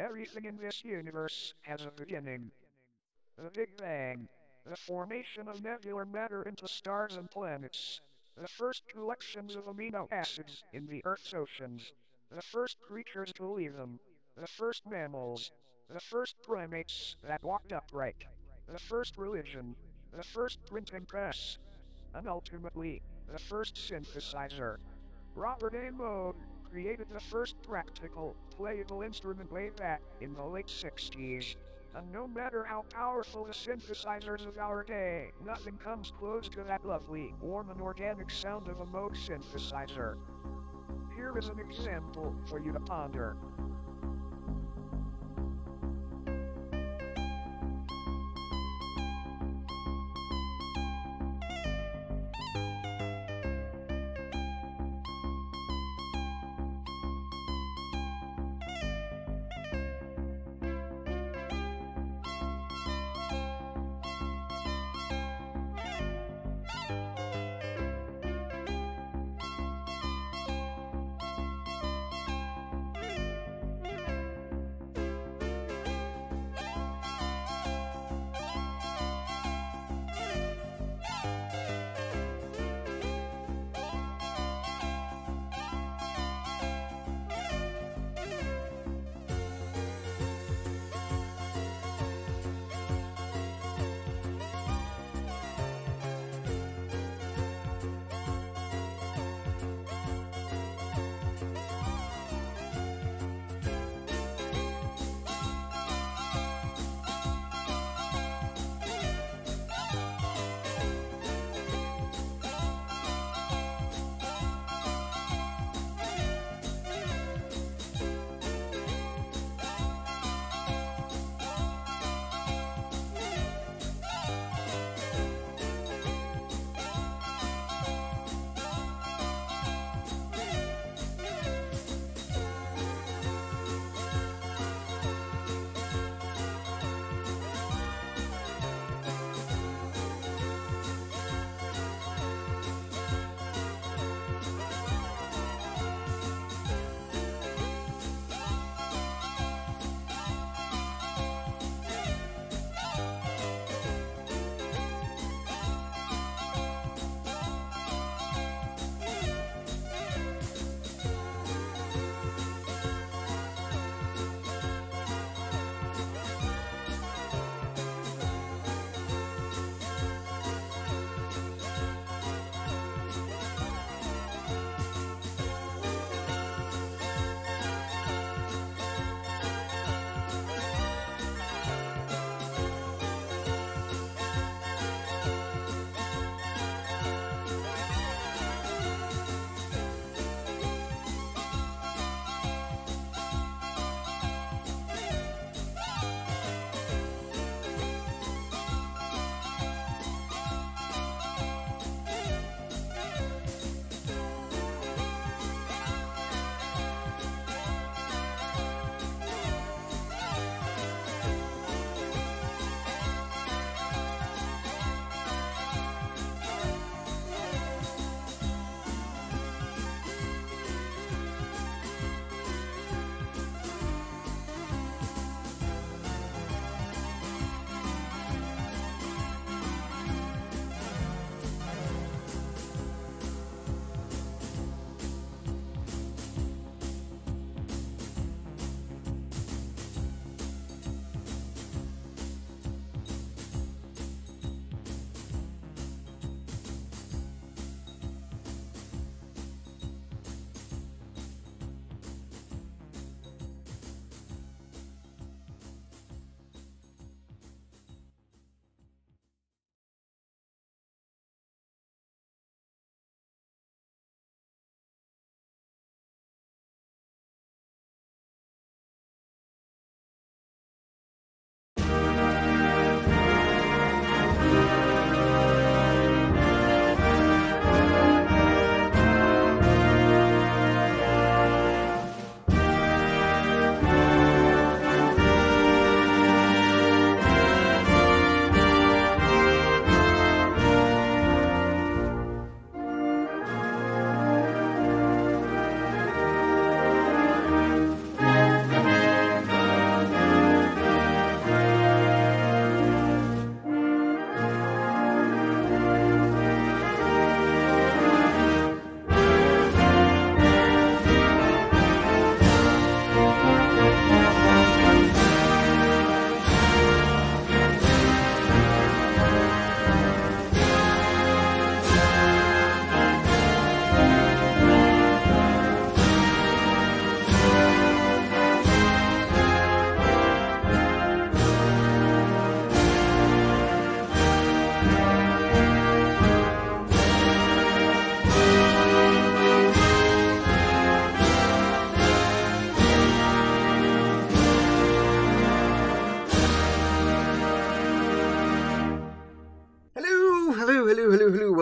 Everything in this universe has a beginning. The Big Bang. The formation of nebular matter into stars and planets. The first collections of amino acids in the Earth's oceans. The first creatures to leave them. The first mammals. The first primates that walked upright. The first religion. The first printing press. And ultimately, the first synthesizer. Robert A. Moog created the first practical, playable instrument way back in the late 60s. And no matter how powerful the synthesizers of our day, nothing comes close to that lovely, warm and organic sound of a Moog synthesizer. Here is an example for you to ponder.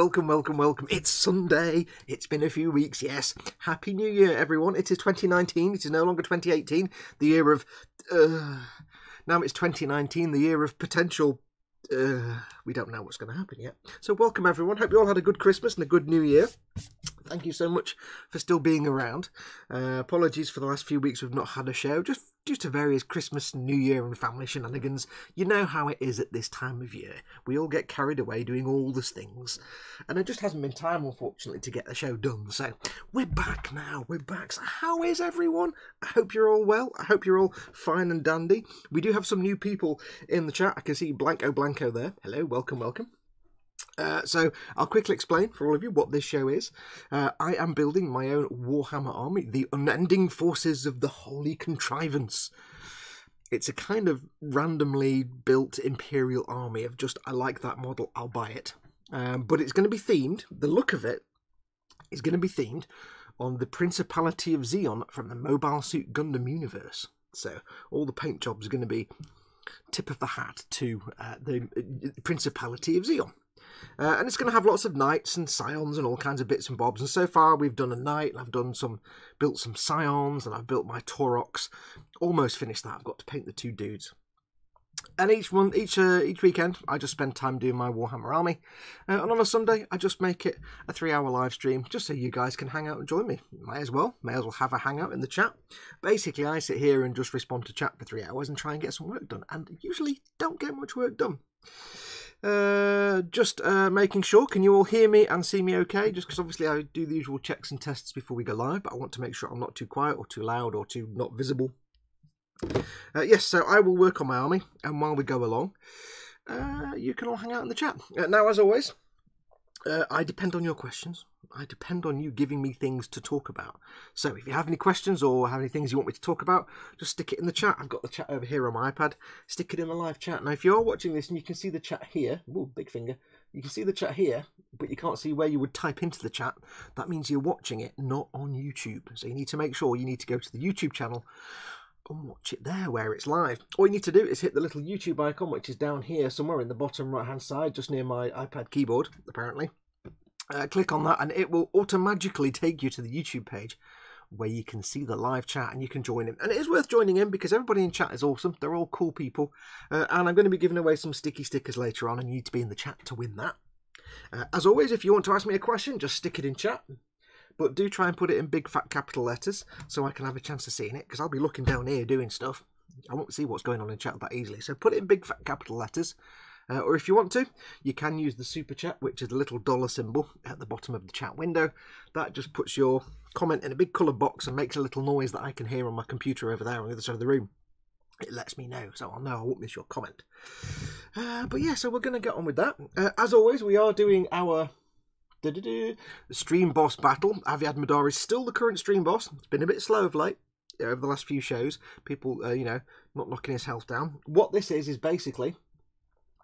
Welcome, welcome, welcome. It's Sunday. It's been a few weeks, yes. Happy New Year, everyone. It is 2019. It is no longer 2018, the year of. Uh, now it's 2019, the year of potential. Uh, we don't know what's going to happen yet. So, welcome, everyone. Hope you all had a good Christmas and a good New Year. Thank you so much for still being around. Uh, apologies for the last few weeks we've not had a show, just due to various Christmas, New Year, and family shenanigans. You know how it is at this time of year. We all get carried away doing all these things, and there just hasn't been time, unfortunately, to get the show done. So we're back now. We're back. So how is everyone? I hope you're all well. I hope you're all fine and dandy. We do have some new people in the chat. I can see Blanco Blanco there. Hello, welcome, welcome. Uh, so I'll quickly explain for all of you what this show is. Uh, I am building my own Warhammer army, the unending forces of the Holy Contrivance. It's a kind of randomly built Imperial army of just, I like that model, I'll buy it. Um, but it's going to be themed, the look of it is going to be themed on the Principality of Zeon from the Mobile Suit Gundam universe. So all the paint jobs are going to be tip of the hat to uh, the uh, Principality of Zeon. Uh, and it's going to have lots of knights and scions and all kinds of bits and bobs. And so far, we've done a knight, I've done some, built some scions, and I've built my Taurox. Almost finished that. I've got to paint the two dudes. And each one, each uh, each weekend, I just spend time doing my Warhammer army, uh, and on a Sunday, I just make it a three-hour live stream, just so you guys can hang out and join me. May as well, may as well have a hangout in the chat. Basically, I sit here and just respond to chat for three hours and try and get some work done, and usually don't get much work done. Uh, just uh, making sure, can you all hear me and see me okay? Just because obviously I do the usual checks and tests before we go live, but I want to make sure I'm not too quiet or too loud or too not visible. Uh, yes, so I will work on my army, and while we go along, uh, you can all hang out in the chat. Uh, now, as always, uh, I depend on your questions. I depend on you giving me things to talk about. So if you have any questions or have any things you want me to talk about, just stick it in the chat. I've got the chat over here on my iPad. Stick it in the live chat. Now, if you're watching this and you can see the chat here, big finger, you can see the chat here, but you can't see where you would type into the chat. That means you're watching it not on YouTube. So you need to make sure you need to go to the YouTube channel and watch it there where it's live. All you need to do is hit the little YouTube icon, which is down here somewhere in the bottom right hand side, just near my iPad keyboard, apparently. Uh, click on that and it will automatically take you to the YouTube page where you can see the live chat and you can join in. And it is worth joining in because everybody in chat is awesome. They're all cool people. Uh, and I'm going to be giving away some sticky stickers later on and you need to be in the chat to win that. Uh, as always, if you want to ask me a question, just stick it in chat. But do try and put it in big fat capital letters so I can have a chance of seeing it because I'll be looking down here doing stuff. I won't see what's going on in chat that easily. So put it in big fat capital letters uh, or if you want to, you can use the super chat, which is the little dollar symbol at the bottom of the chat window. That just puts your comment in a big coloured box and makes a little noise that I can hear on my computer over there on the other side of the room. It lets me know, so I'll know I won't miss your comment. Uh, but yeah, so we're going to get on with that. Uh, as always, we are doing our stream boss battle. Aviad Madar is still the current stream boss. It's been a bit slow of late over the last few shows. People, uh, you know, not knocking his health down. What this is is basically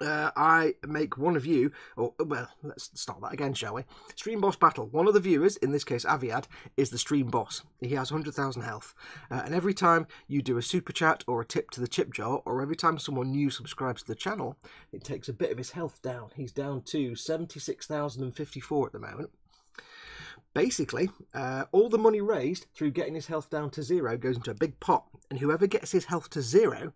uh, I make one of you, or well, let's start that again, shall we? Stream boss battle. One of the viewers, in this case Aviad, is the stream boss. He has 100,000 health. Uh, and every time you do a super chat or a tip to the chip jar, or every time someone new subscribes to the channel, it takes a bit of his health down. He's down to 76,054 at the moment. Basically, uh, all the money raised through getting his health down to zero goes into a big pot, and whoever gets his health to zero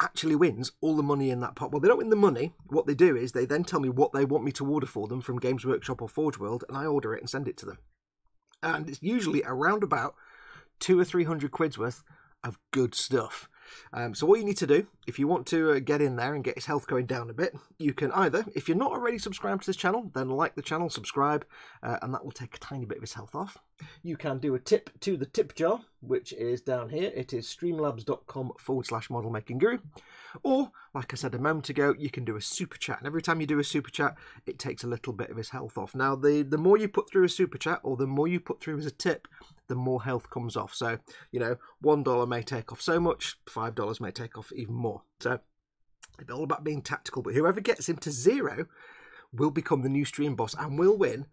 actually wins all the money in that pot. Well, they don't win the money. What they do is they then tell me what they want me to order for them from Games Workshop or Forge World, and I order it and send it to them. And it's usually around about two or three hundred quid's worth of good stuff. Um, so what you need to do, if you want to uh, get in there and get his health going down a bit, you can either, if you're not already subscribed to this channel, then like the channel, subscribe, uh, and that will take a tiny bit of his health off. You can do a tip to the tip jar, which is down here. It is streamlabs.com forward slash model making guru. Or, like I said a moment ago, you can do a super chat. And every time you do a super chat, it takes a little bit of his health off. Now, the, the more you put through a super chat, or the more you put through as a tip, the more health comes off. So, you know, $1 may take off so much, $5 may take off even more. So, it's all about being tactical. But whoever gets him to zero will become the new stream boss and will win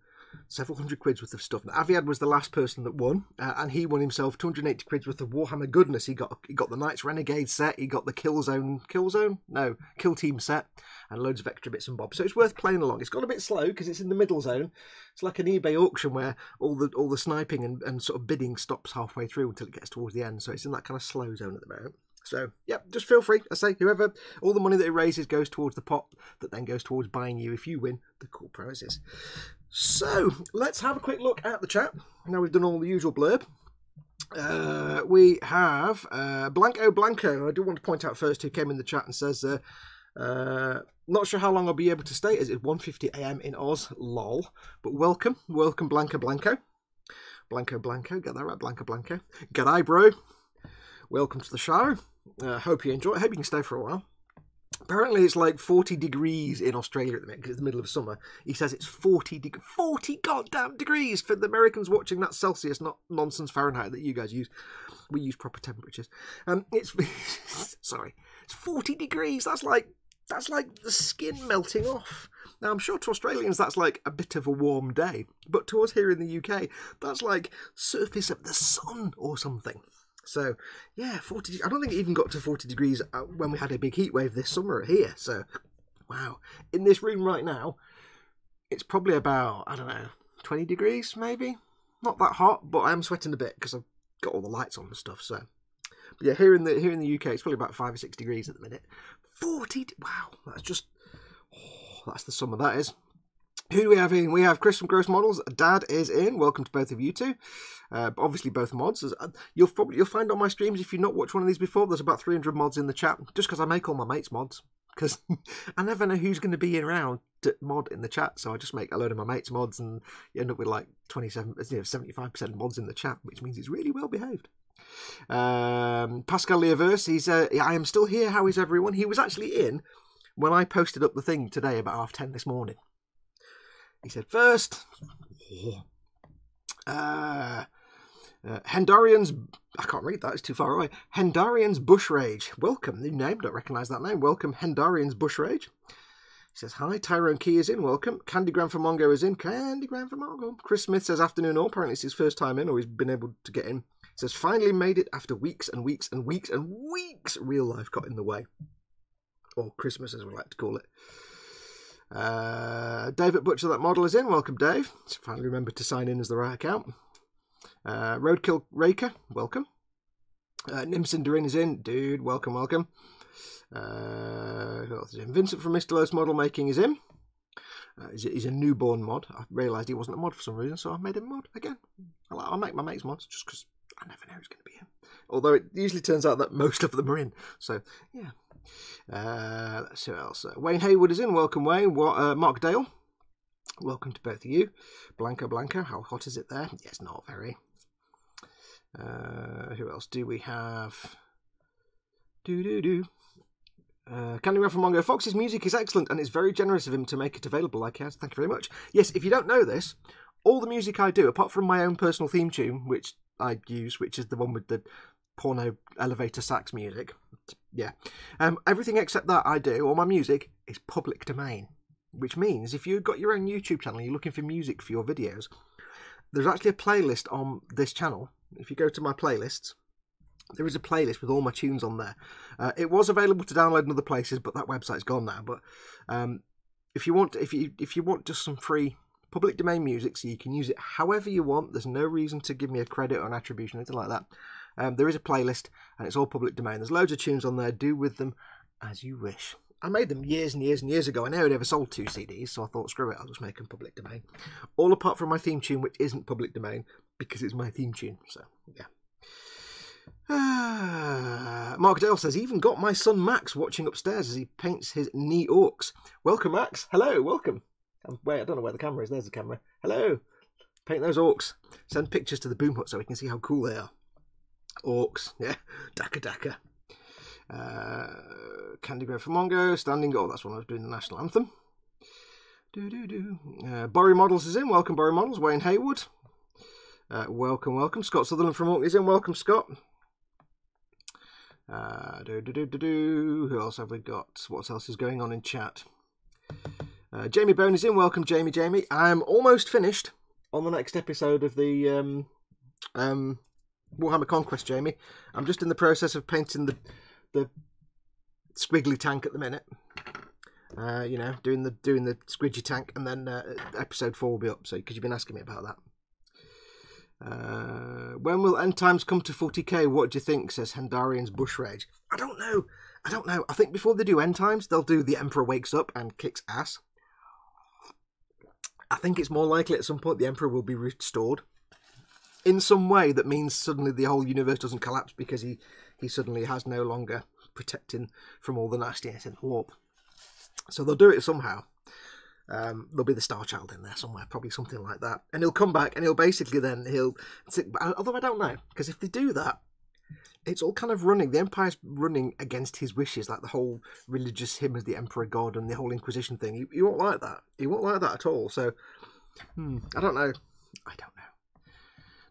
several hundred quid's worth of stuff. Now, Aviad was the last person that won, uh, and he won himself 280 quid's worth of Warhammer goodness. He got he got the Knights Renegade set, he got the Killzone Killzone no Kill Team set, and loads of extra bits and bobs. So it's worth playing along. It's got a bit slow because it's in the middle zone. It's like an eBay auction where all the all the sniping and, and sort of bidding stops halfway through until it gets towards the end. So it's in that kind of slow zone at the moment. So, yeah, just feel free. I say, whoever, all the money that it raises goes towards the pot that then goes towards buying you, if you win, the cool prizes. So, let's have a quick look at the chat. Now we've done all the usual blurb. Uh, we have uh, Blanco Blanco. I do want to point out first who came in the chat and says, uh, uh, not sure how long I'll be able to stay as it's 1.50am in Oz, lol. But welcome, welcome Blanco Blanco. Blanco Blanco, get that right, Blanco Blanco. G'day, bro. Welcome to the show. Uh, hope you enjoy. Hope you can stay for a while. Apparently, it's like 40 degrees in Australia at the minute because it's the middle of summer. He says it's 40 de- 40 goddamn degrees for the Americans watching that Celsius, not nonsense Fahrenheit that you guys use. We use proper temperatures. Um, it's sorry, it's 40 degrees. That's like that's like the skin melting off. Now, I'm sure to Australians that's like a bit of a warm day, but to us here in the UK, that's like surface of the sun or something. So, yeah, 40. I don't think it even got to 40 degrees uh, when we had a big heat wave this summer here. So, wow. In this room right now, it's probably about, I don't know, 20 degrees maybe? Not that hot, but I am sweating a bit because I've got all the lights on and stuff. So, but yeah, here in the here in the UK, it's probably about five or six degrees at the minute. 40. Wow, that's just. Oh, that's the summer, that is. Who do we have in? We have Chris from Gross Models. Dad is in. Welcome to both of you two. Uh, obviously, both mods. Uh, you'll probably you'll find on my streams if you've not watched one of these before. There's about 300 mods in the chat. Just because I make all my mates mods, because I never know who's going to be around to mod in the chat. So I just make a load of my mates mods, and you end up with like 27, you know, 75% mods in the chat, which means it's really well behaved. Um, Pascal Leaverse, he's uh, I am still here. How is everyone? He was actually in when I posted up the thing today about half ten this morning. He said, first, uh, uh, Hendarian's, I can't read that, it's too far away. Hendarian's Bush Rage. Welcome, new name, don't recognise that name. Welcome, Hendarian's Bush Rage. He says, hi, Tyrone Key is in, welcome. Candy Grand for Mongo is in, Candy Grand for Mongo. Chris Smith says, afternoon all, apparently it's his first time in, or he's been able to get in. He says, finally made it after weeks and weeks and weeks and weeks real life got in the way. Or Christmas, as we like to call it. Uh, David Butcher, that model is in. Welcome, Dave. Finally remembered to sign in as the right account. Uh, Roadkill Raker, welcome. Uh, Nimson Durin is in. Dude, welcome, welcome. Uh, who else is in? Vincent from Mr. Lowe's Model Making is in. Uh, he's, a, he's, a, newborn mod. I realised he wasn't a mod for some reason, so I made him mod again. I'll, I'll make my mates mods just because I never know who's going to be in. Although it usually turns out that most of them are in. So, yeah. Uh, let's see what else. Uh, Wayne Haywood is in. Welcome, Wayne. What, uh, Mark Dale. Welcome to both of you. Blanca Blanca, how hot is it there? Yes, not very. Uh, who else do we have? Do do do. Uh, Candy from Mongo Fox's music is excellent and it's very generous of him to make it available like yes, Thank you very much. Yes, if you don't know this, all the music I do, apart from my own personal theme tune, which I use, which is the one with the porno elevator sax music, yeah. Um, everything except that I do, all my music, is public domain. Which means if you've got your own YouTube channel and you're looking for music for your videos, there's actually a playlist on this channel. If you go to my playlists, there is a playlist with all my tunes on there. Uh, it was available to download in other places, but that website's gone now. But um, if you want, if you if you want just some free public domain music, so you can use it however you want. There's no reason to give me a credit or an attribution, or anything like that. Um, there is a playlist and it's all public domain. There's loads of tunes on there. Do with them as you wish. I made them years and years and years ago. I never ever sold two CDs, so I thought, screw it, I'll just make them public domain. All apart from my theme tune, which isn't public domain because it's my theme tune. So, yeah. Ah, Mark Dale says, even got my son Max watching upstairs as he paints his knee orcs. Welcome, Max. Hello, welcome. Um, wait, I don't know where the camera is. There's the camera. Hello. Paint those orcs. Send pictures to the boom hut so we can see how cool they are. Orcs, yeah, Dakka Dakka. Uh, Candy Grove for Mongo, Standing Goal, that's when I was doing the national anthem. Do do do. Uh, Borry Models is in, welcome Borry Models. Wayne Haywood, uh, welcome, welcome. Scott Sutherland from Orc is in, welcome Scott. Uh, do, do, do, do, do. Who else have we got? What else is going on in chat? Uh, Jamie Bone is in. Welcome, Jamie. Jamie. I'm almost finished on the next episode of the um, um, Warhammer Conquest, Jamie. I'm just in the process of painting the the squiggly tank at the minute. Uh, you know, doing the doing the squidgy tank, and then uh, episode four will be up. So, because you've been asking me about that. Uh, when will End Times come to 40k? What do you think? Says Hendarian's Bush Rage. I don't know. I don't know. I think before they do End Times, they'll do The Emperor Wakes Up and Kicks Ass. I think it's more likely at some point the Emperor will be restored in some way that means suddenly the whole universe doesn't collapse because he, he suddenly has no longer protecting from all the nastiness in the warp. So they'll do it somehow. Um, there'll be the Star Child in there somewhere, probably something like that. And he'll come back and he'll basically then he'll. Although I don't know, because if they do that, it's all kind of running. The Empire's running against his wishes, like the whole religious him as the Emperor God and the whole Inquisition thing. He, he won't like that. He won't like that at all. So, hmm, I don't know. I don't.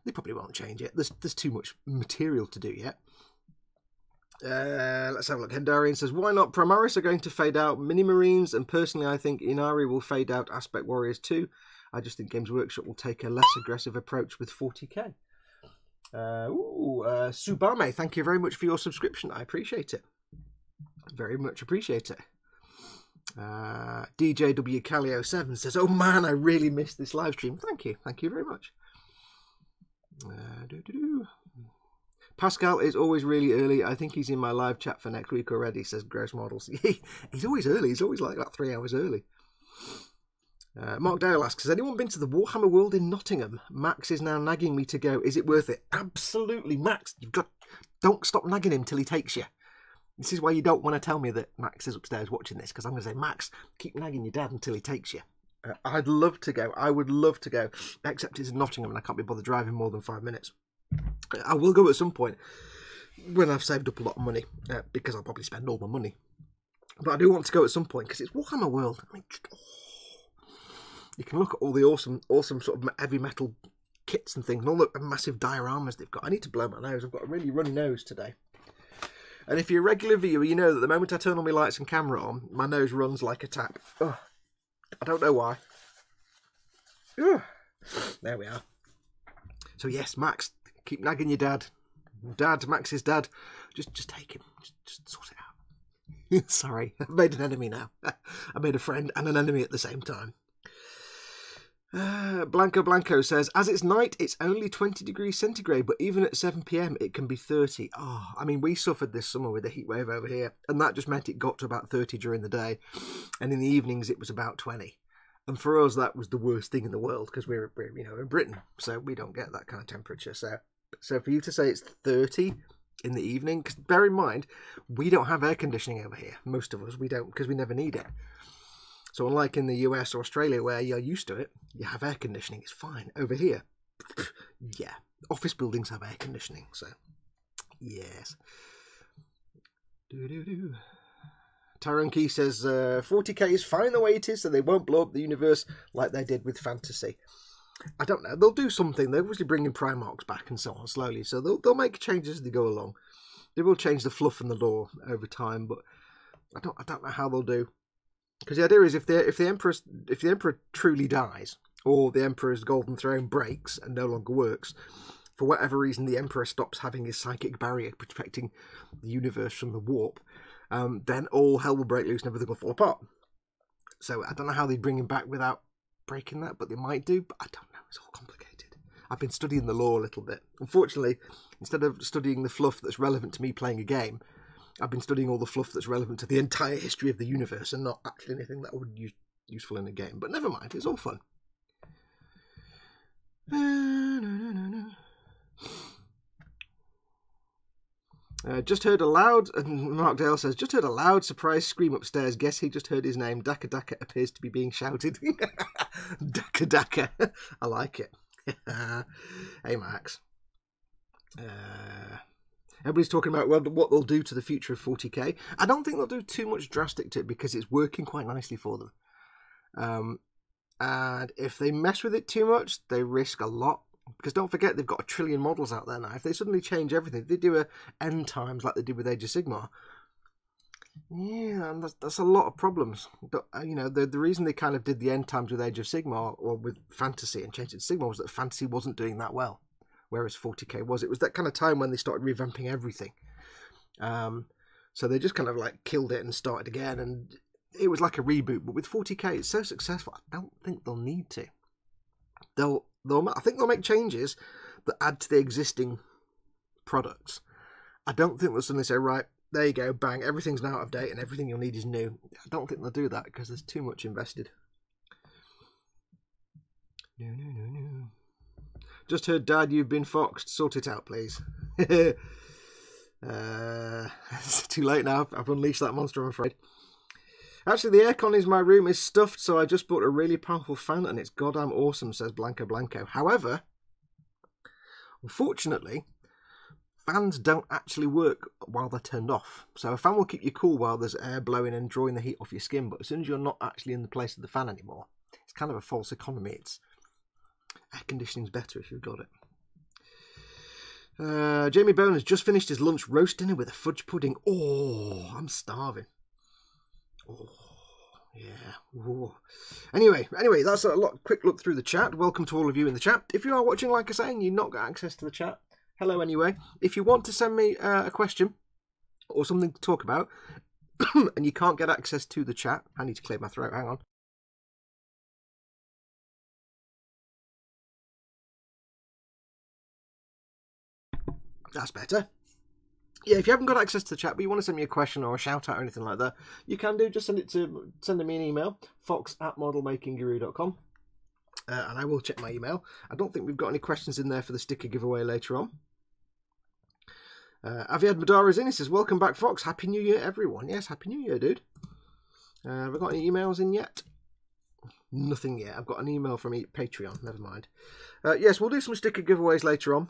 They probably won't change it. There's there's too much material to do yet. Uh, let's have a look. Hendarian says, why not? Primaris are going to fade out Mini Marines, and personally, I think Ynnari will fade out Aspect Warriors too. I just think Games Workshop will take a less aggressive approach with 40k. Uh, ooh, uh, Subame, thank you very much for your subscription. I appreciate it. Very much appreciate it. Uh, DJW Calio 7 says, Oh man, I really missed this live stream. Thank you. Thank you very much. Uh. Pascal is always really early. I think he's in my live chat for next week already, says Gross Models. he's always early. He's always like about three hours early. Uh, Mark Dale asks, has anyone been to the Warhammer World in Nottingham? Max is now nagging me to go. Is it worth it? Absolutely, Max. You've got. Don't stop nagging him till he takes you. This is why you don't want to tell me that Max is upstairs watching this, because I'm going to say, Max, keep nagging your dad until he takes you. I'd love to go. I would love to go, except it's in Nottingham and I can't be bothered driving more than five minutes. I will go at some point when I've saved up a lot of money uh, because I'll probably spend all my money. But I do want to go at some point because it's Warhammer World. I mean, oh, you can look at all the awesome, awesome sort of heavy metal kits and things, and all the massive dioramas they've got. I need to blow my nose. I've got a really runny nose today. And if you're a regular viewer, you know that the moment I turn all my lights and camera on, my nose runs like a tap. Ugh. I don't know why. There we are. So yes, Max, keep nagging your dad. Dad, Max's dad. Just just take him. Just, just sort it out. Sorry, I've made an enemy now. I made a friend and an enemy at the same time. Blanco Blanco says, as it's night, it's only 20 degrees centigrade, but even at 7 pm, it can be 30. Oh, I mean, we suffered this summer with the heat wave over here, and that just meant it got to about 30 during the day, and in the evenings, it was about 20. And for us, that was the worst thing in the world because we're, we're, you know, in Britain, so we don't get that kind of temperature. So, so for you to say it's 30 in the evening, because bear in mind, we don't have air conditioning over here. Most of us, we don't, because we never need it. So unlike in the US or Australia where you're used to it, you have air conditioning, it's fine. Over here, yeah, office buildings have air conditioning, so yes. Doo-doo-doo. Tyrone Key says uh, 40k is fine the way it is, so they won't blow up the universe like they did with fantasy. I don't know. They'll do something. They're obviously bringing Primarchs back and so on slowly, so they'll they'll make changes as they go along. They will change the fluff and the lore over time, but I don't I don't know how they'll do. Because the idea is if the if the emperor if the emperor truly dies, or the emperor's golden throne breaks and no longer works, for whatever reason the emperor stops having his psychic barrier protecting the universe from the warp, um, then all hell will break loose and everything will fall apart. So I don't know how they bring him back without breaking that, but they might do. But I don't know. It's all complicated. I've been studying the lore a little bit. Unfortunately, instead of studying the fluff that's relevant to me playing a game, I've been studying all the fluff that's relevant to the entire history of the universe and not actually anything that would be useful in a game. But never mind, it's all fun. Uh, just heard a loud, and Mark Dale says, just heard a loud surprise scream upstairs. Guess he just heard his name. Dakka Dakka appears to be being shouted. Dakka Dakka. I like it. hey, Max. Uh, Everybody's talking about well, what they'll do to the future of 40k. I don't think they'll do too much drastic to it because it's working quite nicely for them. Um, and if they mess with it too much, they risk a lot. Because don't forget, they've got a trillion models out there now. If they suddenly change everything, if they do a end times like they did with Age of Sigmar, Yeah, and that's, that's a lot of problems. But uh, you know, the the reason they kind of did the end times with Age of Sigmar or with Fantasy and changed it to Sigmar was that Fantasy wasn't doing that well, whereas 40k was. It was that kind of time when they started revamping everything. Um, so they just kind of like killed it and started again, and it was like a reboot. But with 40k, it's so successful. I don't think they'll need to. They'll they'll I think they'll make changes that add to the existing products. I don't think they'll suddenly say right there you go, bang, everything's now out of date and everything you'll need is new. I don't think they'll do that because there's too much invested. No, no, no, no. Just heard, Dad, you've been foxed. Sort it out, please. uh, it's too late now. I've unleashed that monster, I'm afraid. Actually, the aircon in my room is stuffed, so I just bought a really powerful fan and it's goddamn awesome, says Blanco Blanco. However, unfortunately, fans don't actually work while they're turned off. So a fan will keep you cool while there's air blowing and drawing the heat off your skin, but as soon as you're not actually in the place of the fan anymore, it's kind of a false economy. It's air conditioning's better if you've got it. Uh, Jamie Bone has just finished his lunch roast dinner with a fudge pudding. Oh, I'm starving. Oh, yeah. Ooh. Anyway, anyway, that's a lot, quick look through the chat. Welcome to all of you in the chat. If you are watching, like I say, and you've not got access to the chat, hello anyway. If you want to send me uh, a question or something to talk about, and you can't get access to the chat, I need to clear my throat. Hang on. That's better. Yeah, if you haven't got access to the chat, but you want to send me a question or a shout out or anything like that, you can do. Just send it to send me an email, fox at modelmakingguru.com. Uh, and I will check my email. I don't think we've got any questions in there for the sticker giveaway later on. Uh, Aviad Madara's in. He says, Welcome back, Fox. Happy New Year, everyone. Yes, Happy New Year, dude. Uh, have I got any emails in yet? Nothing yet. I've got an email from Patreon. Never mind. Uh, yes, we'll do some sticker giveaways later on.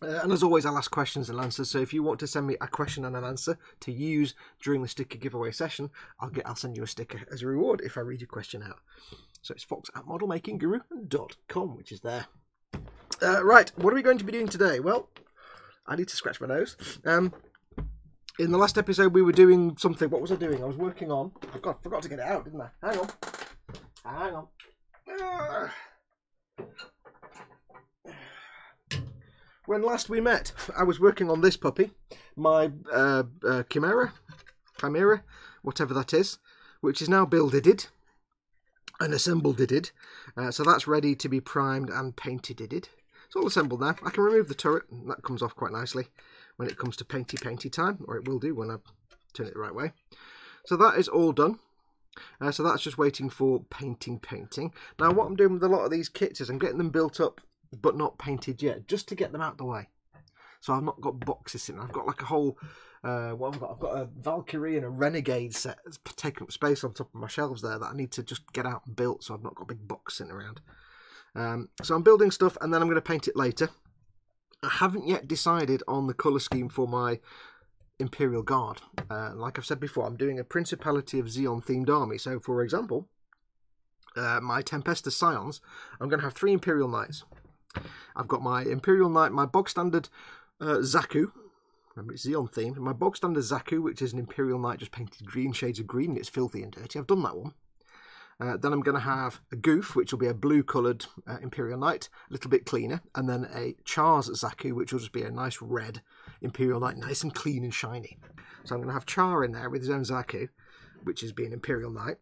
Uh, and as always, I'll ask questions and answers. So if you want to send me a question and an answer to use during the sticker giveaway session, I'll get I'll send you a sticker as a reward if I read your question out. So it's fox at modelmakingguru.com, which is there. Uh, right, what are we going to be doing today? Well, I need to scratch my nose. Um, in the last episode, we were doing something. What was I doing? I was working on. I got, forgot to get it out, didn't I? Hang on. Hang on. Ah. When last we met, I was working on this puppy, my uh, uh, Chimera, Chimera, whatever that is, which is now builded and assembled uh, so that's ready to be primed and painted it's all assembled now. I can remove the turret, and that comes off quite nicely when it comes to painty painty time, or it will do when I turn it the right way. So that is all done. Uh, so that's just waiting for painting painting. Now what I'm doing with a lot of these kits is I'm getting them built up but not painted yet, just to get them out the way. So I've not got boxes in. I've got like a whole, uh, what I've got? I've got a Valkyrie and a Renegade set taking up space on top of my shelves there that I need to just get out and build. So I've not got a big box sitting around. Um, so I'm building stuff and then I'm going to paint it later. I haven't yet decided on the colour scheme for my Imperial Guard. Uh, like I've said before, I'm doing a Principality of Zeon themed army. So, for example, uh, my Tempestus Scions, I'm going to have three Imperial Knights. I've got my Imperial Knight, my bog standard uh, Zaku. Remember, it's Zeon themed. My bog standard Zaku, which is an Imperial Knight just painted green shades of green. It's filthy and dirty. I've done that one. Uh, then I'm going to have a Gouf, which will be a blue coloured uh, Imperial Knight, a little bit cleaner. And then a Char's Zaku, which will just be a nice red Imperial Knight, nice and clean and shiny. So I'm going to have Char in there with his own Zaku, which is being Imperial Knight.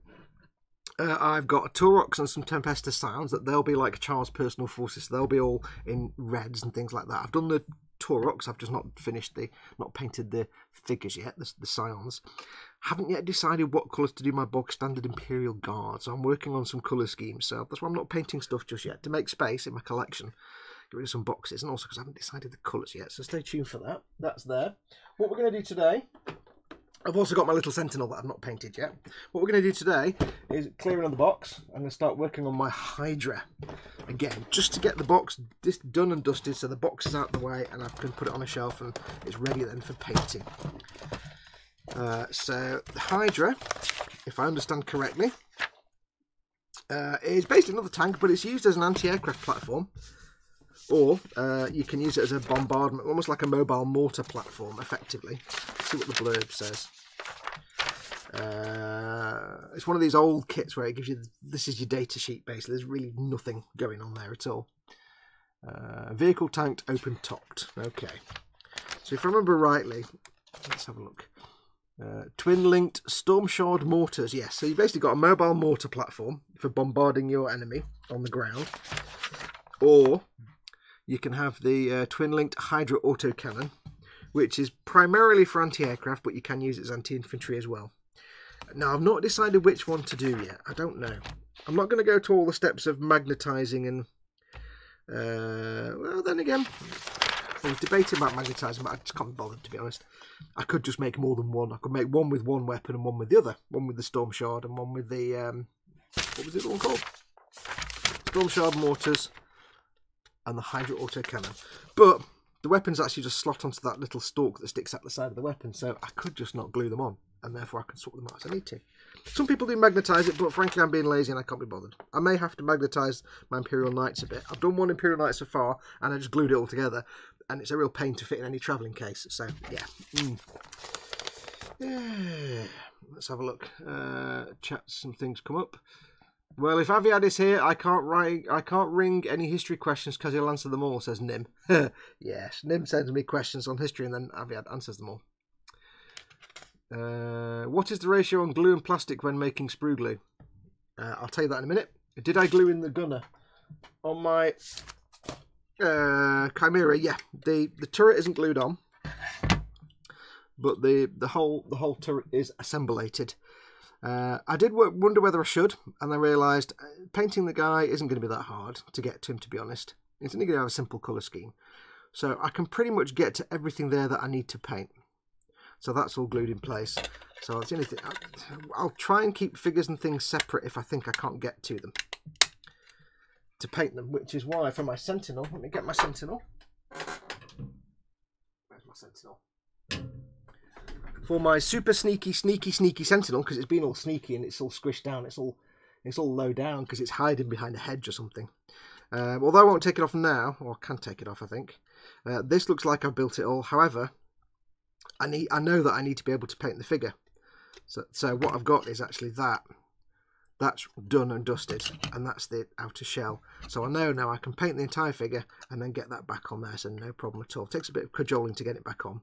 Uh, I've got Taurox and some Tempestus Scions that they'll be like Char's personal forces. They'll be all in reds and things like that. I've done the Taurox. I've just not finished the, not painted the figures yet, the, the Scions. Haven't yet decided what colours to do my bog standard Imperial Guard, so I'm working on some colour schemes. So that's why I'm not painting stuff just yet, to make space in my collection. Get rid of some boxes, and also because I haven't decided the colours yet, so stay tuned for that. That's there. What we're going to do today I've also got my little Sentinel that I've not painted yet. What we're going to do today is clear another box. I'm going to start working on my Hydra again, just to get the box done and dusted so the box is out of the way and I can put it on a shelf and it's ready then for painting. Uh, so the Hydra, if I understand correctly, uh, is basically another tank, but it's used as an anti-aircraft platform. Or uh, you can use it as a bombardment, almost like a mobile mortar platform, effectively. Let's see what the blurb says. Uh, it's one of these old kits where it gives you this is your data sheet basically. There's really nothing going on there at all. Uh, vehicle tanked, open topped. Okay. So if I remember rightly, let's have a look. Uh, twin linked storm shard mortars. Yes, so you've basically got a mobile mortar platform for bombarding your enemy on the ground, or you can have the uh, twin linked Hydra autocannon, which is primarily for anti aircraft, but you can use it as anti infantry as well. Now, I've not decided which one to do yet. I don't know. I'm not going to go to all the steps of magnetising and. Uh, well, then again, I was debating about magnetising, but I just can't be bothered, to be honest. I could just make more than one. I could make one with one weapon and one with the other. One with the Storm Shard and one with the. Um, what was it all called? Storm Shard mortars and the Hydra autocannon. But the weapons actually just slot onto that little stalk that sticks out the side of the weapon, so I could just not glue them on and therefore I can swap them out as I need to. Some people do magnetise it, but frankly I'm being lazy and I can't be bothered. I may have to magnetise my Imperial Knights a bit. I've done one Imperial Knight so far, and I just glued it all together, and it's a real pain to fit in any travelling case, so yeah. Mm. yeah. Let's have a look. Uh, chat, some things come up. Well, if Aviad is here, I can't write. I can't ring any history questions because he'll answer them all. Says Nim. yes, Nim sends me questions on history, and then Aviad answers them all. Uh, what is the ratio on glue and plastic when making sprue glue? Uh, I'll tell you that in a minute. Did I glue in the gunner on my uh, Chimera? Yeah, the the turret isn't glued on, but the the whole the whole turret is assemblated. Uh, I did wonder whether I should, and I realised uh, painting the guy isn't going to be that hard to get to him. To be honest, it's only going to have a simple colour scheme, so I can pretty much get to everything there that I need to paint. So that's all glued in place. So it's anything. I'll try and keep figures and things separate if I think I can't get to them to paint them, which is why for my Sentinel, let me get my Sentinel. Where's my Sentinel? For my super sneaky, sneaky, sneaky Sentinel, because it's been all sneaky and it's all squished down, it's all it's all low down because it's hiding behind a hedge or something. Uh, although I won't take it off now, or I can take it off, I think. Uh, this looks like I've built it all. However, I need I know that I need to be able to paint the figure. So so what I've got is actually that. That's done and dusted, and that's the outer shell. So I know now I can paint the entire figure and then get that back on there, so no problem at all. It takes a bit of cajoling to get it back on,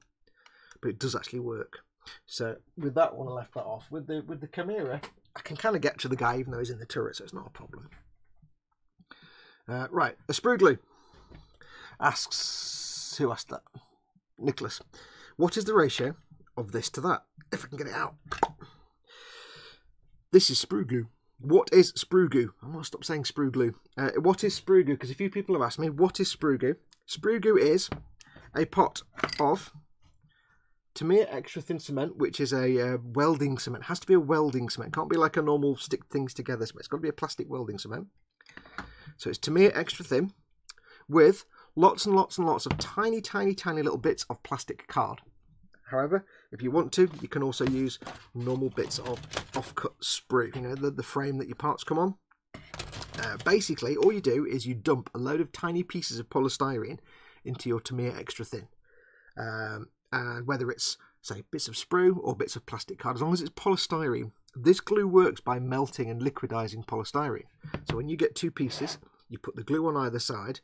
but it does actually work. So with that one, I left that off. With the with the Chimera, I can kind of get to the guy even though he's in the turret, so it's not a problem. Uh, right, a sprue glue asks who asked that? Nicholas. What is the ratio of this to that? If I can get it out. This is sprue. What is sprue? I'm going to stop saying sprue. Uh, what is sprue? Because a few people have asked me, what is? Sprue glue is a pot of Tamiya extra thin cement, which is a uh, welding cement. Has to be a welding cement. Can't be like a normal stick things together cement. It's got to be a plastic welding cement. So it's Tamiya extra thin with lots and lots and lots of tiny, tiny, tiny little bits of plastic card. However, if you want to, you can also use normal bits of off-cut sprue, you know, the, the frame that your parts come on. Uh, basically, all you do is you dump a load of tiny pieces of polystyrene into your Tamiya Extra Thin. Um, and whether it's, say, bits of sprue or bits of plastic card, as long as it's polystyrene, this glue works by melting and liquidizing polystyrene. So when you get two pieces, you put the glue on either side,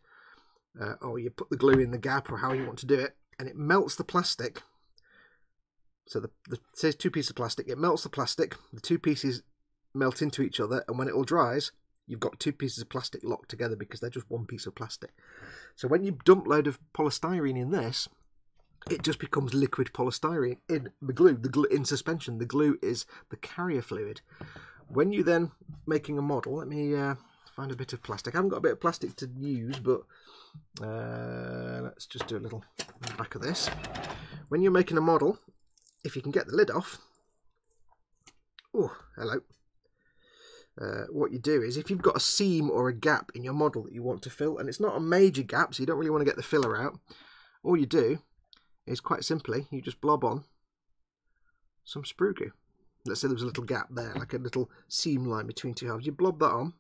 uh, or you put the glue in the gap or how you want to do it, and it melts the plastic. So the, the says two pieces of plastic, it melts the plastic, the two pieces melt into each other, and when it all dries, you've got two pieces of plastic locked together because they're just one piece of plastic. So when you dump load of polystyrene in this, it just becomes liquid polystyrene in the glue. The glue in suspension, the glue is the carrier fluid. When you then making a model, let me uh, find a bit of plastic. I haven't got a bit of plastic to use, but uh, let's just do a little back of this. When you're making a model, if you can get the lid off, oh, hello. Uh, what you do is if you've got a seam or a gap in your model that you want to fill, and it's not a major gap, so you don't really want to get the filler out, all you do is quite simply, you just blob on some sprue glue. Let's say there was a little gap there, like a little seam line between two halves. You blob that on,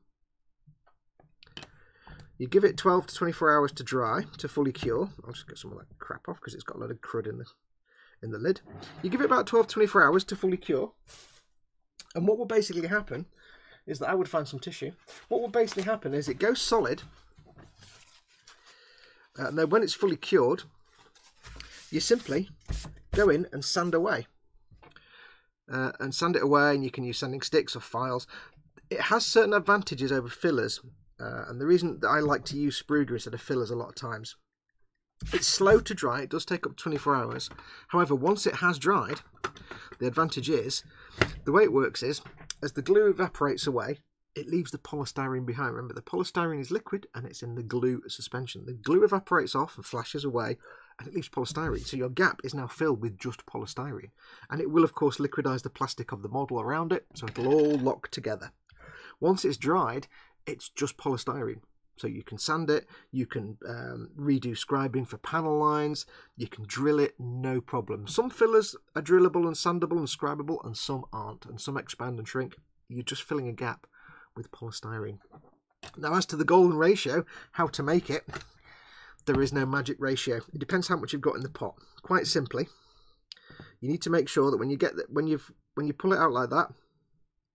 you give it 12 to 24 hours to dry, to fully cure. I'll just get some of that crap off because it's got a lot of crud in the, in the lid. You give it about 12 to 24 hours to fully cure. And what will basically happen is that I would find some tissue. What will basically happen is it goes solid, uh, and then when it's fully cured, you simply go in and sand away. Uh, and sand it away, and you can use sanding sticks or files. It has certain advantages over fillers, uh, and the reason that I like to use sprue glue instead of fillers a lot of times. It's slow to dry, it does take up 24 hours. However, once it has dried, the advantage is, the way it works is, as the glue evaporates away, it leaves the polystyrene behind. Remember, the polystyrene is liquid and it's in the glue suspension. The glue evaporates off and flashes away and it leaves polystyrene. So your gap is now filled with just polystyrene. And it will, of course, liquidize the plastic of the model around it, so it'll all lock together. Once it's dried, it's just polystyrene. So you can sand it, you can um, redo scribing for panel lines, you can drill it, no problem. Some fillers are drillable and sandable and scribable, and some aren't, and some expand and shrink. You're just filling a gap with polystyrene. Now, as to the golden ratio, how to make it, there is no magic ratio. It depends how much you've got in the pot. Quite simply, you need to make sure that when you get that when you've when you pull it out like that,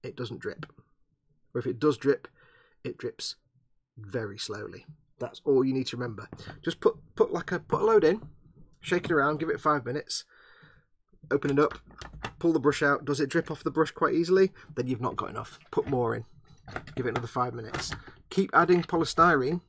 it doesn't drip. Or if it does drip, it drips very slowly. That's all you need to remember. Just put put like a put a load in, shake it around, give it five minutes, open it up, pull the brush out. Does it drip off the brush quite easily? Then you've not got enough. Put more in. Give it another five minutes. Keep adding polystyrene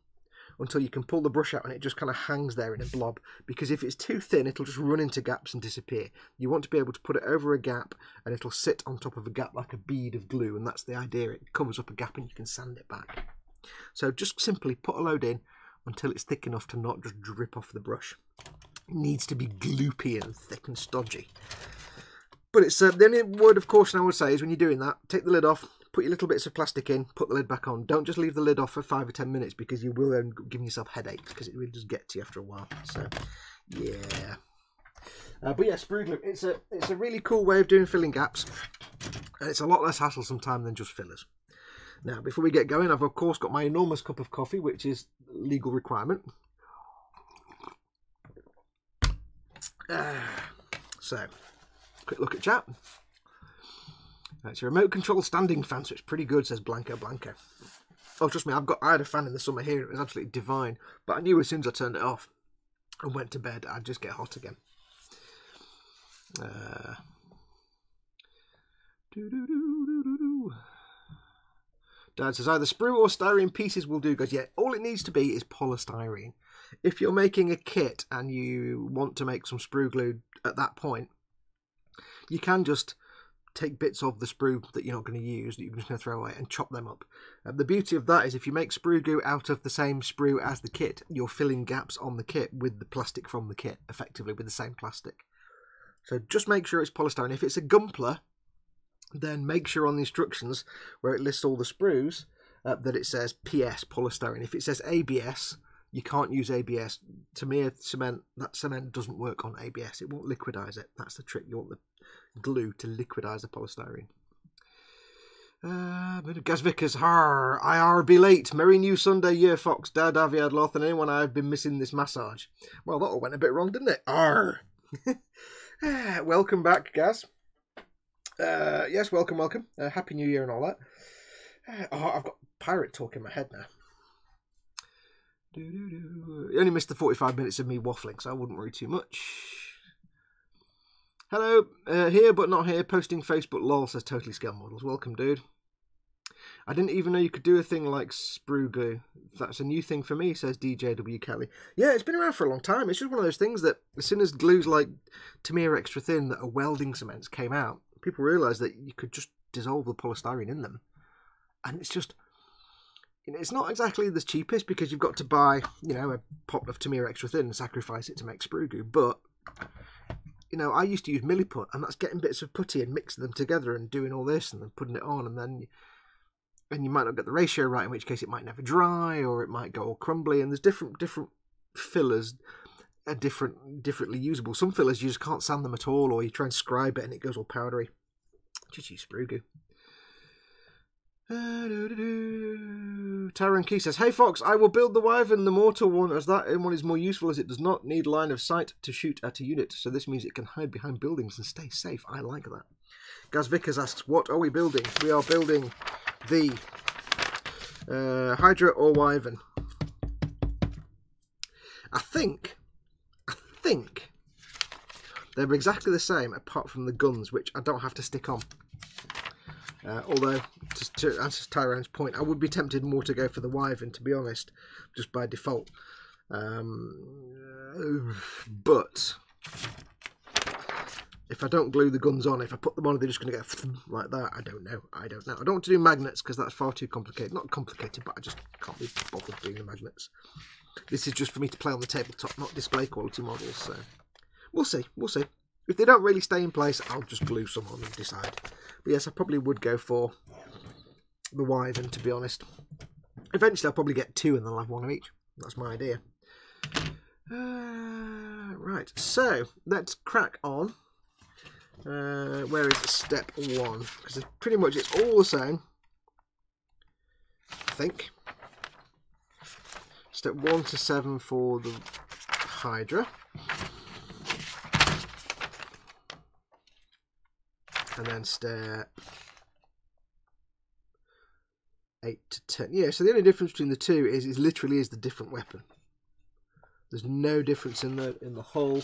until you can pull the brush out and it just kind of hangs there in a blob. Because if it's too thin it'll just run into gaps and disappear. You want to be able to put it over a gap and it'll sit on top of a gap like a bead of glue and that's the idea. It covers up a gap and you can sand it back. So just simply put a load in until it's thick enough to not just drip off the brush. It needs to be gloopy and thick and stodgy. But it's uh, the only word of caution I would say is when you're doing that, take the lid off, put your little bits of plastic in, put the lid back on. Don't just leave the lid off for five or ten minutes because you will then give yourself headaches because it really does get to you after a while. So, yeah. Uh, but yeah, sprue glue. It's a it's a really cool way of doing filling gaps, and it's a lot less hassle sometimes than just fillers. Now, before we get going, I've of course got my enormous cup of coffee, which is legal requirement. Uh, so, quick look at chat. It's a remote control standing fan, so it's pretty good, says Blanco Blanco. Oh, trust me, I've got I had a fan in the summer here, it was absolutely divine. But I knew as soon as I turned it off and went to bed, I'd just get hot again. Uh, Dad says either sprue or styrene pieces will do, guys. Yeah, all it needs to be is polystyrene. If you're making a kit and you want to make some sprue glue at that point, you can just take bits of the sprue that you're not going to use that you're just going to throw away and chop them up. Uh, the beauty of that is if you make sprue glue out of the same sprue as the kit, you're filling gaps on the kit with the plastic from the kit, effectively with the same plastic. So just make sure it's polystyrene. If it's a Gunpla, then make sure on the instructions where it lists all the sprues uh, that it says PS polystyrene. If it says ABS, you can't use ABS. Tamiya cement, that cement doesn't work on ABS. It won't liquidize it. That's the trick. You want the glue to liquidize the polystyrene. Uh, Gaz Vickers, har, IR be late. Merry New Sunday, Year Fox, Dad, Aviad, Loth, and anyone I've been missing this massage. Well, that all went a bit wrong, didn't it? Arr. welcome back, Gaz. Uh, yes, welcome, welcome. Uh, Happy New Year and all that. Uh, oh, I've got pirate talk in my head now. You only missed the 45 minutes of me waffling, so I wouldn't worry too much. Hello, uh, here but not here, posting Facebook lol says Totally Scale Models. Welcome, dude. I didn't even know you could do a thing like sprue glue. That's a new thing for me, says DJW Kelly. Yeah, it's been around for a long time. It's just one of those things that as soon as glues like Tamiya Extra Thin that are welding cements came out, people realised that you could just dissolve the polystyrene in them. And it's just you know, it's not exactly the cheapest because you've got to buy, you know, a pot of Tamiya Extra Thin and sacrifice it to make sprue glue. But, you know, I used to use milliput, and that's getting bits of putty and mixing them together and doing all this and then putting it on, and then and you might not get the ratio right, in which case it might never dry or it might go all crumbly. And there's different different fillers are different differently usable. Some fillers you just can't sand them at all, or you try and scribe it and it goes all powdery. Just use sprue glue. Taran Key says, Hey Fox, I will build the Wyvern, the mortar one, as that one is more useful as it does not need line of sight to shoot at a unit, so this means it can hide behind buildings and stay safe. I like that. Gaz Vickers asks, what are we building? We are building the uh, Hydra or Wyvern. I think, I think they're exactly the same apart from the guns, which I don't have to stick on. Uh, although, just to answer Tyrone's point, I would be tempted more to go for the Wyvern, to be honest, just by default. Um, but if I don't glue the guns on, if I put them on, they're just going to go like that. I don't know. I don't know. I don't want to do magnets because that's far too complicated. Not complicated, but I just can't be bothered doing the magnets. This is just for me to play on the tabletop, not display quality models. So we'll see. We'll see. If they don't really stay in place, I'll just glue some on and decide. But yes, I probably would go for the Wyvern, to be honest. Eventually, I'll probably get two and then I'll have one of each. That's my idea. Uh, right, so let's crack on. Uh, where is step one? Because pretty much it's all the same. I think. Step one to seven for the Hydra. And then step eight to ten. Yeah, so the only difference between the two is it literally is the different weapon. There's no difference in the in the hull.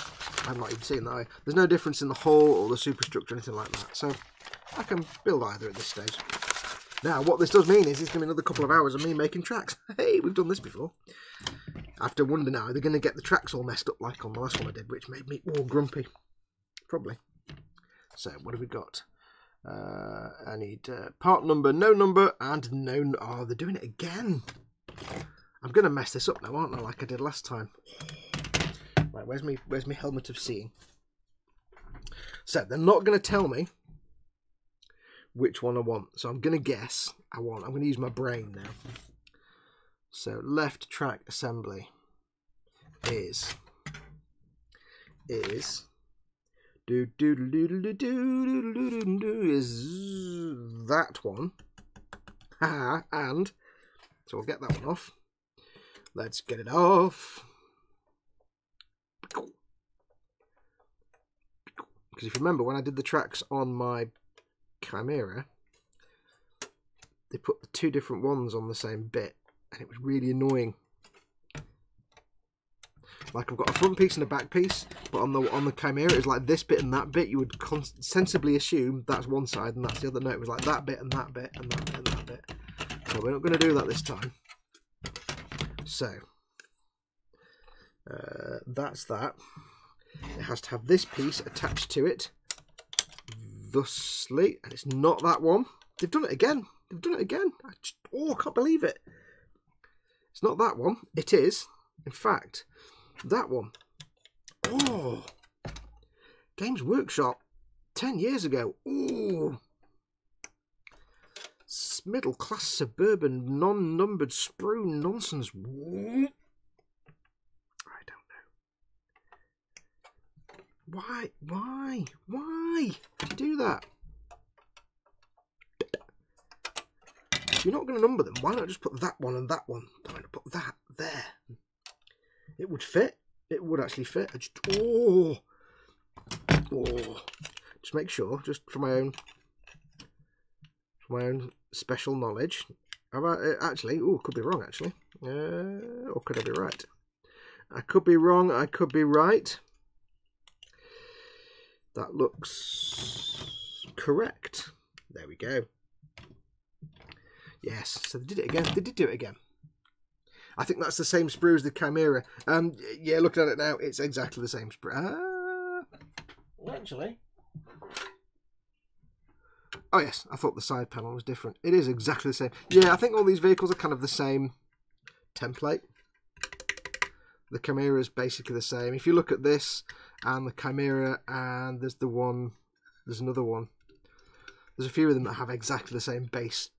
I'm not even seeing that. There's no difference in the hull or the superstructure or anything like that. So I can build either at this stage. Now, what this does mean is it's going to be another couple of hours of me making tracks. Hey, we've done this before. I have to wonder now, are they going to get the tracks all messed up like on the last one I did, which made me all grumpy? Probably. So, what have we got? Uh, I need uh, part number, no number, and no... Oh, they're doing it again. I'm going to mess this up now, aren't I, like I did last time. Right, where's me, where's my helmet of seeing? So, they're not going to tell me which one I want. So I'm going to guess I want. I'm going to use my brain now. So left track assembly is is do do do do do do do do do is that one. Ha and so we'll get that one off. Let's get it off. Because if you remember when I did the tracks on my Chimera, they put the two different ones on the same bit, and it was really annoying. Like I've got a front piece and a back piece, but on the on the Chimera it's like this bit and that bit. You would sensibly assume that's one side and that's the other. No, it was like that bit and that bit and that bit and that bit. So we're not going to do that this time. So uh, that's that. It has to have this piece attached to it thusly, and it's not that one. They've done it again. They've done it again. I just, oh, I can't believe it. It's not that one. It is, in fact, that one. Oh, Games Workshop, 10 years ago. Oh, middle class suburban non numbered sprue nonsense. I don't know. Why? Why? Why do that? If you're not going to number them, why not just put that one and that one? I'm going to put that there. It would fit. It would actually fit. I just, oh, oh. Just make sure, just for my own, for my own special knowledge. About uh, actually, oh, could be wrong actually. Uh, or could I be right? I could be wrong. I could be right. That looks correct. There we go. Yes, so they did it again. They did do it again. I think that's the same sprue as the Chimera. Um, yeah, looking at it now, it's exactly the same sprue. Ah, actually. Oh yes, I thought the side panel was different. It is exactly the same. Yeah, I think all these vehicles are kind of the same template. The Chimera is basically the same. If you look at this, and the Chimera, and there's the one, there's another one. There's a few of them that have exactly the same base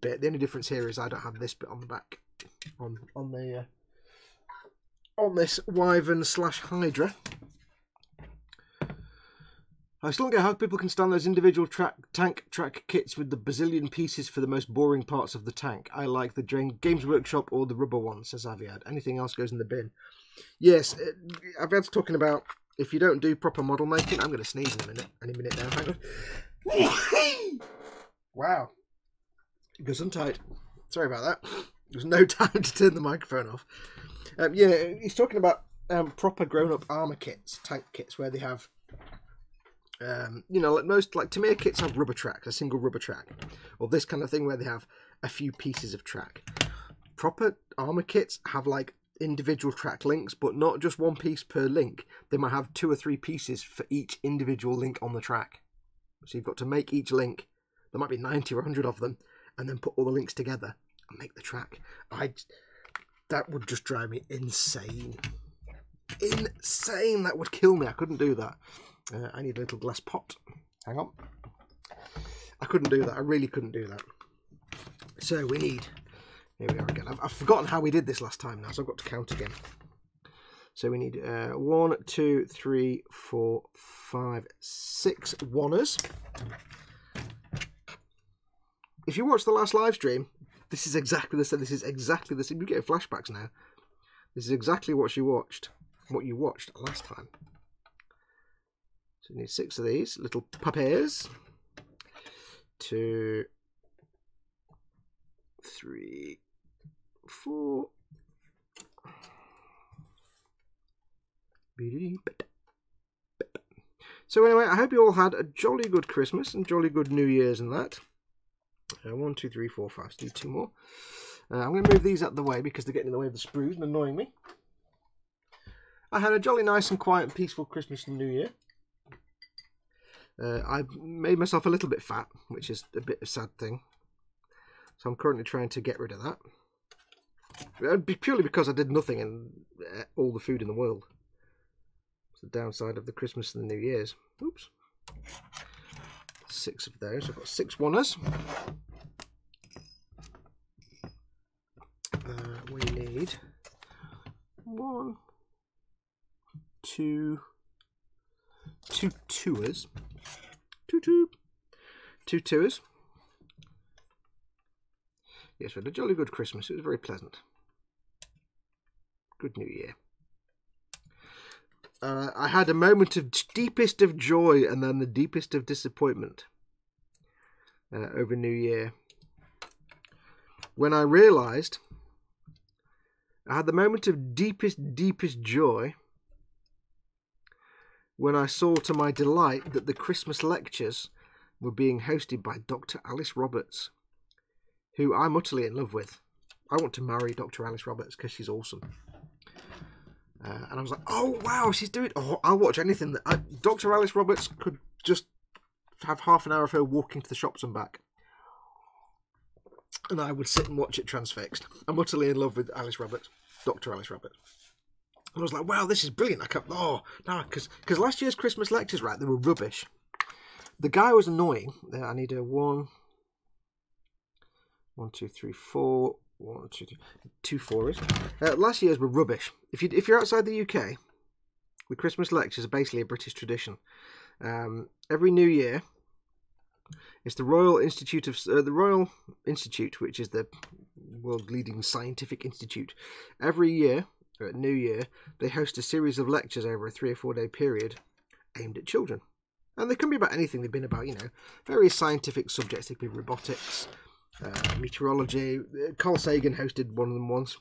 bit. The only difference here is I don't have this bit on the back, on on the uh, on this Wyvern slash Hydra. I still don't get how people can stand those individual track, tank track kits with the bazillion pieces for the most boring parts of the tank. I like the Games Workshop or the rubber one, says Aviad. Anything else goes in the bin. Yes, uh, Aviad's talking about if you don't do proper model making, I'm going to sneeze in a minute. Any minute now. Hang on. wow. Gesundheit. Sorry about that. There's no time to turn the microphone off. Um, yeah, he's talking about um, proper grown-up armor kits, tank kits, where they have, um, you know, like most like Tamiya kits have rubber tracks, a single rubber track, or this kind of thing where they have a few pieces of track. Proper armor kits have like individual track links, but not just one piece per link. They might have two or three pieces for each individual link on the track. So you've got to make each link. There might be 90 or 100 of them, and then put all the links together make the track. I that would just drive me insane. Insane. That would kill me. I couldn't do that. Uh, I need a little glass pot. Hang on. I couldn't do that. I really couldn't do that. So we need. Here we are again. I've, I've forgotten how we did this last time now, so I've got to count again. So we need uh, one, two, three, four, five, six oneers. If you watch the last live stream, this is exactly the same. This is exactly the same. You get flashbacks now. This is exactly what you watched. What you watched last time. So we need six of these little puppies. Two, three, four. So anyway, I hope you all had a jolly good Christmas and jolly good New Year's and that. Uh, one, two, three, four, five. Let's do two more. Uh, I'm going to move these out of the way because they're getting in the way of the sprues and annoying me. I had a jolly nice and quiet and peaceful Christmas and New Year. Uh, I made myself a little bit fat, which is a bit of a sad thing. So I'm currently trying to get rid of that. Uh, purely because I did nothing and uh, all the food in the world. It's the downside of the Christmas and the New Year's. Oops. Six of those. I've got six oneers. Uh, we need one, two, two tours, two two, two tours. Yes, we had a jolly good Christmas. It was very pleasant. Good New Year. Uh, I had a moment of deepest of joy and then the deepest of disappointment uh, over New Year when I realised I had the moment of deepest, deepest joy when I saw to my delight that the Christmas lectures were being hosted by Dr. Alice Roberts, who I'm utterly in love with. I want to marry Dr. Alice Roberts because she's awesome. Uh, and I was like, oh wow, she's doing. Oh, I'll watch anything that I, Dr. Alice Roberts could just have half an hour of her walking to the shops and back, and I would sit and watch it transfixed. I'm utterly in love with Alice Roberts, Dr. Alice Roberts. And I was like, wow, this is brilliant. I kept, oh, no, because because last year's Christmas lectures, right, they were rubbish. The guy was annoying. I need a one, one, two, three, four, one, two, three, two fours. Uh, last year's were rubbish. If you if you're outside the UK, the Christmas lectures are basically a British tradition. Um, every New Year, it's the Royal Institute of uh, the Royal Institute, which is the world leading scientific institute. Every year at New Year, they host a series of lectures over a three or four day period aimed at children. And they can be about anything. They've been about, you know, various scientific subjects. They could be robotics, uh, meteorology. Uh, Carl Sagan hosted one of them once.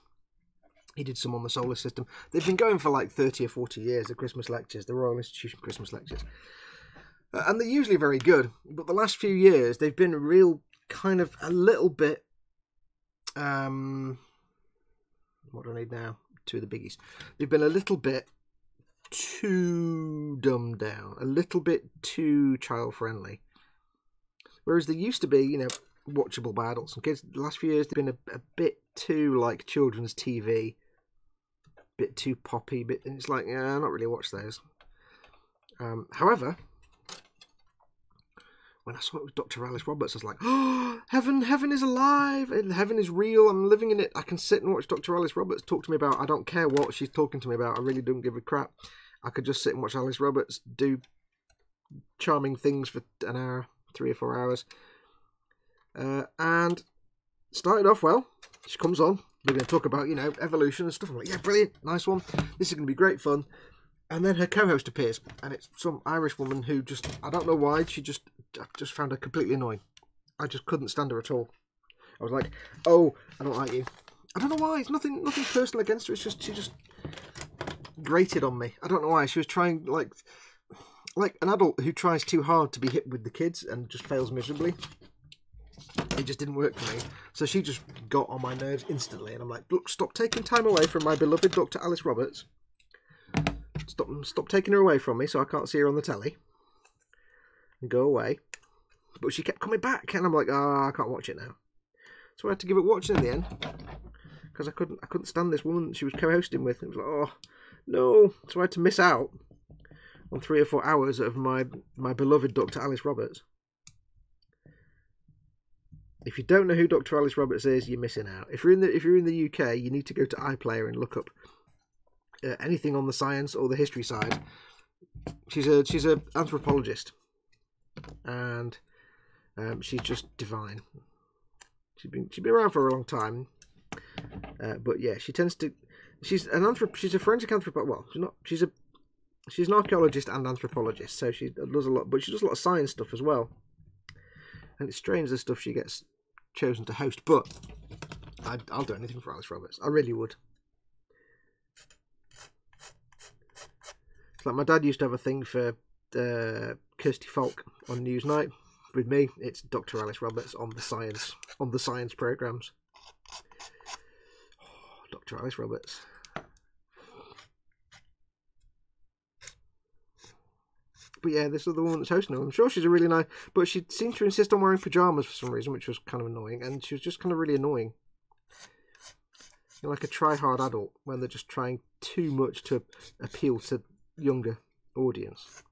He did some on the solar system. They've been going for like 30 or 40 years, the Christmas lectures, the Royal Institution Christmas lectures. Uh, and they're usually very good. But the last few years, they've been real kind of a little bit. Um, what do I need now? Two of the biggies. They've been a little bit too dumbed down, a little bit too child friendly. Whereas they used to be, you know, watchable by adults and kids. The last few years, they've been a, a bit too like children's TV, a bit too poppy. Bit, and it's like, yeah, I'm not really watch those. Um, however, when I saw it with Dr. Alice Roberts, I was like, oh, heaven, heaven is alive, heaven is real, I'm living in it. I can sit and watch Dr. Alice Roberts talk to me about, I don't care what she's talking to me about, I really don't give a crap. I could just sit and watch Alice Roberts do charming things for an hour, three or four hours. Uh, and started off well. She comes on. We're going to talk about, you know, evolution and stuff. I'm like, yeah, brilliant, nice one. This is going to be great fun. and then her co-host appears, and it's some Irish woman who just I don't know why she just I just found her completely annoying. I just couldn't stand her at all. I was like, oh, I don't like you. I don't know why. It's nothing nothing personal against her. It's just she just grated on me. I don't know why. She was trying like like an adult who tries too hard to be hip with the kids and just fails miserably. It just didn't work for me. So she just got on my nerves instantly, and I'm like, look, stop taking time away from my beloved Dr. Alice Roberts. Stop, stop taking her away from me so I can't see her on the telly. And go away. But she kept coming back, and I'm like, ah, oh, I can't watch it now. So I had to give it watching in the end because I couldn't, I couldn't stand this woman she was co-hosting with. It was like, oh no. So I had to miss out on three or four hours of my my beloved Dr. Alice Roberts. If you don't know who Dr. Alice Roberts is, you're missing out. If you're in the if you're in the UK, you need to go to iPlayer and look up uh, anything on the science or the history side. She's a she's a anthropologist, and um, she's just divine. She's been she's been around for a long time, uh, but yeah, she tends to. She's an anthrop. She's a forensic anthropologist. Well, she's not. She's a. She's an archaeologist and anthropologist, so she does a lot. But she does a lot of science stuff as well. And it's strange the stuff she gets chosen to host. But i will do anything for Alice Roberts. I really would. It's like my dad used to have a thing for uh, Kirsty Wark on Newsnight. With me, it's Dr. Alice Roberts on the science on the science programs. Oh, Dr. Alice Roberts. But yeah, this is the woman that's hosting her. I'm sure she's a really nice, but she seemed to insist on wearing pajamas for some reason, which was kind of annoying. And she was just kind of really annoying. You're like a try-hard adult when they're just trying too much to appeal to younger audience.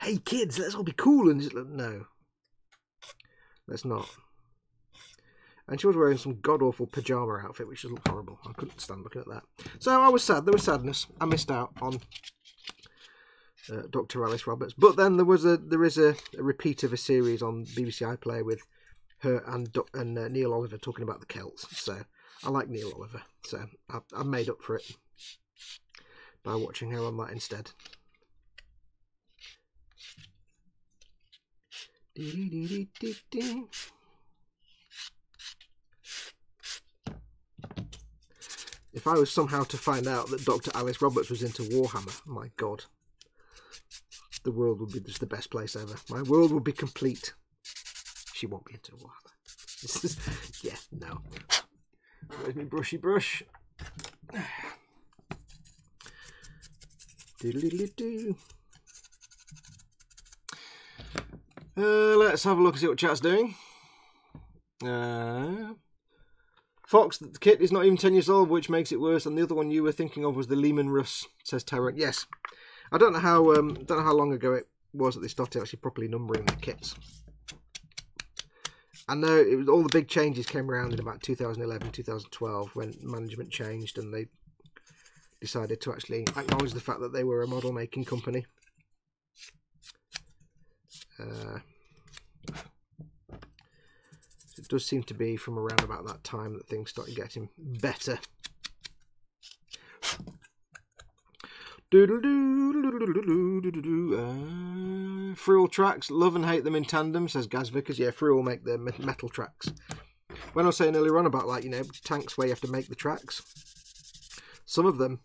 Hey kids, let's all be cool and just no. Let's not. And she was wearing some god awful pajama outfit, which just looked horrible. I couldn't stand looking at that. So I was sad. There was sadness. I missed out on uh, Dr. Alice Roberts. But then there was a there is a, a repeat of a series on BBC iPlayer with her and and uh, Neil Oliver talking about the Celts. So I like Neil Oliver. So I, I made up for it by watching her on that instead. If I was somehow to find out that Dr. Alice Roberts was into Warhammer, my god, the world would be just the best place ever. My world would be complete. She won't be into Warhammer. yeah, no. Where's my brushy brush? Uh, let's have a look and see what chat's doing. Uh, Fox, the kit is not even 10 years old, which makes it worse. And the other one you were thinking of was the Leman Russ, says Tyrant. Yes. I don't know how um, don't know how long ago it was that they started actually properly numbering the kits. I know it was all the big changes came around in about 2011, 2012 when management changed and they decided to actually acknowledge the fact that they were a model making company. Uh, it does seem to be from around about that time that things started getting better. Uh, Friul tracks, love and hate them in tandem, says Gaz Vickers. Yeah, Friul make the metal tracks. When I was saying earlier on about, like, you know, tanks where you have to make the tracks, some of them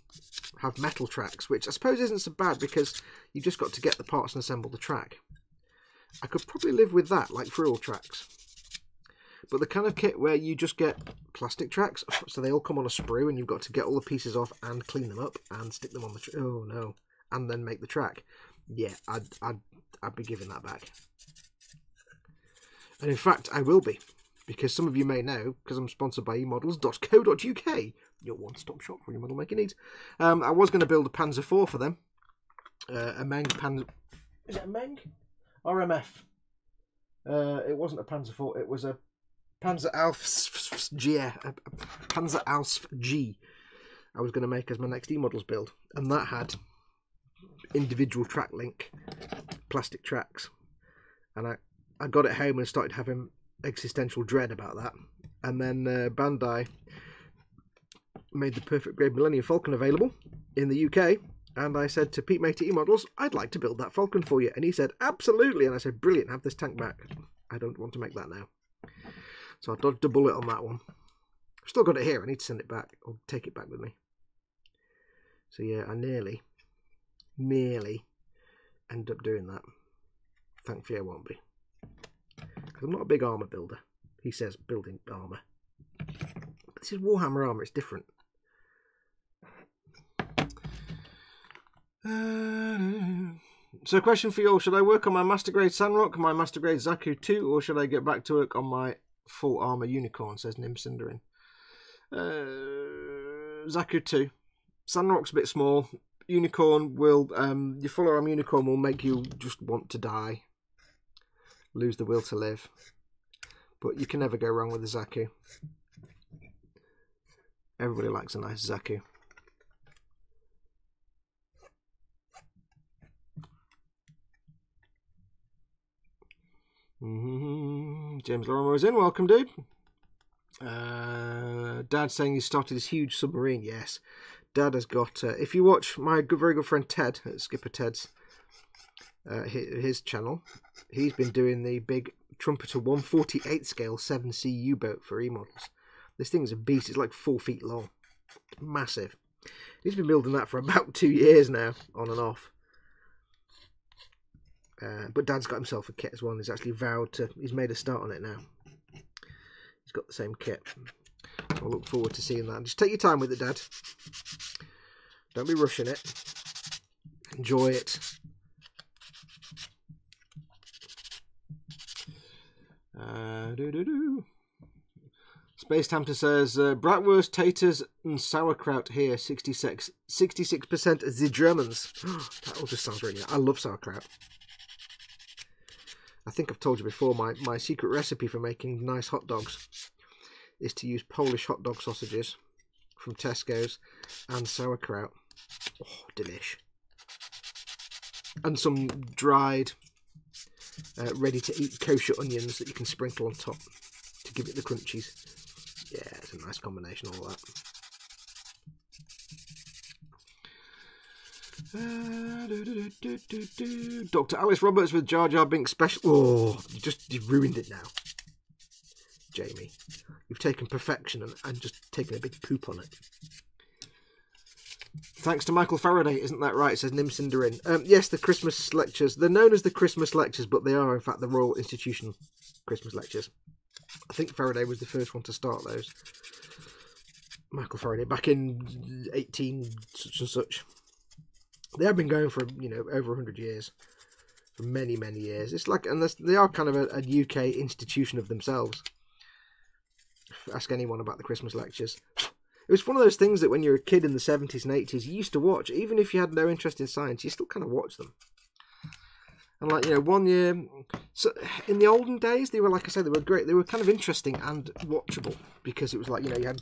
have metal tracks, which I suppose isn't so bad because you've just got to get the parts and assemble the track. I could probably live with that, like Friul tracks. But the kind of kit where you just get plastic tracks, so they all come on a sprue and you've got to get all the pieces off and clean them up and stick them on the... oh, no. And then make the track. Yeah, I'd, I'd, I'd be giving that back. And in fact, I will be. Because some of you may know, because I'm sponsored by emodels.co.uk, your one-stop shop for your model making needs. Um, I was going to build a Panzer IV for them. Uh, a Meng Panzer... Is it a Meng? RMF. Uh, it wasn't a Panzer IV, it was a Panzer Alf G, Panzer Alf G. I was going to make as my next E models build, and that had individual track link plastic tracks, and I I got it home and started having existential dread about that, and then uh, Bandai made the perfect grade Millennium Falcon available in the UK, And I said to Pete Mate E Models, I'd like to build that Falcon for you. And he said, absolutely. And I said, brilliant, have this tank back. I don't want to make that now. So I dodged a bullet on that one. I've still got it here. I need to send it back or take it back with me. So yeah, I nearly, nearly end up doing that. Thankfully, I won't be. Because I'm not a big armour builder. He says building armour. This is Warhammer armour, it's different. So, question for you all: Should I work on my master grade Sandrock, my master grade Zaku 2, or should I get back to work on my full armor unicorn? Says Nim Cinderin. Uh, Zaku 2. Sandrock's a bit small. Unicorn will, um, your full armor unicorn will make you just want to die, lose the will to live. But you can never go wrong with a Zaku. Everybody likes a nice Zaku. Mm-hmm. James Lorimer is in. Welcome, dude. Uh, Dad saying he started this huge submarine. Yes, Dad has got. Uh, if you watch my good, very good friend Ted, uh, Skipper Ted's, uh, his, his, channel, he's been doing the big Trumpeter 148 scale 7C U boat for E models. This thing's a beast. It's like four feet long, massive. He's been building that for about two years now, on and off. Uh, but Dad's got himself a kit as well. And he's actually vowed to. He's made a start on it now. He's got the same kit. I look forward to seeing that. Just take your time with it, Dad. Don't be rushing it. Enjoy it. Uh, -doo -doo. Space Hamster says uh, bratwurst, taters, and sauerkraut here. 66 percent the Germans. that all just sounds really. I love sauerkraut. I think I've told you before, my, my secret recipe for making nice hot dogs is to use Polish hot dog sausages from Tesco's and sauerkraut. Oh, delish. And some dried, uh, ready to eat kosher onions that you can sprinkle on top to give it the crunchies. Yeah, it's a nice combination, all that. Dr. Alice Roberts with Jar Jar Binks special. Oh, you just you've ruined it now, Jamie. You've taken perfection and, and just taken a big poop on it. Thanks to Michael Faraday, isn't that right? Says Nim Cinderin. Um, yes, the Christmas lectures. They're known as the Christmas lectures, but they are in fact the Royal Institution Christmas lectures. I think Faraday was the first one to start those. Michael Faraday back in 18 such and such they have been going for you know over 100 years for many many years. It's like and they are kind of a, a uk institution of themselves. Ask anyone about the christmas lectures. It was one of those things that when you're a kid in the 70s and 80s you used to watch. Even if you had no interest in science you still kind of watch them. And like you know one year so in the olden days they were like i said they were great. They were kind of interesting and watchable because it was like you know you had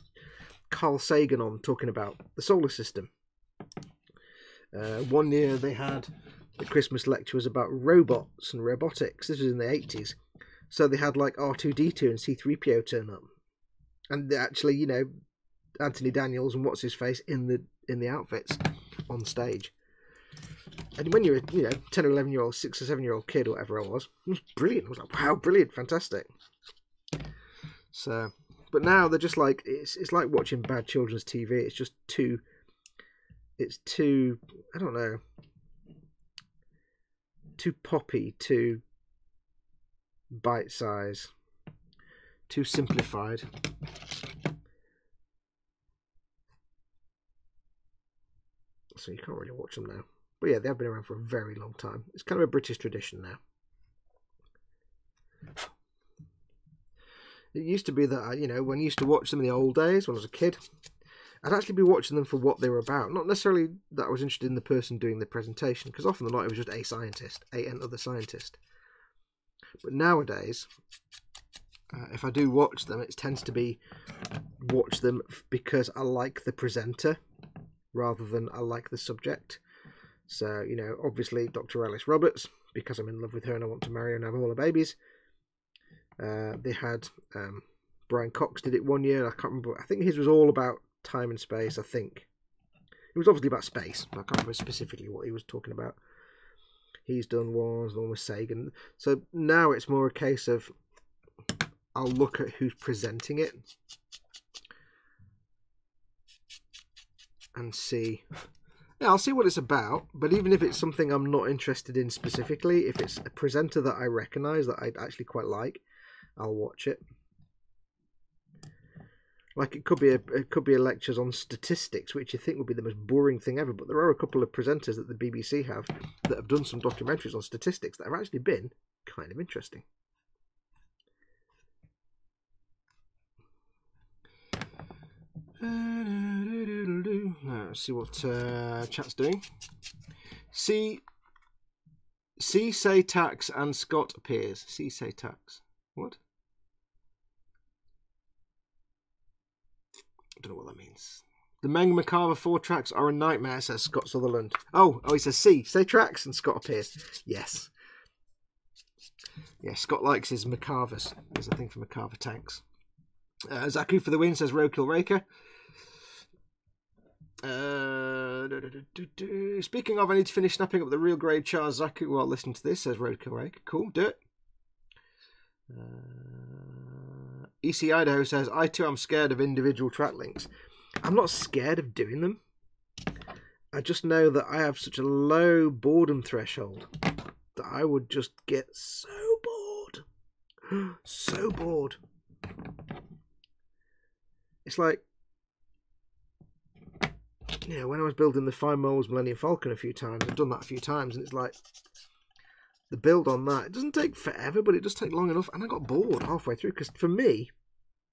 carl sagan on talking about the solar system uh, one year they had the Christmas lecture was about robots and robotics. This was in the 80s. So they had like R2D2 and C3PO turn up. And actually, you know, Anthony Daniels and what's his face in the in the outfits on stage. And when you're a you know, 10 or 11 year old, 6 or 7 year old kid or whatever I was, it was brilliant. I was like, wow, brilliant, fantastic. So, but now they're just like, it's, it's like watching bad children's TV. It's just too it's too I don't know too poppy, too bite size, too simplified. So you can't really watch them now. But yeah, they have been around for a very long time. It's kind of a British tradition now. It used to be that, uh, you know, when I used to watch them in the old days when I was a kid, I'd actually be watching them for what they were about. Not necessarily that I was interested in the person doing the presentation, because often the night it was just a scientist, a another scientist. But nowadays, uh, if I do watch them, it tends to be watch them because I like the presenter rather than I like the subject. So, you know, obviously Dr. Alice Roberts, because I'm in love with her and I want to marry her and have all her babies. Uh, they had um, Brian Cox did it one year. I can't remember. I think his was all about time and space, I think. It was obviously about space. I can't remember specifically what he was talking about. He's done one, one with Sagan. So now it's more a case of I'll look at who's presenting it and see. Yeah, I'll see what it's about. But even if it's something I'm not interested in specifically, if it's a presenter that I recognise that I'd actually quite like, I'll watch it. Like it could be a it could be a lectures on statistics, which you think would be the most boring thing ever. But there are a couple of presenters that the BBC have that have done some documentaries on statistics that have actually been kind of interesting. Let's see what uh, chat's doing. See, see, say tax and Scott appears. See, say tax. What? I don't know what that means. The Meng four tracks are a nightmare, says Scott Sutherland. Oh, oh, he says C. Say tracks and Scott appears. Yes. Yeah, Scott likes his McCarvers. There's a thing for McCarver tanks. Uh, Zaku for the win, says Roadkill Raker. Uh, do, do, do, Speaking of, I need to finish snapping up the real grade char Zaku while listening to this, says Roadkill Raker. Cool, do it. Uh, EC Idaho says, I too am scared of individual track links. I'm not scared of doing them. I just know that I have such a low boredom threshold that I would just get so bored. so bored. It's like, yeah, when I was building the Fine Molds Millennium Falcon a few times, I've done that a few times, and it's like, the build on that, it doesn't take forever, but it does take long enough, and I got bored halfway through, because for me,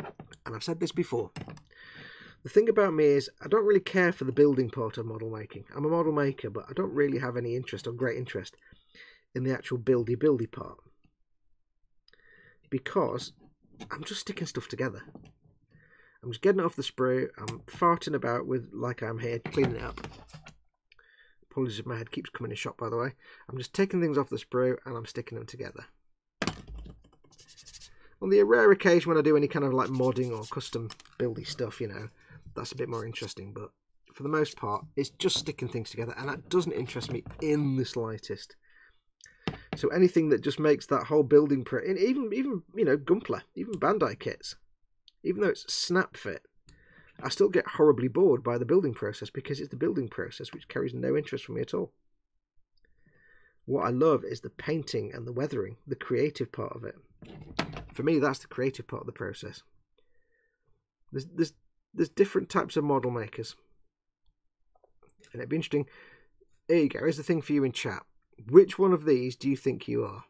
and I've said this before, the thing about me is I don't really care for the building part of model making. I'm a model maker, but I don't really have any interest or great interest in the actual buildy buildy part. Because I'm just sticking stuff together. I'm just getting it off the sprue. I'm farting about with like I'm here, cleaning it up. Apologies if my head keeps coming in shot, by the way. I'm just taking things off the sprue and I'm sticking them together. On the rare occasion when I do any kind of like modding or custom buildy stuff, you know, that's a bit more interesting. But for the most part, it's just sticking things together, and that doesn't interest me in the slightest. So anything that just makes that whole building, pro- even even you know Gunpla, even Bandai kits, even though it's snap fit, I still get horribly bored by the building process because it's the building process which carries no interest for me at all. What I love is the painting and the weathering, the creative part of it. For me, that's the creative part of the process. There's there's there's different types of model makers, and it'd be interesting. There you go. Here's the thing for you in chat. Which one of these do you think you are?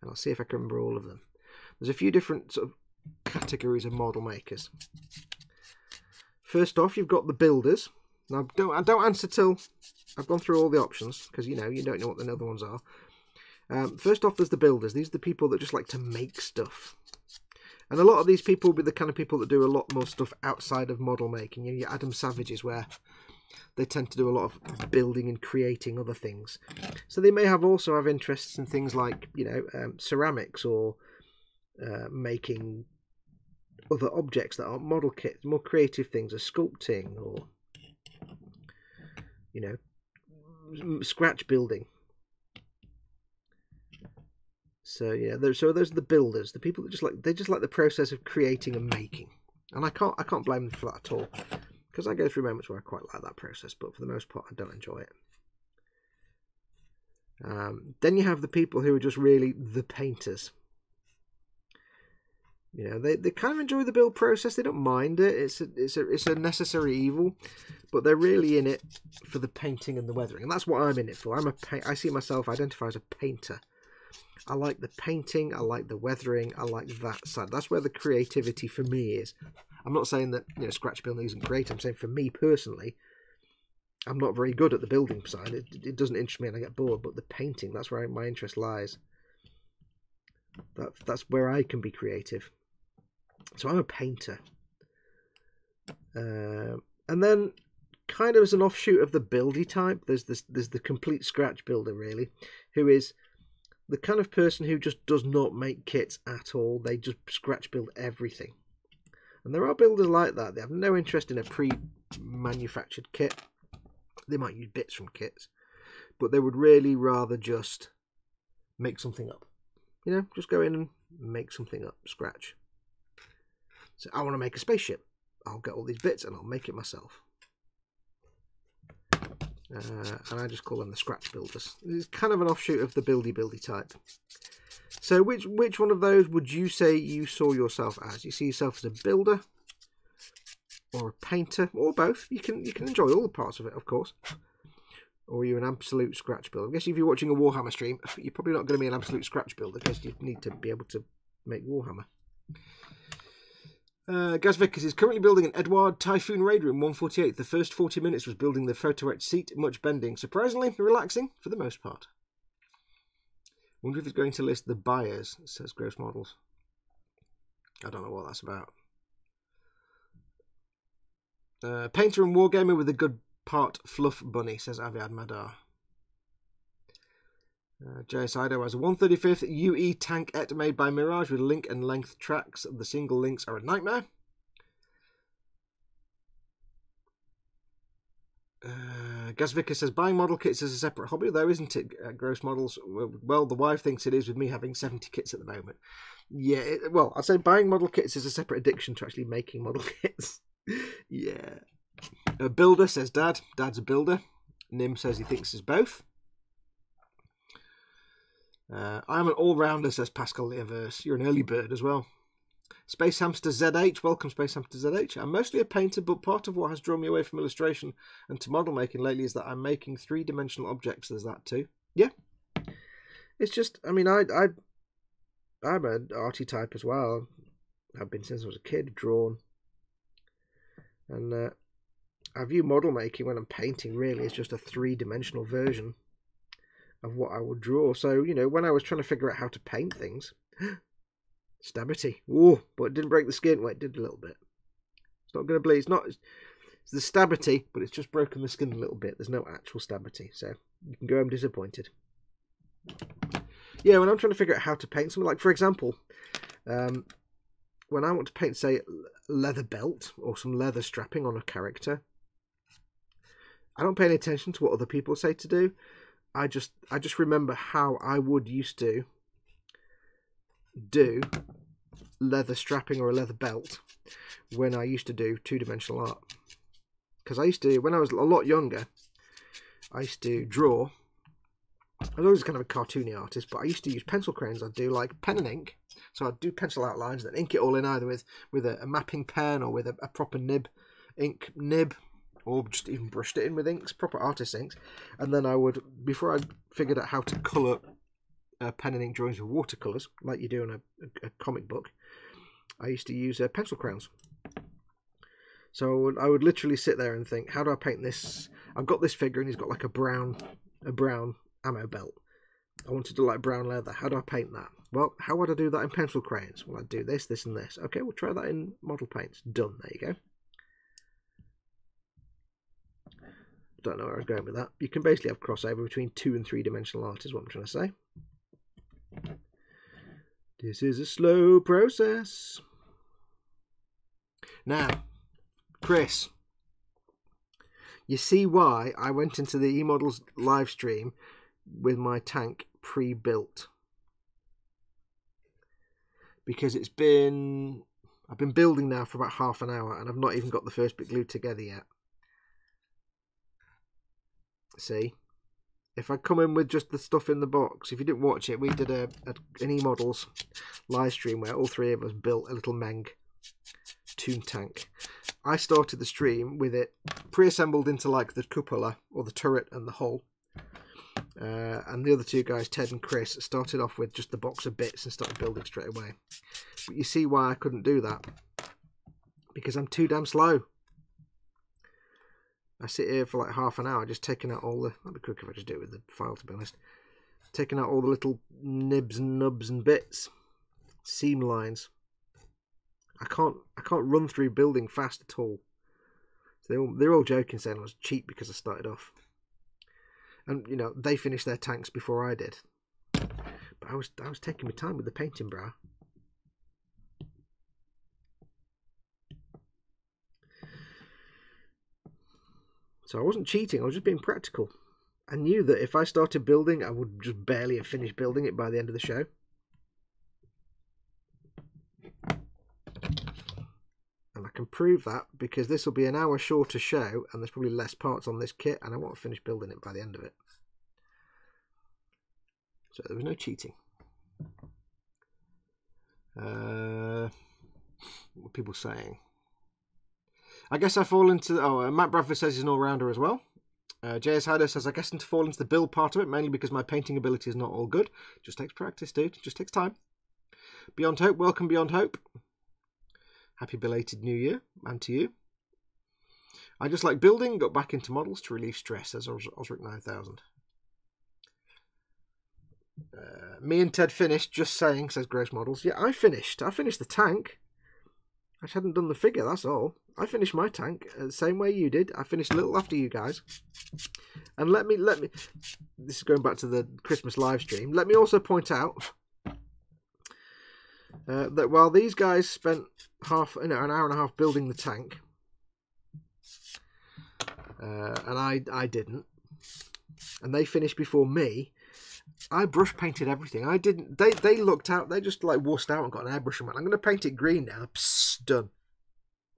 And I'll see if I can remember all of them. There's a few different sort of categories of model makers. First off, you've got the builders. Now, don't I don't answer till I've gone through all the options because you know you don't know what the other ones are. Um, first off, there's the builders. These are the people that just like to make stuff. And a lot of these people will be the kind of people that do a lot more stuff outside of model making. You know, your Adam Savages, where they tend to do a lot of building and creating other things. So they may have also have interests in things like you know um, ceramics or uh, making other objects that aren't model kits, more creative things, or sculpting or you know scratch building. So yeah, so those are the builders, the people that just like they just like the process of creating and making, and I can't I can't blame them for that at all, because I go through moments where I quite like that process, but for the most part I don't enjoy it. Um, then you have the people who are just really the painters. You know, they, they kind of enjoy the build process. They don't mind it. It's a, it's a it's a necessary evil, but they're really in it for the painting and the weathering, and that's what I'm in it for. I'm a I see myself identify as a painter. I like the painting. I like the weathering. I like that side. That's where the creativity for me is. I'm not saying that you know scratch building isn't great. I'm saying for me personally, I'm not very good at the building side. It, it doesn't interest me, and I get bored. But the painting, that's where my interest lies. That that's where I can be creative. So I'm a painter. Uh, and then, kind of as an offshoot of the buildy type, there's this there's the complete scratch builder really, who is the kind of person who just does not make kits at all. They just scratch build everything. And there are builders like that. They have no interest in a pre manufactured kit. They might use bits from kits, but they would really rather just make something up. You know, just go in and make something up, scratch. So I want to make a spaceship. I'll get all these bits and I'll make it myself. Uh, and I just call them the scratch builders. It's kind of an offshoot of the buildy buildy type. So which which one of those would you say you saw yourself as? You see yourself as a builder or a painter or both? You can you can enjoy all the parts of it, of course. Or you're an absolute scratch builder. I guess if you're watching a Warhammer stream, you're probably not going to be an absolute scratch builder because you need to be able to make Warhammer. Uh, Gaz Vickers is currently building an Eduard Typhoon Raider in 148. The first 40 minutes was building the photo etch seat, much bending. Surprisingly relaxing for the most part. Wonder if he's going to list the buyers, says Gross Models. I don't know what that's about. Uh, painter and wargamer with a good part fluff bunny, says Aviad Madar. Uh, JS has a 135th UE tank et made by Mirage with link and length tracks. The single links are a nightmare. Uh, Gazvika says buying model kits is a separate hobby, though, isn't it? Uh, gross models. Well, the wife thinks it is with me having 70 kits at the moment. Yeah, it, well, I'd say buying model kits is a separate addiction to actually making model kits. yeah. A builder says dad. Dad's a builder. Nim says he thinks it's both. Uh, I'm an all-rounder, says Pascal Leaverse. You're an early bird as well. Space Hamster ZH, welcome Space Hamster ZH. I'm mostly a painter, but part of what has drawn me away from illustration and to model making lately is that I'm making three-dimensional objects. There's that too. Yeah, it's just, I mean, I, I, I'm an arty type as well. I've been since I was a kid, drawn, and uh, I view model making when I'm painting really as just a three-dimensional version of what I would draw. So, you know, when I was trying to figure out how to paint things, stabity. Oh, but it didn't break the skin. Well, it did a little bit. It's not going to bleed. It's not. It's the stabity, but it's just broken the skin a little bit. There's no actual stabity, so you can go home disappointed. Yeah, when I'm trying to figure out how to paint something, like for example, um, when I want to paint, say, leather belt or some leather strapping on a character, I don't pay any attention to what other people say to do. I just I just remember how I would used to do leather strapping or a leather belt when I used to do two dimensional art. Because I used to when I was a lot younger, I used to draw. I was always kind of a cartoony artist, but I used to use pencil crayons. I'd do like pen and ink. So I'd do pencil outlines, then ink it all in either with with a, a mapping pen or with a, a proper nib ink nib or just even brushed it in with inks, proper artist inks. And then I would, before I figured out how to colour uh, pen and ink drawings with watercolours, like you do in a, a, comic book, I used to use uh, pencil crayons. So I would, I would literally sit there and think, how do I paint this? I've got this figure and he's got like a brown, a brown ammo belt. I wanted to like brown leather. How do I paint that? Well, how would I do that in pencil crayons? Well, I'd do this, this, and this. Okay, we'll try that in model paints. Done. There you go. Don't know where I was going with that. You can basically have crossover between two and three dimensional art, is what I'm trying to say. This is a slow process. Now, Chris, you see why I went into the eModels live stream with my tank pre built. Because it's been. I've been building now for about half an hour and I've not even got the first bit glued together yet. See? If I come in with just the stuff in the box, if you didn't watch it, we did a, a an E-Models live stream where all three of us built a little Meng toon tank. I started the stream with it pre-assembled into like the cupola or the turret and the hull. Uh, and the other two guys, Ted and Chris, started off with just the box of bits and started building straight away. But you see why I couldn't do that? Because I'm too damn slow. I sit here for like half an hour just taking out all the. That'd be quick if I just do it with the file, to be honest. Taking out all the little nibs and nubs and bits, seam lines. I can't. I can't run through building fast at all. So they're all, they're all joking, saying I was cheap because I started off. And you know they finished their tanks before I did. But I was I was taking my time with the painting, bro. So I wasn't cheating, I was just being practical. I knew that if I started building, I would just barely have finished building it by the end of the show. And I can prove that because this will be an hour shorter show and there's probably less parts on this kit and I want to finish building it by the end of it. So there was no cheating. Uh, what people saying? I guess I fall into. Oh, uh, Matt Bradford says he's an all rounder as well. Uh, JS Hyder says, I guess to fall into the build part of it, mainly because my painting ability is not all good. Just takes practice, dude. Just takes time. Beyond Hope, welcome Beyond Hope. Happy belated New Year, and to you. I just like building, got back into models to relieve stress, as Os- Osric 9000. Uh, me and Ted finished, just saying, says Gross Models. Yeah, I finished. I finished the tank. I just hadn't done the figure, that's all. I finished my tank uh, the same way you did. I finished a little after you guys. And let me, let me, this is going back to the Christmas live stream. Let me also point out uh, that while these guys spent half, you know, an hour and a half building the tank, uh, and I, I didn't, and they finished before me, I brush painted everything. I didn't. They they looked out. They just like wussed out and got an airbrush and went, "I'm going to paint it green now." Psst, done.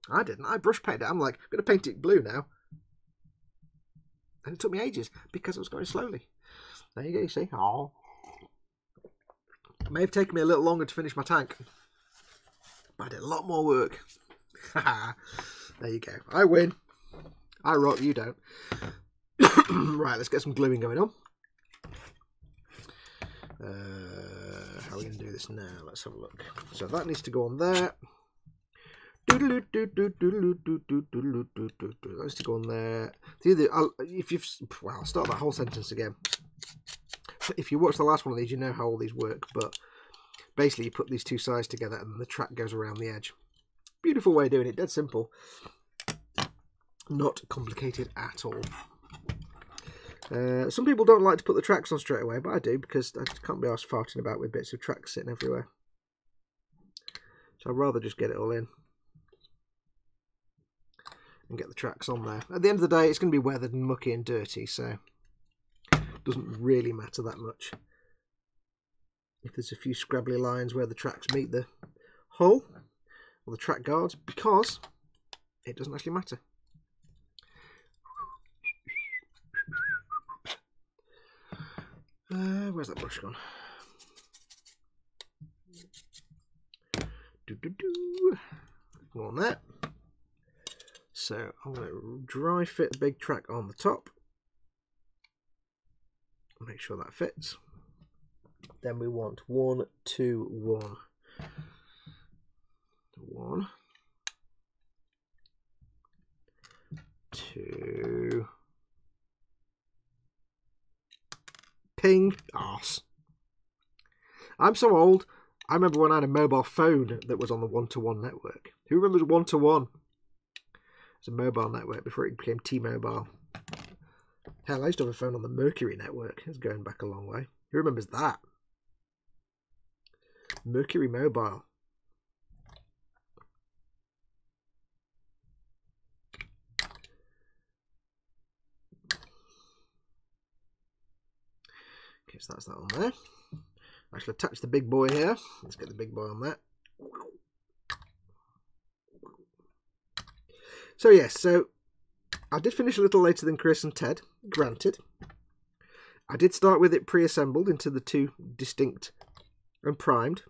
I didn't. I brush painted it. I'm like, I'm going to paint it blue now. And it took me ages because I was going slowly. There you go. You see? Oh, may have taken me a little longer to finish my tank, but I did a lot more work. there you go. I win. I rock. You don't. right. Let's get some gluing going on. Uh, how are we going to do this now? Let's have a look. So that needs to go on there. That needs to go on there. The other, if you've well, I'll start that whole sentence again. If you watch the last one of these, you know how all these work. But basically, you put these two sides together, and the track goes around the edge. Beautiful way of doing it. Dead simple. Not complicated at all. Uh, some people don't like to put the tracks on straight away, but I do because I can't be asked farting about with bits of tracks sitting everywhere. So I'd rather just get it all in and get the tracks on there. At the end of the day, it's going to be weathered and mucky and dirty, so it doesn't really matter that much. If there's a few scrabbly lines where the tracks meet the hull or the track guards, because it doesn't actually matter. Uh, where's that brush gone? Do do do. On there. So I'm going to dry fit the big track on the top. Make sure that fits. Then we want one, two, one. One. Two. Ping. Arse. I'm so old. I remember when I had a mobile phone that was on the one to one network. Who remembers one to one? It's a mobile network before it became T Mobile. Hell, I used to have a phone on the Mercury network. It's going back a long way. Who remembers that? Mercury Mobile. Okay, so that's that on there. I shall attach the big boy here. Let's get the big boy on that. So yes, so I did finish a little later than Chris and Ted, granted. I did start with it pre-assembled into the two distinct and primed.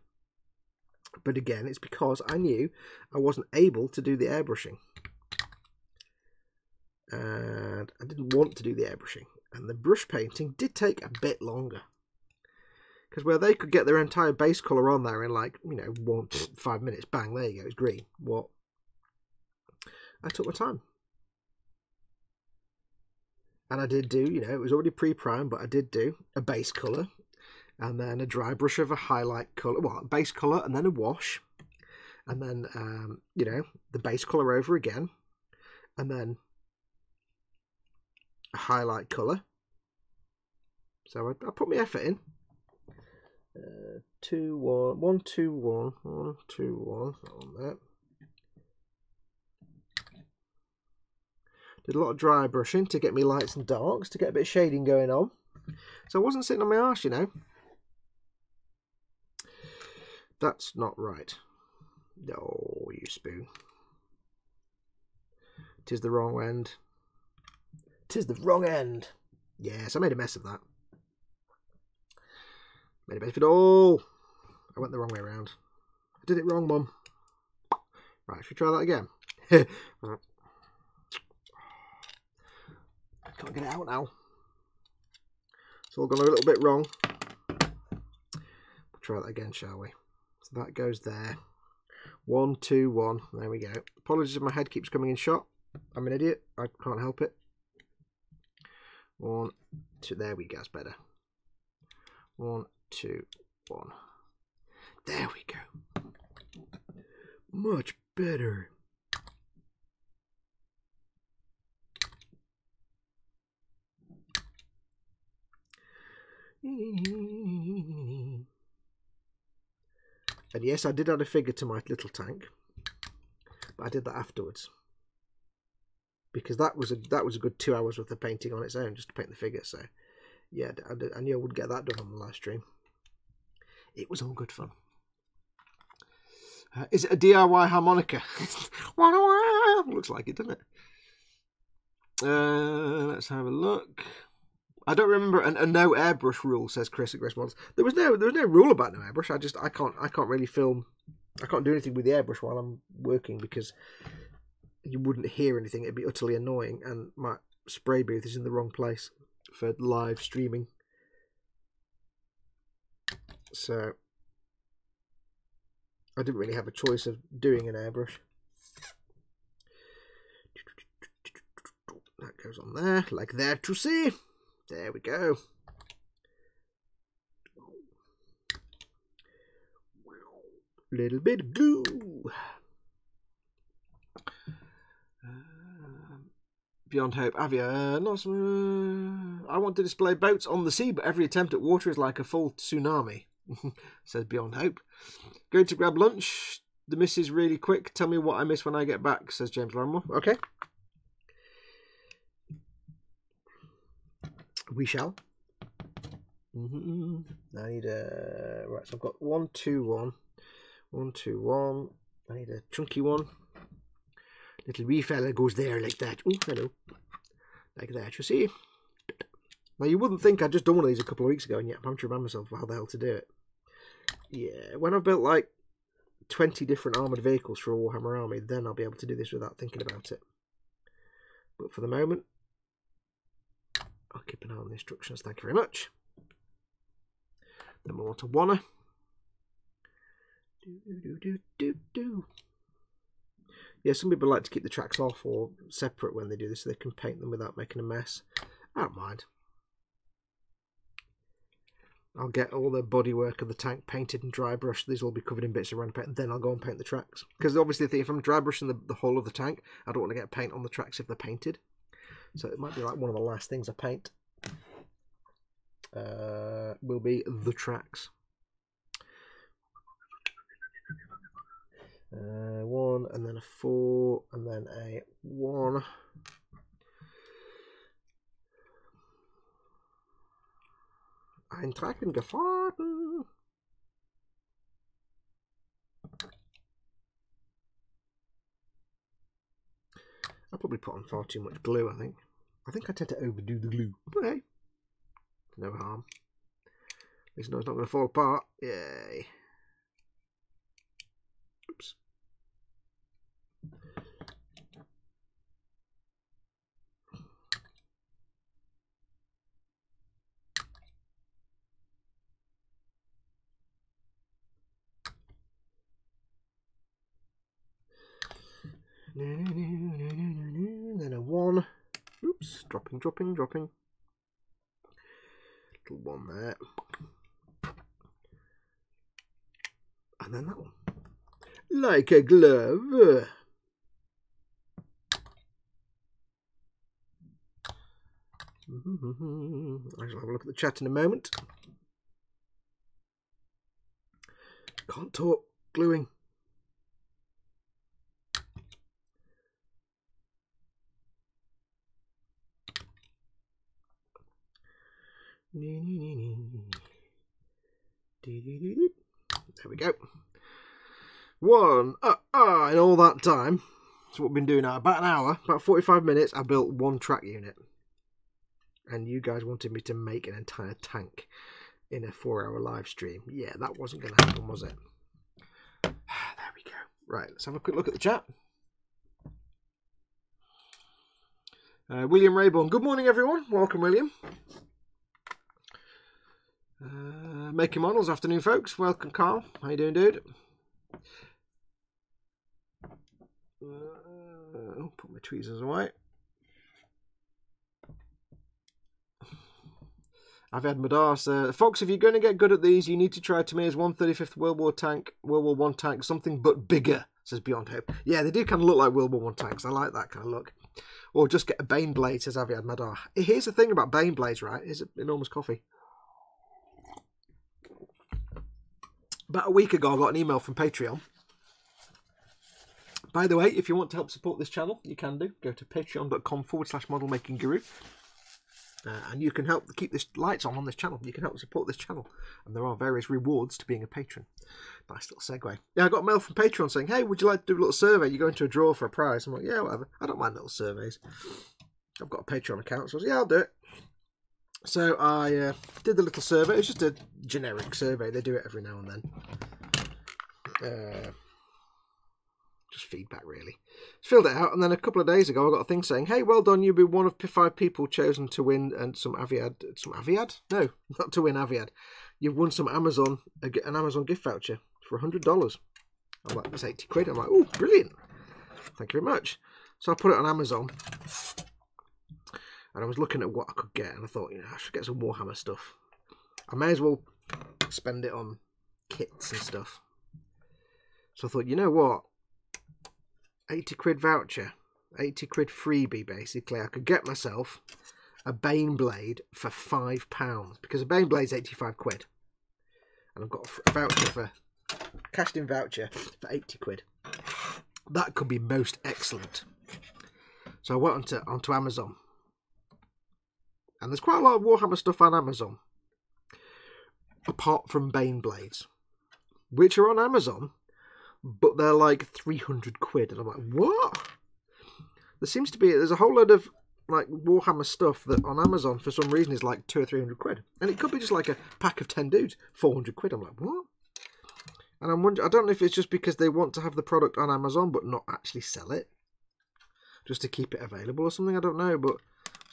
But again, it's because I knew I wasn't able to do the airbrushing. And I didn't want to do the airbrushing. And the brush painting did take a bit longer. Because where they could get their entire base colour on there in like, you know, one, five minutes, bang, there you go, it's green. What? I took my time. And I did do, you know, it was already pre-primed, but I did do a base colour and then a dry brush of a highlight colour, well, base colour and then a wash. And then, um, you know, the base colour over again. And then a highlight colour. So I, I put my effort in. Uh, two, one, one, two, one, one, two, one, on that. Did a lot of dry brushing to get me lights and darks, to get a bit of shading going on. So I wasn't sitting on my arse, you know. That's not right. No, you spoon. Tis the wrong end. Tis the wrong end. Yes, I made a mess of that. Made a mess of it all. I went the wrong way around. I did it wrong, Mum. Right, should we try that again? Can't get it out now. It's all gone a little bit wrong. We'll try that again, shall we? So that goes there. One, two, one. There we go. Apologies if my head keeps coming in shot. I'm an idiot. I can't help it. One, two. There we go. That's better. One, two, one. There we go. Much better. And yes, I did add a figure to my little tank, but I did that afterwards because that was a that was a good two hours worth of painting on its own just to paint the figure. So yeah, I, I knew I would get that done on the live stream. It was all good fun. Uh, is it a DIY harmonica? Looks like it, doesn't it? Uh, let's have a look. I don't remember a, a no airbrush rule, says Chris at Chris Mods. There was no there was no rule about no airbrush. I just I can't I can't really film I can't do anything with the airbrush while I'm working because you wouldn't hear anything. It'd be utterly annoying, and my spray booth is in the wrong place for live streaming. So I didn't really have a choice of doing an airbrush. That goes on there, like that to see. There we go. Little bit. Uh, beyond hope, Avia. Not some, uh, I want to display boats on the sea, but every attempt at water is like a full tsunami. says Beyond Hope. Going to grab lunch. The miss is really quick. Tell me what I miss when I get back, says James Larimore. Okay. we shall. Mm-hmm. I need a right. So I've got one, two, one, one, two, one. I need a chunky one. Little wee fella goes there like that. Oh, hello, like that. You see. Now you wouldn't think I'd just done one of these a couple of weeks ago, and yet I'm trying to remind myself how the hell to do it. Yeah, when I've built like twenty different armored vehicles for a Warhammer army, then I'll be able to do this without thinking about it. But for the moment, I'll keep an eye on the instructions. Thank you very much. Then we want to wanna. Do, do, do, do, do. Yeah, some people like to keep the tracks off or separate when they do this so they can paint them without making a mess. I don't mind. I'll get all the bodywork of the tank painted and dry brushed. These will be covered in bits of render paint, and then I'll go and paint the tracks. Because obviously, if I'm dry brushing the, the whole of the tank, I don't want to get paint on the tracks if they're painted. So it might be like one of the last things I paint. Uh, will be the tracks. Uh, one and then a four and then a one. Eintragen gefahren. I probably put on far too much glue, I think. I think I tend to overdo the glue. But hey, no harm. At least know it's not going to fall apart. Yay. Then a one. Oops, dropping, dropping, dropping. Little one there. And then that one. Like a glove. I shall have a look at the chat in a moment. Can't talk. Gluing. There we go. One, uh, uh, in all that time, that's what we've been doing now, about an hour, about 45 minutes, I built one track unit. And you guys wanted me to make an entire tank in a four hour live stream. Yeah, that wasn't going to happen, was it? there we go. Right, let's have a quick look at the chat. Uh, William Rayborn. Good morning, everyone. Welcome, William. Uh, making models. Afternoon, folks. Welcome, Carl. How you doing, dude? Uh, put my tweezers away. I've had Madas. Uh, Fox, if you're going to get good at these, you need to try Tamiya's 135th World War tank, World War One tank, something but bigger, says Beyond Hope. Yeah, they do kind of look like World War One tanks. I like that kind of look. Or just get a Baneblade, says Aviad Madar. Here's the thing about Baneblades, right? Is an enormous coffee? About a week ago, I got an email from Patreon. By the way, if you want to help support this channel, you can do. Go to patreon.com forward slash model making guru. Uh, and you can help keep this lights on on this channel. You can help support this channel, and there are various rewards to being a patron. Nice little segue. Yeah, I got a mail from Patreon saying, "Hey, would you like to do a little survey? You go into a draw for a prize." I'm like, "Yeah, whatever. I don't mind little surveys. I've got a Patreon account, so I was, yeah, I'll do it." So I uh, did the little survey. It's just a generic survey. They do it every now and then. Uh, just feedback, really. Filled it out, and then a couple of days ago, I got a thing saying, "Hey, well done! You've been one of five people chosen to win and some Aviad, some Aviad? No, not to win Aviad. You've won some Amazon, an Amazon gift voucher for hundred dollars. I'm like, that's eighty quid. I'm like, oh, brilliant! Thank you very much. So I put it on Amazon, and I was looking at what I could get, and I thought, you know, I should get some Warhammer stuff. I may as well spend it on kits and stuff. So I thought, you know what? 80 quid voucher, 80 quid freebie basically. I could get myself a Baneblade for five pounds because a Baneblade's 85 quid. And I've got a voucher for, cashed in voucher for 80 quid. That could be most excellent. So I went onto, onto Amazon. And there's quite a lot of Warhammer stuff on Amazon. Apart from Baneblades. Which are on Amazon but they're like 300 quid. And I'm like, what? There seems to be, there's a whole load of like Warhammer stuff that on Amazon for some reason is like two or 300 quid. And it could be just like a pack of 10 dudes, 400 quid. I'm like, what? And I'm wondering, I don't know if it's just because they want to have the product on Amazon but not actually sell it, just to keep it available or something. I don't know, but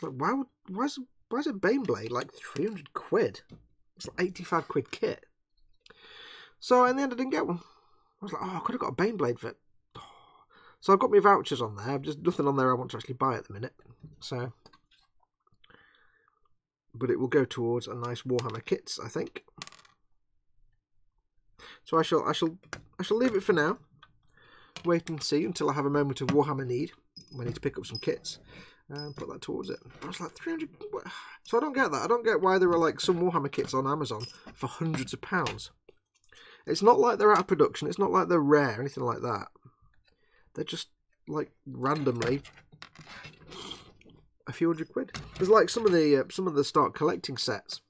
like, why would, why is, why is a Baneblade like 300 quid? It's like 85 quid kit. So in the end, I didn't get one. I was like, oh, I could have got a Baneblade for it. So I've got my vouchers on there. I've just nothing on there I want to actually buy at the minute. So, but it will go towards a nice Warhammer kits, I think. So I shall, I shall, I shall leave it for now. Wait and see until I have a moment of Warhammer need. I need to pick up some kits and put that towards it. I was like 300. So I don't get that. I don't get why there are like some Warhammer kits on Amazon for hundreds of pounds. It's not like they're out of production. It's not like they're rare, anything like that. They're just like randomly a few hundred quid. There's like some of the uh, some of the start collecting sets.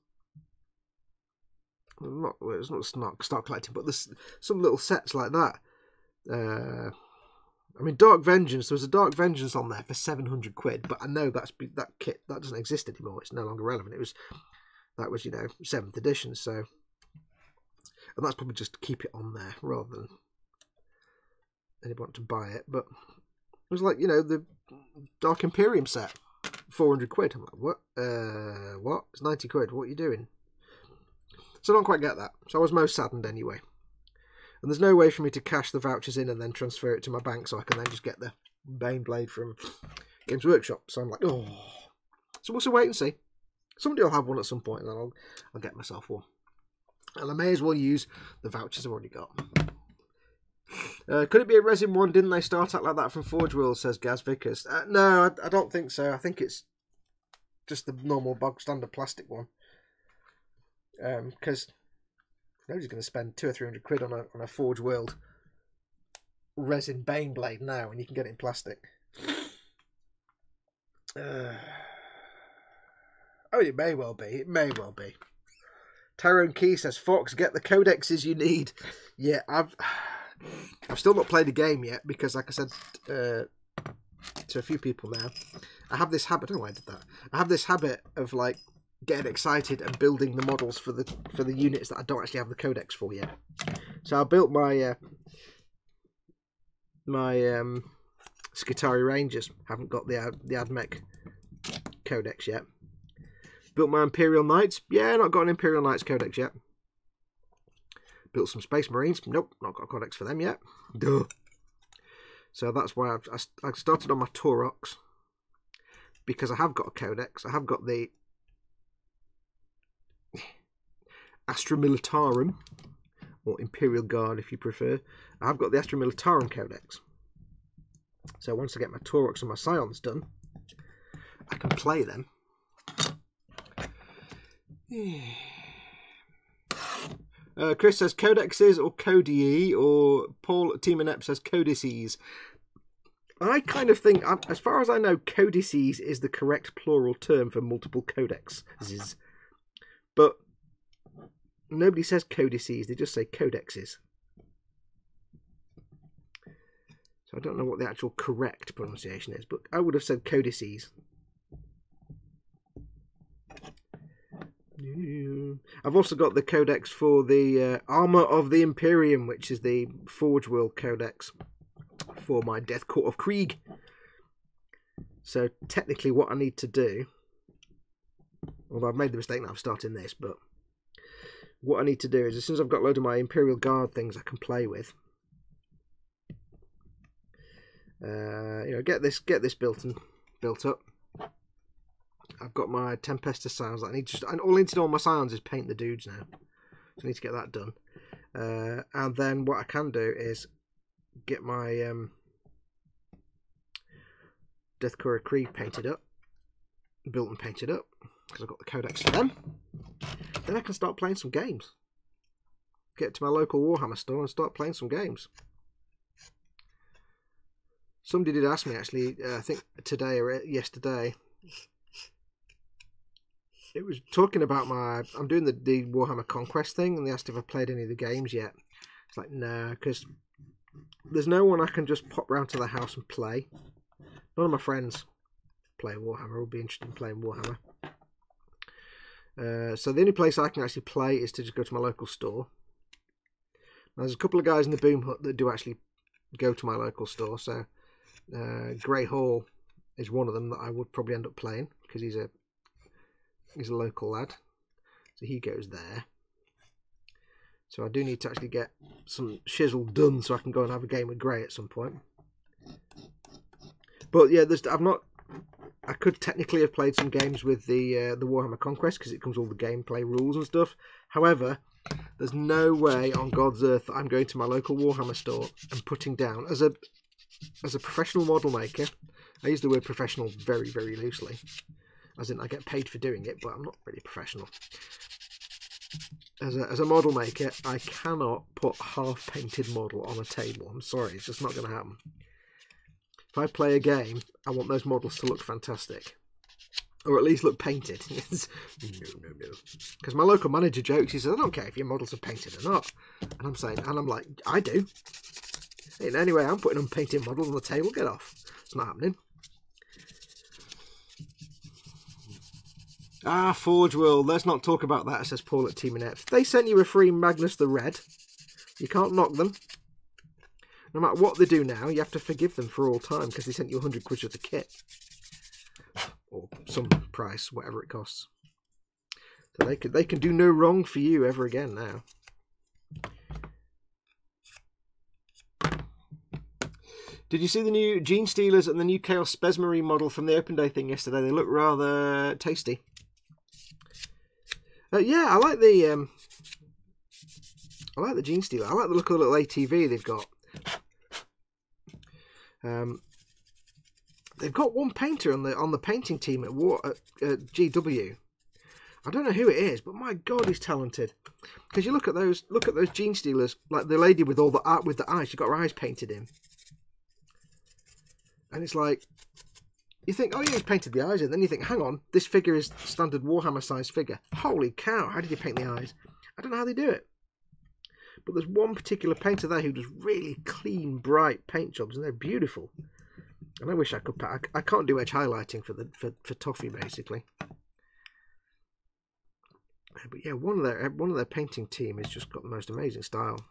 Not well, it's not start start collecting, but there's some little sets like that. Uh, I mean, Dark Vengeance. There was a Dark Vengeance on there for seven hundred quid, but I know that's that kit that doesn't exist anymore. It's no longer relevant. It was that was you know seventh edition, so and that's probably just to keep it on there rather than anyone to buy it. But it was like you know the Dark Imperium set, four hundred quid. I'm like, what? Uh, what? It's ninety quid. What are you doing? So I don't quite get that. So I was most saddened anyway. And there's no way for me to cash the vouchers in and then transfer it to my bank so I can then just get the Baneblade from Games Workshop. So I'm like, oh. So we'll see, wait and see. Somebody will have one at some point and then I'll, I'll get myself one. And I may as well use the vouchers I've already got. Uh, could it be a resin one? Didn't they start out like that from Forge World, says Gaz Vickers. Uh, no, I, I, don't think so. I think it's just the normal bog standard plastic one. Because um, nobody's going to spend two or three hundred quid on a, on a Forge World resin Baneblade now and you can get it in plastic. Uh, Oh, it may well be. It may well be. Tyrone Key says, Fox, get the codexes you need. Yeah, I've I've still not played a game yet because, like I said uh, to a few people now, I have this habit. Oh, I did that. I have this habit of like getting excited and building the models for the for the units that I don't actually have the codex for yet. So I built my uh, my um, Skitarii Rangers. Haven't got the the Admech codex yet. Built my Imperial Knights. Yeah, not got an Imperial Knights codex yet. Built some Space Marines. Nope, not got a codex for them yet. Duh. So that's why I've, I started on my Taurox because I have got a codex. I have got the Astra Militarum, or Imperial Guard if you prefer. I've got the Astra Militarum Codex. So once I get my Taurox and my Scions done, I can play them. Uh, Chris says codexes or codii, or Paul Team Inept says codices. I kind of think, as far as I know, codices is the correct plural term for multiple codexes. But nobody says codices, they just say codexes. So I don't know what the actual correct pronunciation is, but I would have said codices. I've also got the codex for the uh, Armour of the Imperium, which is the Forge World codex for my Death Korps of Krieg. So technically what I need to do, although I've made the mistake now of starting this, but what I need to do is as soon as I've got a load of my Imperial Guard things I can play with, uh, you know, get this get this built and built up. I've got my Tempestus Scions. I need just and all I need to do on my sounds is paint the dudes now. So I need to get that done. Uh, and then what I can do is get my um, Death Korps of painted up, built and painted up because I've got the codex for them. Then I can start playing some games. Get to my local Warhammer store and start playing some games. Somebody did ask me actually, uh, I think today or yesterday. It was talking about my. I'm doing the, the Warhammer Conquest thing, and they asked if I played any of the games yet. It's like, no, because there's no one I can just pop round to the house and play. None of my friends play Warhammer will be interested in playing Warhammer. Uh, so the only place I can actually play is to just go to my local store. Now, there's a couple of guys in the Boom Hut that do actually go to my local store. So uh, Gray Hall is one of them that I would probably end up playing because he's a he's a local lad. So he goes there. So I do need to actually get some shizzle done so I can go and have a game with Gray at some point. But yeah, there's I've not. I could technically have played some games with the uh, the Warhammer Conquest because it comes with all the gameplay rules and stuff. However, there's no way on God's earth that I'm going to my local Warhammer store and putting down as a as a professional model maker. I use the word professional very very loosely, as in I get paid for doing it, but I'm not really professional as a, as a model maker, I cannot put half painted model on a table. I'm sorry, it's just not going to happen. If I play a game, I want those models to look fantastic. Or at least look painted. no, no, no. Because my local manager jokes, he says, I don't care if your models are painted or not. And I'm saying, and I'm like, I do. In any way, I'm putting unpainted models on the table, get off. It's not happening. Ah, Forge World. Let's not talk about that, says Paul at Team Inept. They sent you a free Magnus the Red. You can't knock them. No matter what they do now, you have to forgive them for all time because they sent you 100 quid worth of kit. Or some price, whatever it costs. So they can, they can do no wrong for you ever again now. Did you see the new Genestealers and the new Chaos Space Marine model from the open day thing yesterday? They look rather tasty. Uh, yeah, I like the um, I like the Genestealer. I like the look of the little ATV they've got. Um, they've got one painter on the on the painting team at, War, at, at GW. I don't know who it is, but my God, he's talented. Because you look at those, look at those Genestealers, like the lady with all the art with the eyes. She got her eyes painted in, and it's like you think, oh yeah, he's painted the eyes in. Then you think, hang on, this figure is standard Warhammer size figure. Holy cow, how did you paint the eyes? I don't know how they do it. But there's one particular painter there who does really clean, bright paint jobs, and they're beautiful. And I wish I could. I, I can't do edge highlighting for the for, for Toffee basically. But yeah, one of their one of their painting team has just got the most amazing style.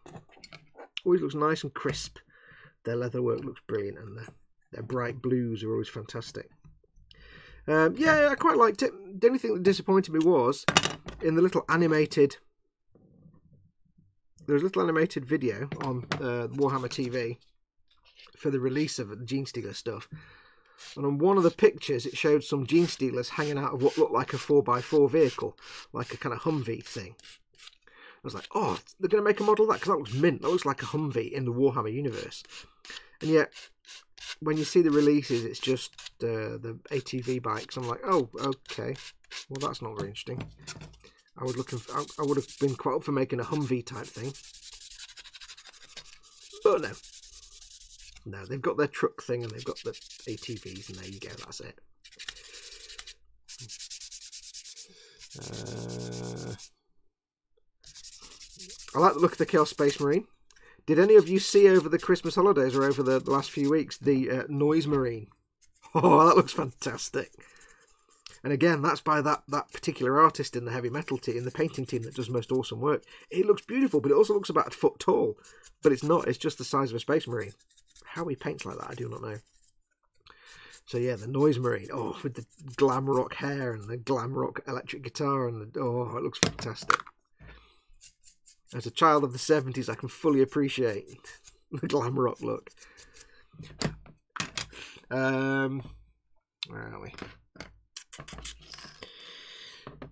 Always looks nice and crisp. Their leather work looks brilliant, and their their bright blues are always fantastic. Um, yeah, I quite liked it. The only thing that disappointed me was in the little animated. There was a little animated video on uh, Warhammer TV for the release of the Genestealer stuff. And on one of the pictures, it showed some Genestealers hanging out of what looked like a 4x4 vehicle, like a kind of Humvee thing. I was like, oh, they're going to make a model of that because that looks mint. That looks like a Humvee in the Warhammer universe. And yet, when you see the releases, it's just uh, the ATV bikes. I'm like, oh, okay. Well, that's not very interesting. I looking. For, I, would have been quite up for making a Humvee type thing, but no, no. They've got their truck thing and they've got the ATVs, and there you go. That's it. Uh, I like the look of the Chaos Space Marine. Did any of you see over the Christmas holidays or over the, the last few weeks the uh, Noise Marine? Oh, that looks fantastic. And again, that's by that, that particular artist in the heavy metal team, in the painting team that does most awesome work. It looks beautiful, but it also looks about a foot tall. But it's not, it's just the size of a space marine. How he paints like that, I do not know. So yeah, the Noise Marine, oh, with the glam rock hair and the glam rock electric guitar, and the, oh, it looks fantastic. As a child of the 70s, I can fully appreciate the glam rock look. Um, where are we?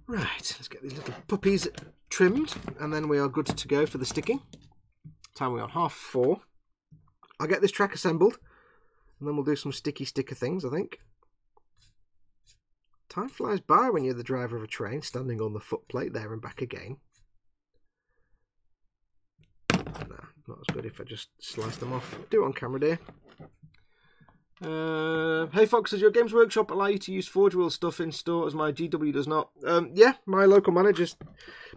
Right, let's get these little puppies trimmed, and then we are good to go for the sticking. Time we on half four. I'll get this track assembled, and then we'll do some sticky sticker things, I think. Time flies by when you're the driver of a train, standing on the footplate there and back again. Nah, not as good if I just slice them off. Do it on camera, dear. Uh, hey Fox, does your Games Workshop allow you to use Forge World stuff in store as my GW does not? Um, yeah, my local manager,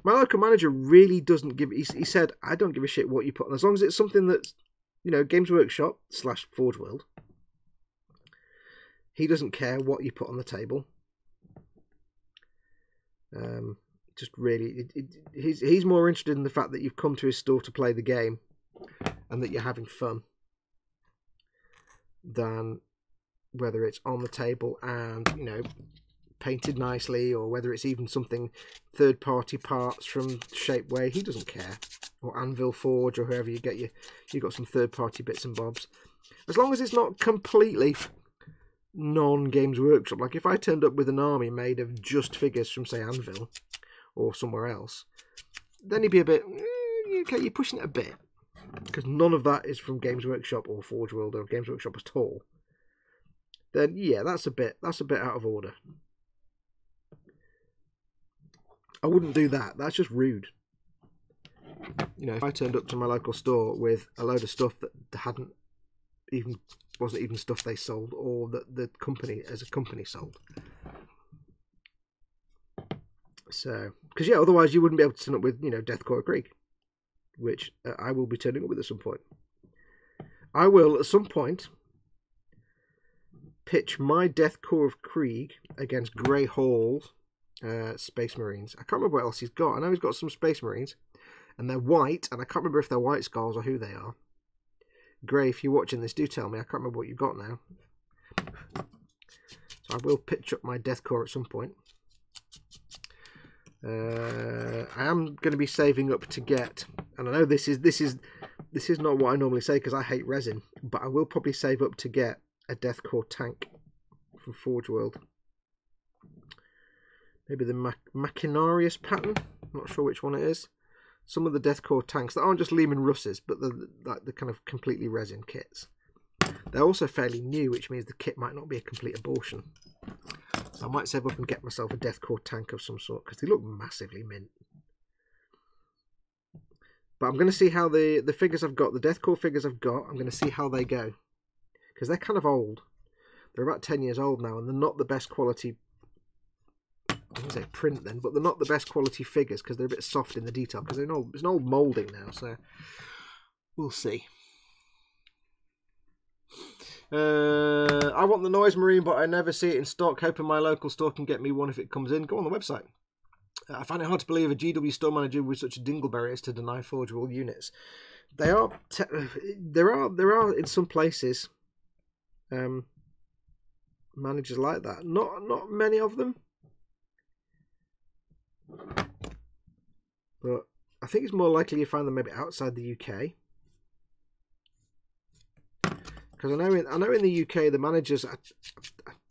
my local manager really doesn't give. He, he said, I don't give a shit what you put on, as long as it's something that's, you know, Games Workshop slash Forge World. He doesn't care what you put on the table. Um, just really, it, it, he's he's more interested in the fact that you've come to his store to play the game, and that you're having fun than whether it's on the table and you know painted nicely or whether it's even something third party parts from Shapeway he doesn't care. Or Anvil Forge or whoever you get you you got some third party bits and bobs. As long as it's not completely non games workshop. Like if I turned up with an army made of just figures from say Anvil or somewhere else then he'd be a bit eh, okay you're pushing it a bit because none of that is from Games Workshop or Forge World or Games Workshop at all, then yeah, that's a bit that's a bit out of order. I wouldn't do that. That's just rude. You know, if I turned up to my local store with a load of stuff that hadn't even wasn't even stuff they sold or that the company as a company sold. So, because yeah, otherwise you wouldn't be able to turn up with you know Death Korps Krieg which uh, I will be turning up with at some point. I will, at some point, pitch my Death Korps of Krieg against Grey Hall uh, Space Marines. I can't remember what else he's got. I know he's got some Space Marines, and they're white, and I can't remember if they're White Skulls or who they are. Grey, if you're watching this, do tell me. I can't remember what you've got now. So I will pitch up my Death Korps at some point. Uh, I am going to be saving up to get, and I know this is this is this is not what I normally say because I hate resin, but I will probably save up to get a Death Korps tank from Forge World. Maybe the Mac- Macharius pattern. I'm not sure which one it is. Some of the Death Korps tanks that aren't just Leman Russes, but the like the kind of completely resin kits. They're also fairly new, which means the kit might not be a complete abortion. I might save up and get myself a Death Korps tank of some sort because they look massively mint. But I'm going to see how the, the figures I've got, the Death Korps figures I've got, I'm going to see how they go. Because they're kind of old. They're about 10 years old now, and they're not the best quality. I wouldn't say print then, but they're not the best quality figures because they're a bit soft in the detail because they're an old, it's an old moulding now, so we'll see. Uh, I want the Noise Marine, but I never see it in stock. Hoping my local store can get me one if it comes in. Go on the website. Uh, I find it hard to believe a GW store manager with such a dingleberry is to deny Forge World units. They are. There are. There are in some places. Um, managers like that. Not. Not many of them. But I think it's more likely you find them maybe outside the UK because I know in I know in the UK the managers I,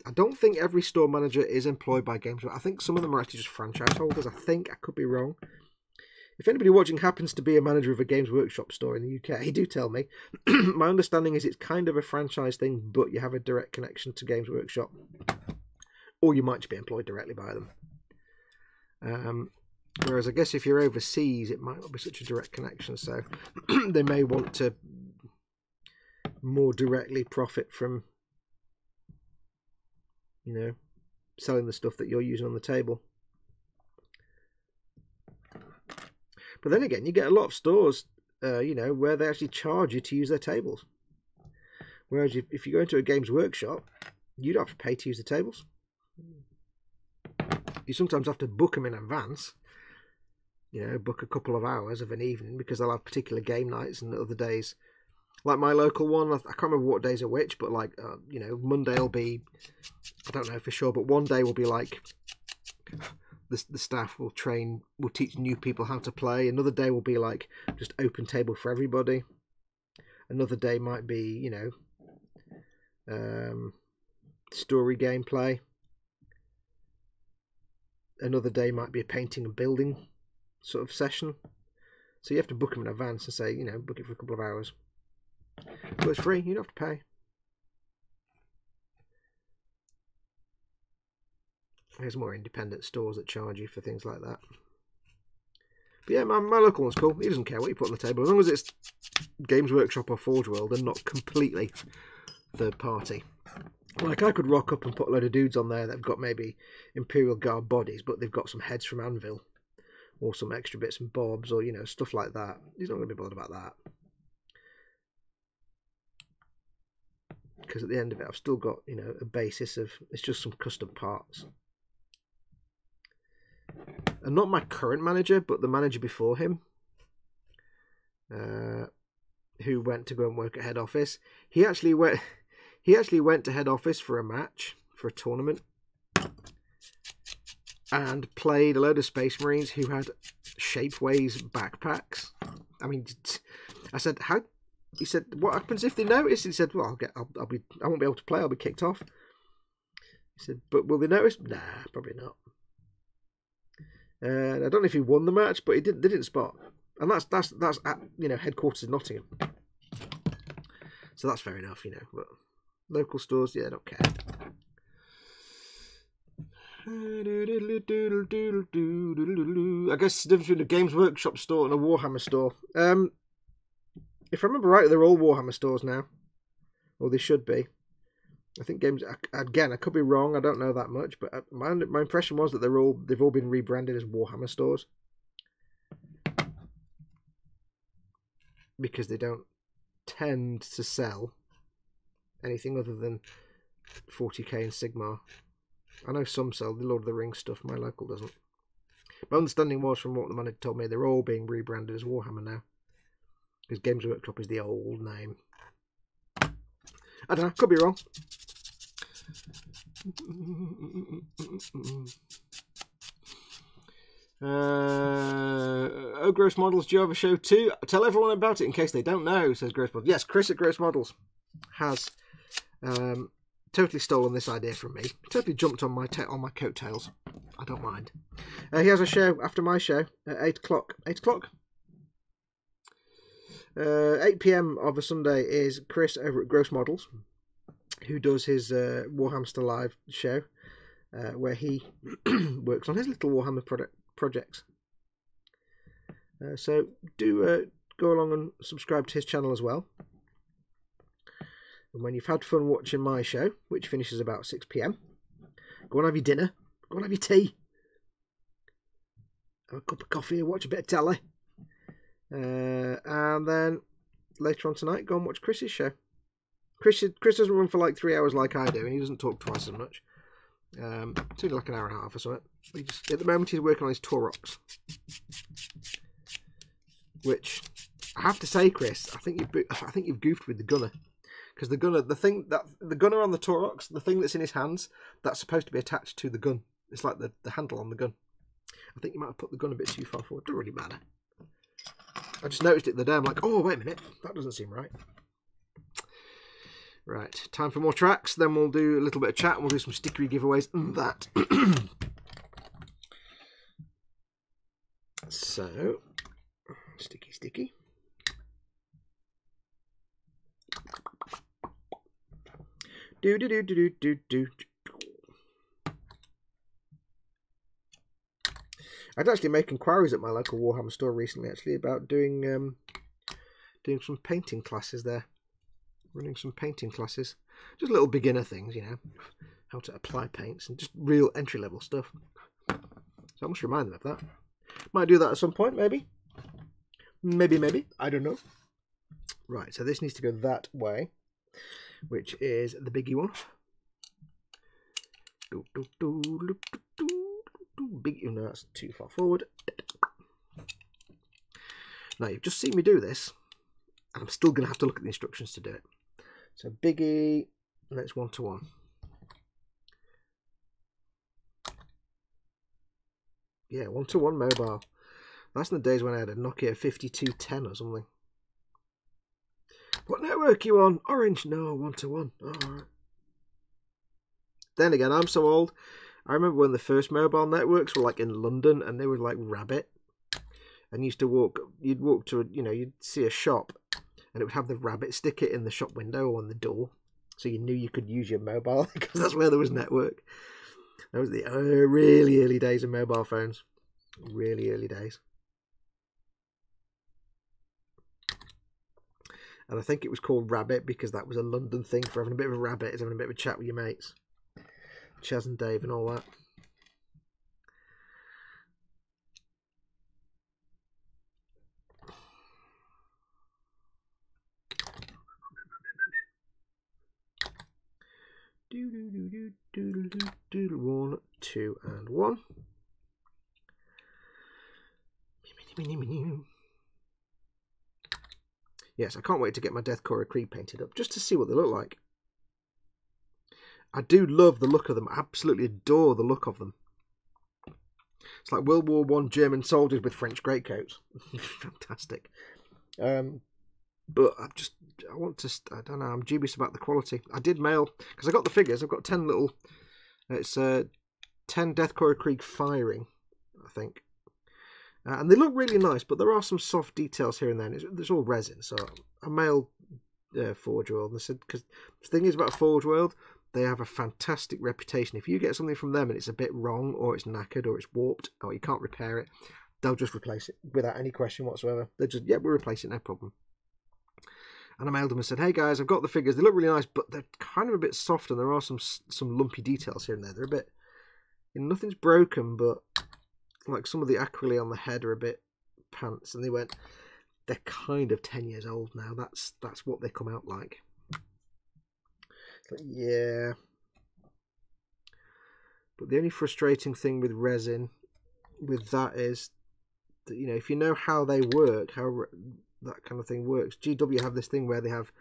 I don't think every store manager is employed by Games. Workshop. I think some of them are actually just franchise holders. I think I could be wrong. If anybody watching happens to be a manager of a Games Workshop store in the UK, do tell me. My understanding is it's kind of a franchise thing, but you have a direct connection to Games Workshop, or you might be employed directly by them. Um, whereas I guess if you're overseas, it might not be such a direct connection, so they may want to more directly profit from you know selling the stuff that you're using on the table. But then again you get a lot of stores uh, you know where they actually charge you to use their tables. Whereas if you go into a games workshop you don't have to pay to use the tables. You sometimes have to book them in advance you know book a couple of hours of an evening because they'll have particular game nights and other days like my local one. I can't remember what days are which, but like uh, you know, Monday will be I don't know for sure, but one day will be like the the staff will train, will teach new people how to play. Another day will be like just open table for everybody. Another day might be you know um, story gameplay. Another day might be a painting and building sort of session. So you have to book them in advance and say, you know, book it for a couple of hours. But it's free, you don't have to pay. There's more independent stores that charge you for things like that. But yeah, my, my local one's cool. He doesn't care what you put on the table. As long as it's Games Workshop or Forge World and not completely third party. Like, I could rock up and put a load of dudes on there that have got maybe Imperial Guard bodies, but they've got some heads from Anvil. Or some extra bits and bobs, or, you know, stuff like that. He's not going to be bothered about that. Because at the end of it I've still got you know a basis of it's just some custom parts. And not my current manager but the manager before him uh, who went to go and work at head office. He actually went he actually went to head office for a match for a tournament and played a load of space marines who had shapeways backpacks. I mean i said how he said, "What happens if they notice?" He said, "Well, I'll get, I'll, I'll be, I won't be able to play. I'll be kicked off." He said, "But will they notice?" Nah, probably not. And I don't know if he won the match, but he didn't. They didn't spot, and that's that's that's at you know headquarters in Nottingham. So that's fair enough, you know. But local stores, yeah, they don't care. I guess the difference between a Games Workshop store and a Warhammer store. Um, if I remember right, they're all Warhammer stores now, or they should be. I think games again. I could be wrong. I don't know that much, but uh, my my impression was that they're all they've all been rebranded as Warhammer stores because they don't tend to sell anything other than 40k and Sigmar. I know some sell the Lord of the Rings stuff. My local doesn't. My understanding was from what the manager told me, they're all being rebranded as Warhammer now because Games Workshop is the old name. I don't know, could be wrong. Uh, oh, Gross Models, do you have a show too? Tell everyone about it in case they don't know, says Gross Models. Yes, Chris at Gross Models has um, totally stolen this idea from me. Totally jumped on my on my coattails. I don't mind. Uh, he has a show after my show at 8 o'clock. 8 o'clock? Uh, 8 p.m. of a Sunday is Chris over at Gross Models, who does his uh, Warhamster Live show, uh, where he works on his little Warhammer product, projects. Uh, so do uh, go along and subscribe to his channel as well. And when you've had fun watching my show, which finishes about 6 pm, go and have your dinner, go and have your tea, have a cup of coffee watch a bit of telly. Uh, and then later on tonight, go and watch Chris's show. Chris, Chris doesn't run for like three hours like I do, and he doesn't talk twice as much. Um, it's only like an hour and a half or something. Just, at the moment, he's working on his Taurox, which I have to say, Chris, I think you've, I think you've goofed with the gunner because the gunner, the thing that the gunner on the Taurox, the thing that's in his hands, that's supposed to be attached to the gun. It's like the, the handle on the gun. I think you might have put the gun a bit too far forward. It Doesn't really matter. I just noticed it the day. I'm like, oh wait a minute, that doesn't seem right. Right, time for more tracks. Then we'll do a little bit of chat. We'll do some stickery giveaways and that. so, sticky, sticky. Do do do do do do do. I'd actually make inquiries at my local Warhammer store recently, actually, about doing um, doing some painting classes there, running some painting classes, just little beginner things, you know, how to apply paints and just real entry level stuff. So I must remind them of that. Might do that at some point, maybe. Maybe, maybe. I don't know. Right, so this needs to go that way, which is the biggie one. Do, do, do, do. Big, no, that's too far forward. Now, you've just seen me do this, and I'm still going to have to look at the instructions to do it. So, biggie, let's one to one. Yeah, one to one mobile. That's in the days when I had a Nokia 5210 or something. What network you on? Orange? No, one to one. Alright. Then again, I'm so old. I remember when the first mobile networks were like in London and they were like rabbit. And used to walk, you'd walk to, a, you know, you'd see a shop and it would have the rabbit sticker in the shop window or on the door. So you knew you could use your mobile because that's where there was network. That was the uh, really early days of mobile phones. Really early days. And I think it was called Rabbit because that was a London thing for having a bit of a rabbit, is having a bit of a chat with your mates. Chas and Dave and all that. Do do do do do do do one, two, and one. Yes, I can't wait to get my Death Korps Krieg painted up just to see what they look like. I do love the look of them. I absolutely adore the look of them. It's like World War One German soldiers with French greatcoats. Fantastic. Um, but I just I want to I don't know I'm dubious about the quality. I did mail because I got the figures. I've got ten little. It's uh, ten Death Korps Krieg firing, I think. Uh, and they look really nice, but there are some soft details here and there. It's, it's all resin, so I mailed uh, Forge World and they said because the thing is about Forge World, they have a fantastic reputation. If you get something from them and it's a bit wrong, or it's knackered, or it's warped, or you can't repair it, they'll just replace it without any question whatsoever. They're just yeah, we'll replace it, no problem. And I mailed them and said, "Hey guys, I've got the figures. They look really nice, but they're kind of a bit soft, and there are some some lumpy details here and there. They're a bit, nothing's broken, but like some of the acrylic on the head are a bit pants." And they went, "They're kind of ten years old now. That's that's what they come out like." But yeah. But the only frustrating thing with resin, with that is, that, you know, if you know how they work, how that kind of thing works. GW have this thing where they have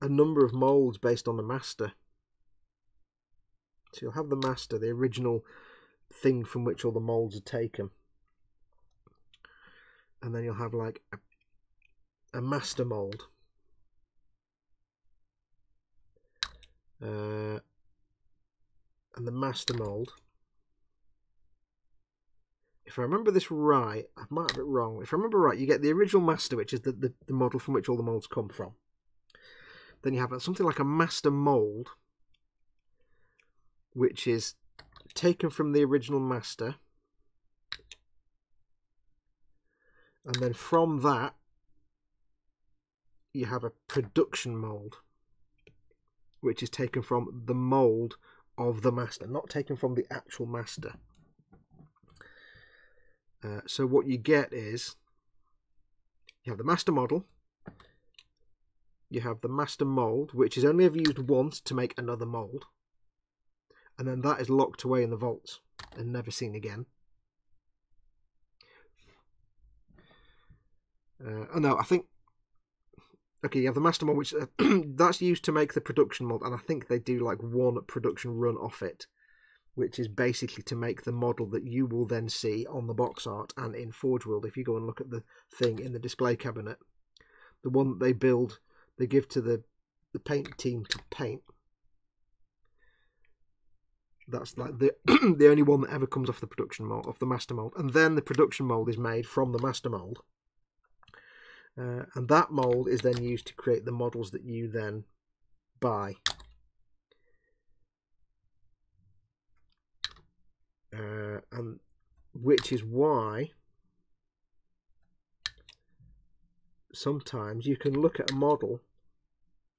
a number of molds based on the master. So you'll have the master, the original thing from which all the molds are taken. And then you'll have like a, a master mold. Uh, and the master mold if I remember this right, I might have it wrong. If I remember right, you get the original master, which is the, the, the model from which all the molds come from. Then you have something like a master mold, which is taken from the original master. And then from that, you have a production mold, which is taken from the mold of the master, not taken from the actual master. Uh, so what you get is you have the master model, you have the master mold, which is only ever used once to make another mold, and then that is locked away in the vaults and never seen again. Uh, oh no, I think okay, you have the master mold, which uh, that's used to make the production mold, and I think they do like one production run off it, which is basically to make the model that you will then see on the box art and in Forge World. If you go and look at the thing in the display cabinet, the one that they build, they give to the the paint team to paint. That's like the the only one that ever comes off the production mold, off the master mold, and then the production mold is made from the master mold uh, and that mold is then used to create the models that you then buy. Uh, and which is why sometimes you can look at a model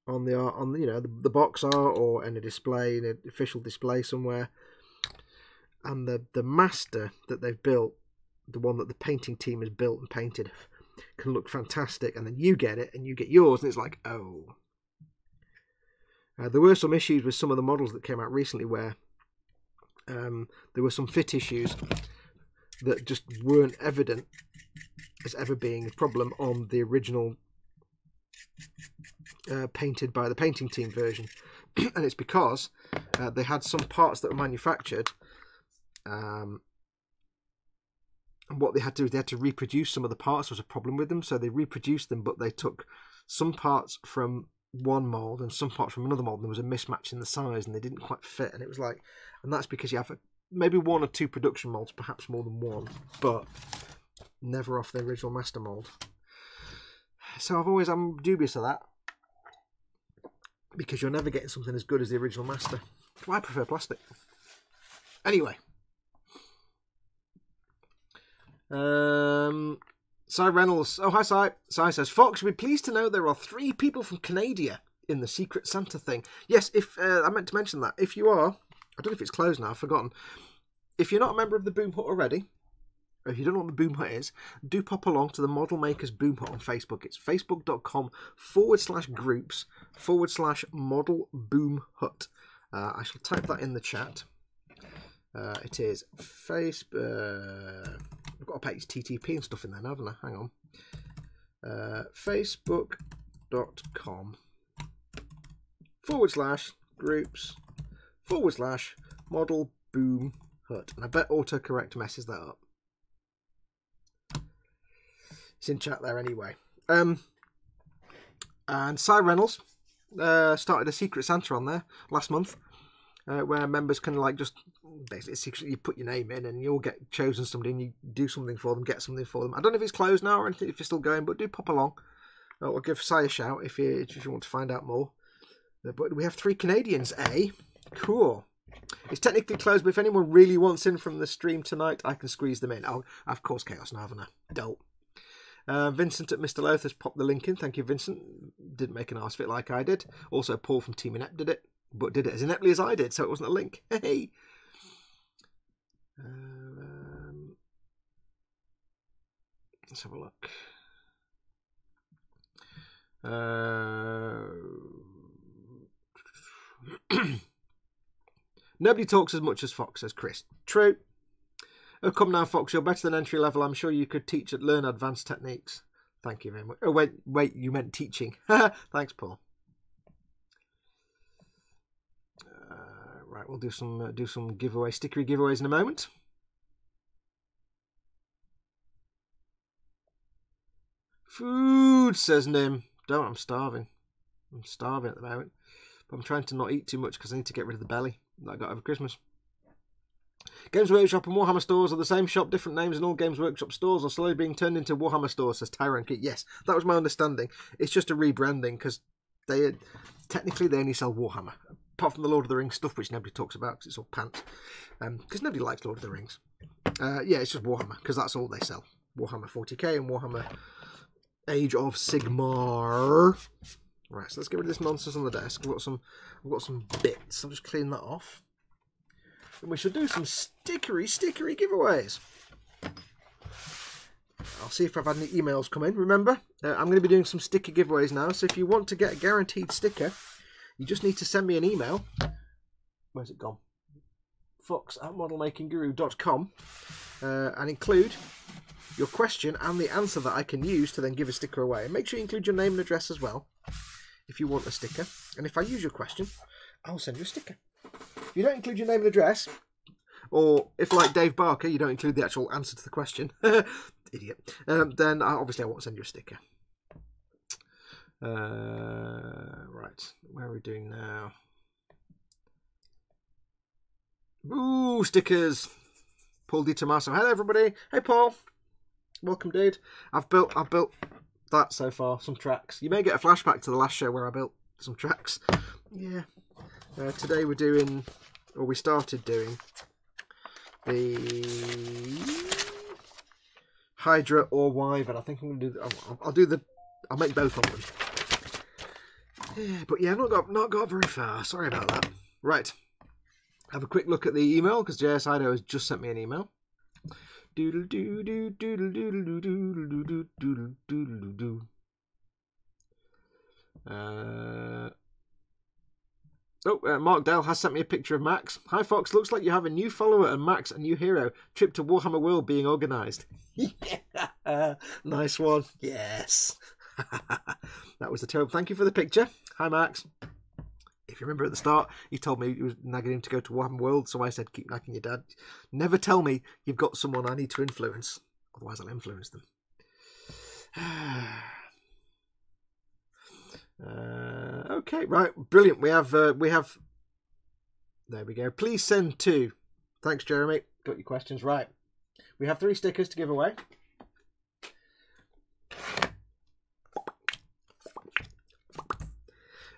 on the art on you know the, the box art or in a display in an official display somewhere and the the master that they've built the one that the painting team has built and painted can look fantastic, and then you get it and you get yours, and it's like, oh. Uh, there were some issues with some of the models that came out recently where um, there were some fit issues that just weren't evident as ever being a problem on the original uh, painted by the painting team version. and it's because uh, they had some parts that were manufactured um, and what they had to do is they had to reproduce some of the parts There was a problem with them. So they reproduced them but they took some parts from one mold and some parts from another mold and there was a mismatch in the size and they didn't quite fit. And it was like and that's because you have a, maybe one or two production molds perhaps more than one but never off the original master mold. So i've always i'm dubious of that because you're never getting something as good as the original master. So i prefer plastic. Anyway um, Cy Reynolds. Oh, hi, Cy. Cy says, Fox, we're pleased to know there are three people from Canada in the Secret Santa thing. Yes, if uh, I meant to mention that. If you are, I don't know if it's closed now, I've forgotten. If you're not a member of the Boom Hut already, if you don't know what the Boom Hut is, do pop along to the Model Makers Boom Hut on Facebook. It's facebook.com forward slash groups forward slash model boom hut. Uh, I shall type that in the chat. Uh, it is Facebook. I've got to put TTP and stuff in there, haven't I? Hang on. Uh, Facebook.com forward slash groups forward slash model boom hut. And I bet autocorrect messes that up. It's in chat there anyway. Um, and Cy Reynolds uh, started a Secret Santa on there last month uh, where members can like just basically you put your name in and you'll get chosen somebody and you do something for them, get something for them. I don't know if it's closed now or anything, if you're still going, but do pop along. Uh, or give Cy a shout if you if you want to find out more. Uh, but we have three Canadians, eh? Cool. It's technically closed, but if anyone really wants in from the stream tonight, I can squeeze them in. Oh, of course, Chaos Navana. Dope. Uh, Vincent at Mr. Loth has popped the link in. Thank you, Vincent. Didn't make an arse fit like I did. Also, Paul from Team Inept did it but did it as ineptly as I did, so it wasn't a link. Hey. Um, let's have a look. Uh, Nobody talks as much as Fox, says Chris. True. Oh, come now, Fox. You're better than entry level. I'm sure you could teach at learn advanced techniques. Thank you very much. Oh, wait, wait. You meant teaching. Thanks, Paul. Right, we'll do some uh, do some giveaway stickery giveaways in a moment. Food, says Nim. Don't, I'm starving. I'm starving at the moment. But I'm trying to not eat too much because I need to get rid of the belly that I got over Christmas. Games Workshop and Warhammer stores are the same shop, different names, and all Games Workshop stores are slowly being turned into Warhammer stores, says Tyrant Kit. Yes, that was my understanding. It's just a rebranding because they technically they only sell Warhammer apart from the Lord of the Rings stuff, which nobody talks about because it's all pants, because um, nobody likes Lord of the Rings. Uh, yeah, it's just Warhammer because that's all they sell. Warhammer 40k and Warhammer Age of Sigmar. Right, so let's get rid of this nonsense on the desk. I've got some, I've got some bits. I'll just clean that off. And we should do some stickery, stickery giveaways. I'll see if I've had any emails come in. Remember, uh, I'm going to be doing some sticker giveaways now. So if you want to get a guaranteed sticker, you just need to send me an email. Where's it gone? Fox at modelmakingguru.com uh, and include your question and the answer that I can use to then give a sticker away. Make sure you include your name and address as well if you want a sticker. And if I use your question, I'll send you a sticker. If you don't include your name and address, or if like Dave Barker, you don't include the actual answer to the question, idiot, um, then I, obviously I won't send you a sticker. Uh, we doing now? Ooh, stickers. Paul Di Tommaso. Hello, everybody. Hey, Paul. Welcome, dude. I've built. I've built that so far. Some tracks. You may get a flashback to the last show where I built some tracks. Yeah. Uh, today we're doing, or we started doing, the Hydra or Wyvern. But I think I'm gonna do. I'll, I'll do the. I'll make both of them. But yeah, not got not got very far. Sorry about that. Right. Have a quick look at the email because JS Ido has just sent me an email. Doodle doo doo doodle doodle doo doodle doo doodle doodle doo. Uh, oh, uh, Mark Dale has sent me a picture of Max. Hi, Fox. Looks like you have a new follower and Max, a new hero. Trip to Warhammer World being organised. yeah, nice one. Yes. that was the terrible. Thank you for the picture. Hi, Max. If you remember at the start, he told me he was nagging him to go to Warhammer World, so I said, keep nagging your dad. Never tell me you've got someone I need to influence, otherwise I'll influence them. Uh, okay, right, brilliant. We have, uh, we have. There we go. Please send two. Thanks, Jeremy. Got your questions right. We have three stickers to give away.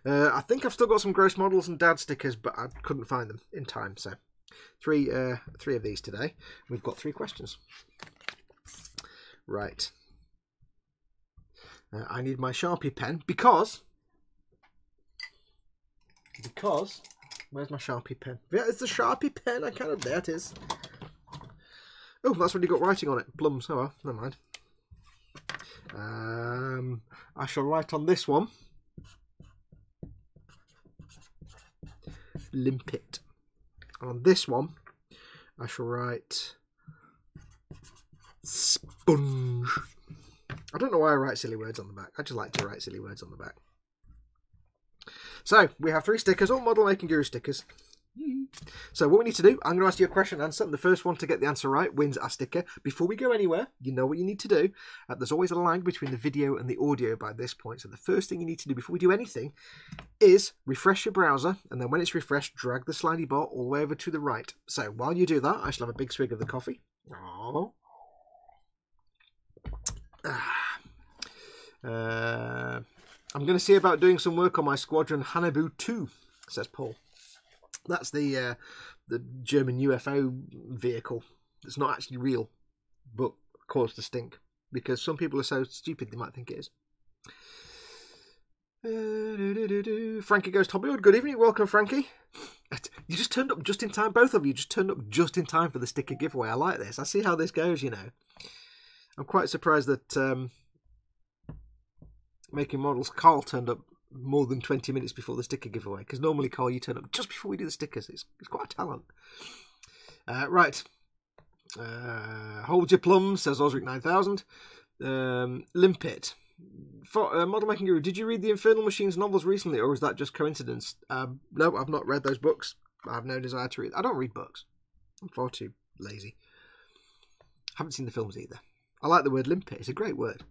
Uh, I think I've still got some gross models and dad stickers, but I couldn't find them in time. So, three, uh, three of these today. We've got three questions. Right. Uh, I need my Sharpie pen because because where's my Sharpie pen? Yeah, it's the Sharpie pen. I kind of there it is. Oh, that's already got writing on it. Plums. Oh well, never mind. Um, I shall write on this one. Limpet. And on this one, I shall write sponge. I don't know why I write silly words on the back. I just like to write silly words on the back. So, we have three stickers, all Model Making Guru stickers. So what we need to do, I'm going to ask you a question and answer. The first one to get the answer right wins a sticker. Before we go anywhere, you know what you need to do. Uh, there's always a lag between the video and the audio by this point. So the first thing you need to do before we do anything is refresh your browser. And then when it's refreshed, drag the slidey bar all the way over to the right. So while you do that, I shall have a big swig of the coffee. Oh. Uh, I'm going to see about doing some work on my Squadron Haunebu 2, says Paul. That's the uh, the German UFO vehicle. It's not actually real, but caused the stink because some people are so stupid they might think it is. Uh, Frankie goes to Hollywood. Good evening, welcome, Frankie. You just turned up just in time. Both of you just turned up just in time for the sticker giveaway. I like this. I see how this goes. You know, I'm quite surprised that um, making models Carl turned up more than 20 minutes before the sticker giveaway because normally Carl you turn up just before we do the stickers. It's, it's quite a talent. Uh, right. Uh, hold your plums says Osric 9000 um, limpet. For uh, model making guru did you read the infernal machines novels recently or was that just coincidence? Um, no i've not read those books. I have no desire to read i don't read books. I'm far too lazy. Haven't seen the films either. I like the word limpet it's a great word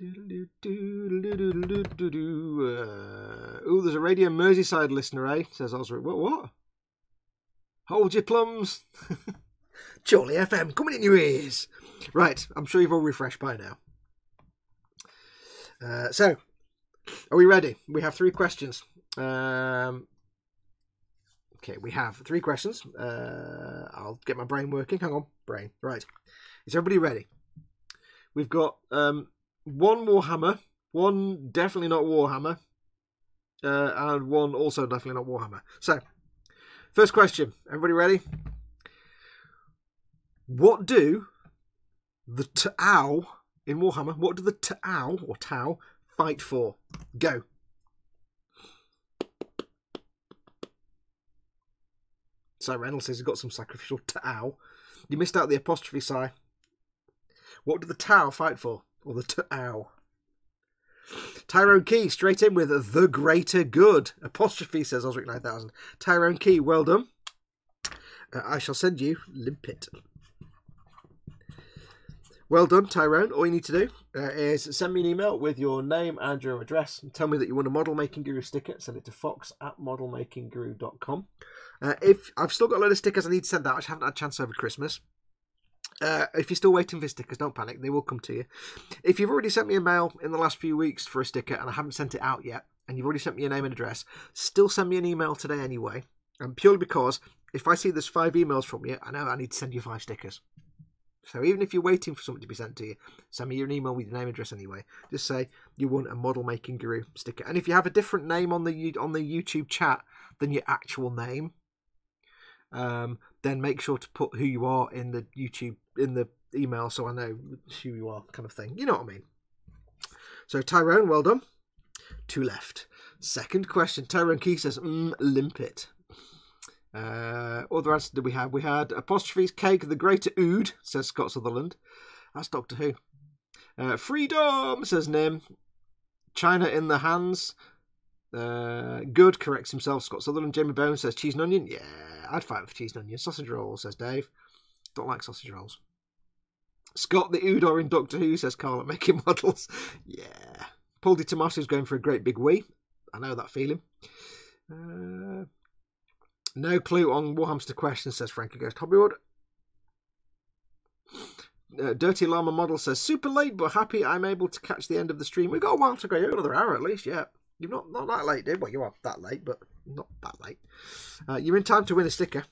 uh, oh, there's a Radio Merseyside listener, eh? Says Osric. What? What? Hold your plums. Jolly FM coming in your ears. Right, I'm sure you've all refreshed by now. Uh, so, are we ready? We have three questions. Um, okay, we have three questions. Uh, I'll get my brain working. Hang on, brain. Right. Is everybody ready? We've got um, one Warhammer, one definitely not Warhammer, uh, and one also definitely not Warhammer. So, first question. Everybody ready? What do the Tau in Warhammer? What do the Tau or Tau fight for? Go. So Reynolds says he's got some sacrificial Tau. You missed out the apostrophe, Cy. What do the Tau fight for? Or the Tau? Tyrone Key straight in with the greater good. Apostrophe says Osric 9000. Tyrone Key, well done. Uh, I shall send you Limpet. Well done, Tyrone. All you need to do uh, is send me an email with your name and your address and tell me that you want a Model Making Guru sticker. Send it to fox at modelmakingguru.com. Uh, if I've still got a load of stickers I need to send out, I just haven't had a chance over Christmas. Uh, if you're still waiting for stickers, don't panic, they will come to you. If you've already sent me a mail in the last few weeks for a sticker and I haven't sent it out yet, and you've already sent me your name and address, still send me an email today anyway. And purely because if I see there's five emails from you, I know I need to send you five stickers. So even if you're waiting for something to be sent to you, send me your email with your name and address anyway. Just say you want a model making guru sticker. And if you have a different name on the on the YouTube chat than your actual name, um, then make sure to put who you are in the YouTube in the email so I know who you are, kind of thing. You know what I mean? So Tyrone, well done. Two left. Second question. Tyrone Key says, mm, limpet. Uh, other answer did we have? We had apostrophes cake, the greater ood, says Scott Sutherland. That's Doctor Who. Uh, freedom, says Nim. China in the hands. Uh, good, corrects himself. Scott Sutherland. Jamie Bone says cheese and onion. Yeah, I'd fight for cheese and onion. Sausage roll, says Dave. Don't like sausage rolls. Scott the Udor in Doctor Who, says Carla, making models. Yeah. Paul Di Tommaso's going for a great big wee. I know that feeling. Uh, no clue on Warhamster question, says Frankie Ghost Hobbywood. Uh, Dirty Llama Model says, super late but happy I'm able to catch the end of the stream. We've got a while to go, another hour at least, yeah. You're not, not that late, dude. Well, you are that late, but not that late. Uh, you're in time to win a sticker.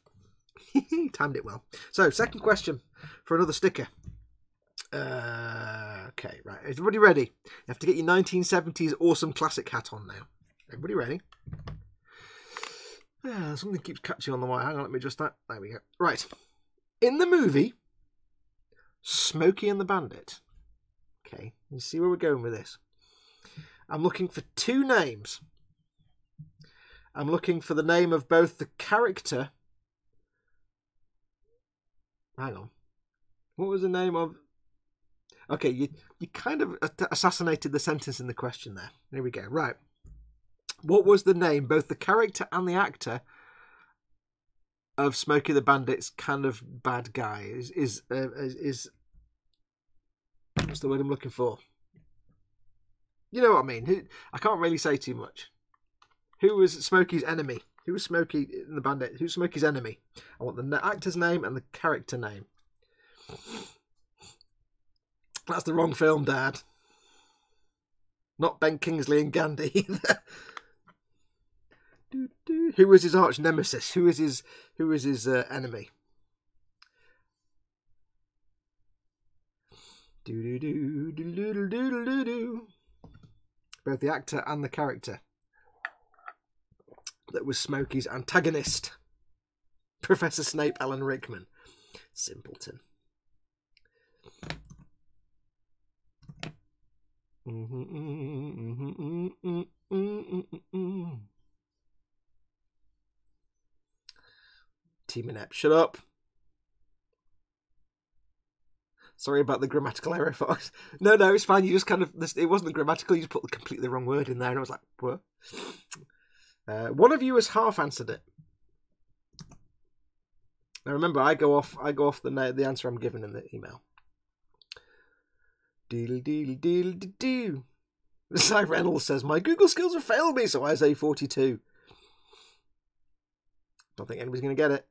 Timed it well. So, second question for another sticker. Uh, okay, right. Everybody ready? You have to get your 1970s awesome classic hat on now. Everybody ready? Yeah, something keeps catching on the wire. Hang on, let me adjust that. There we go. Right. In the movie, Smokey and the Bandit. Okay, you see where we're going with this. I'm looking for two names. I'm looking for the name of both the character. Hang on. What was the name of? Okay, you you kind of assassinated the sentence in the question there. There we go. Right. What was the name, both the character and the actor, of Smokey the Bandit's kind of bad guy? Is is uh, is what's the word I'm looking for? You know what I mean. Who, I can't really say too much. Who was Smokey's enemy? Who was Smokey in the Bandit? Who's Smokey's enemy? I want the actor's name and the character name. That's the wrong film, Dad. Not Ben Kingsley and Gandhi either. Who was his arch nemesis? Who is his who is his uh, enemy? Do do do do do do do do. Both the actor and the character that was Smokey's antagonist, Professor Snape, Alan Rickman, simpleton. Team Inept, shut up. Sorry about the grammatical error, Fox. No, no, it's fine. You just kind of it wasn't grammatical. You just put the completely wrong word in there, and I was like, what? Uh, one of you has half answered it. Now remember, I go off. I go off the the answer I'm given in the email. Deal, deal, deal, deal. Cy Reynolds says, My Google skills have failed me, so I say 42. Don't think anybody's going to get it.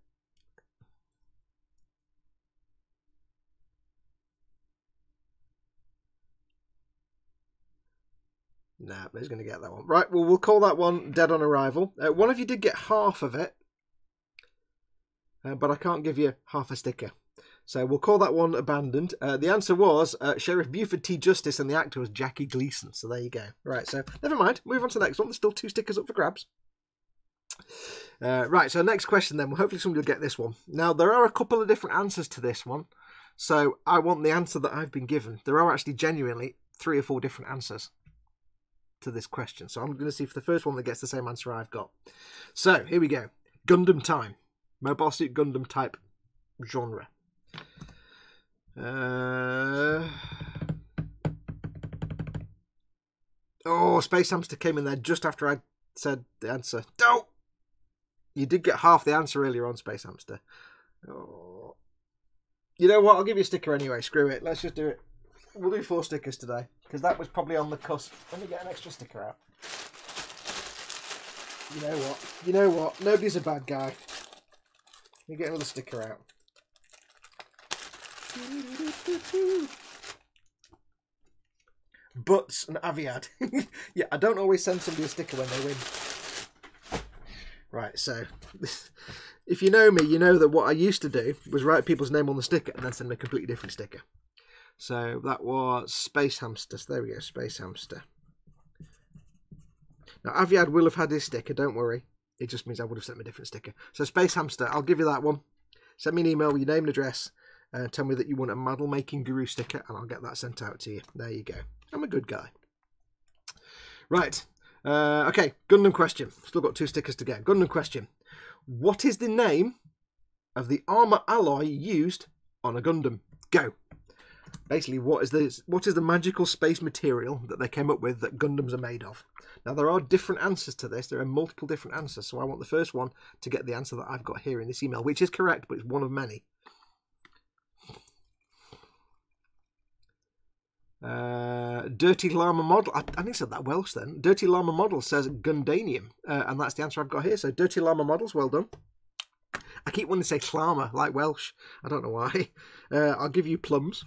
Nah, nobody's going to get that one. Right, well, we'll call that one dead on arrival. Uh, one of you did get half of it, uh, but I can't give you half a sticker. So we'll call that one abandoned. Uh, the answer was uh, Sheriff Buford T. Justice, and the actor was Jackie Gleason. So there you go. Right, so never mind. Move on to the next one. There's still two stickers up for grabs. Uh, right, so next question then. Hopefully somebody will get this one. Now, there are a couple of different answers to this one. So I want the answer that I've been given. There are actually genuinely three or four different answers to this question. So I'm going to see if the first one that gets the same answer I've got. So here we go. Gundam time. Mobile Suit Gundam type genre. Uh... Oh, Space Hamster came in there just after I said the answer. Don't! You did get half the answer earlier on, Space Hamster. Oh. You know what? I'll give you a sticker anyway. Screw it. Let's just do it. We'll do four stickers today because that was probably on the cusp. Let me get an extra sticker out. You know what? You know what? Nobody's a bad guy. Let me get another sticker out. Butts and Aviad. yeah, I don't always send somebody a sticker when they win. Right, so if you know me, you know that what I used to do was write people's name on the sticker and then send them a completely different sticker. So that was Space Hamster. There we go, Space Hamster. Now, Aviad will have had his sticker, don't worry. It just means I would have sent him a different sticker. So Space Hamster, I'll give you that one. Send me an email with your name and address. Uh, tell me that you want a model making guru sticker and I'll get that sent out to you. There you go. I'm a good guy. Right. Uh, okay, Gundam question. Still got two stickers to go. Gundam question. What is the name of the armor alloy used on a Gundam? Go. Basically, what is the what is the magical space material that they came up with that Gundams are made of? Now there are different answers to this. There are multiple different answers. So I want the first one to get the answer that I've got here in this email, which is correct, but it's one of many. Uh, Dirty Llama Model. I, I think I said that Welsh then. Dirty Llama Model says Gundanium. Uh, and that's the answer I've got here. So Dirty Llama Models, well done. I keep wanting to say Llama, like Welsh. I don't know why. Uh, I'll give you plums.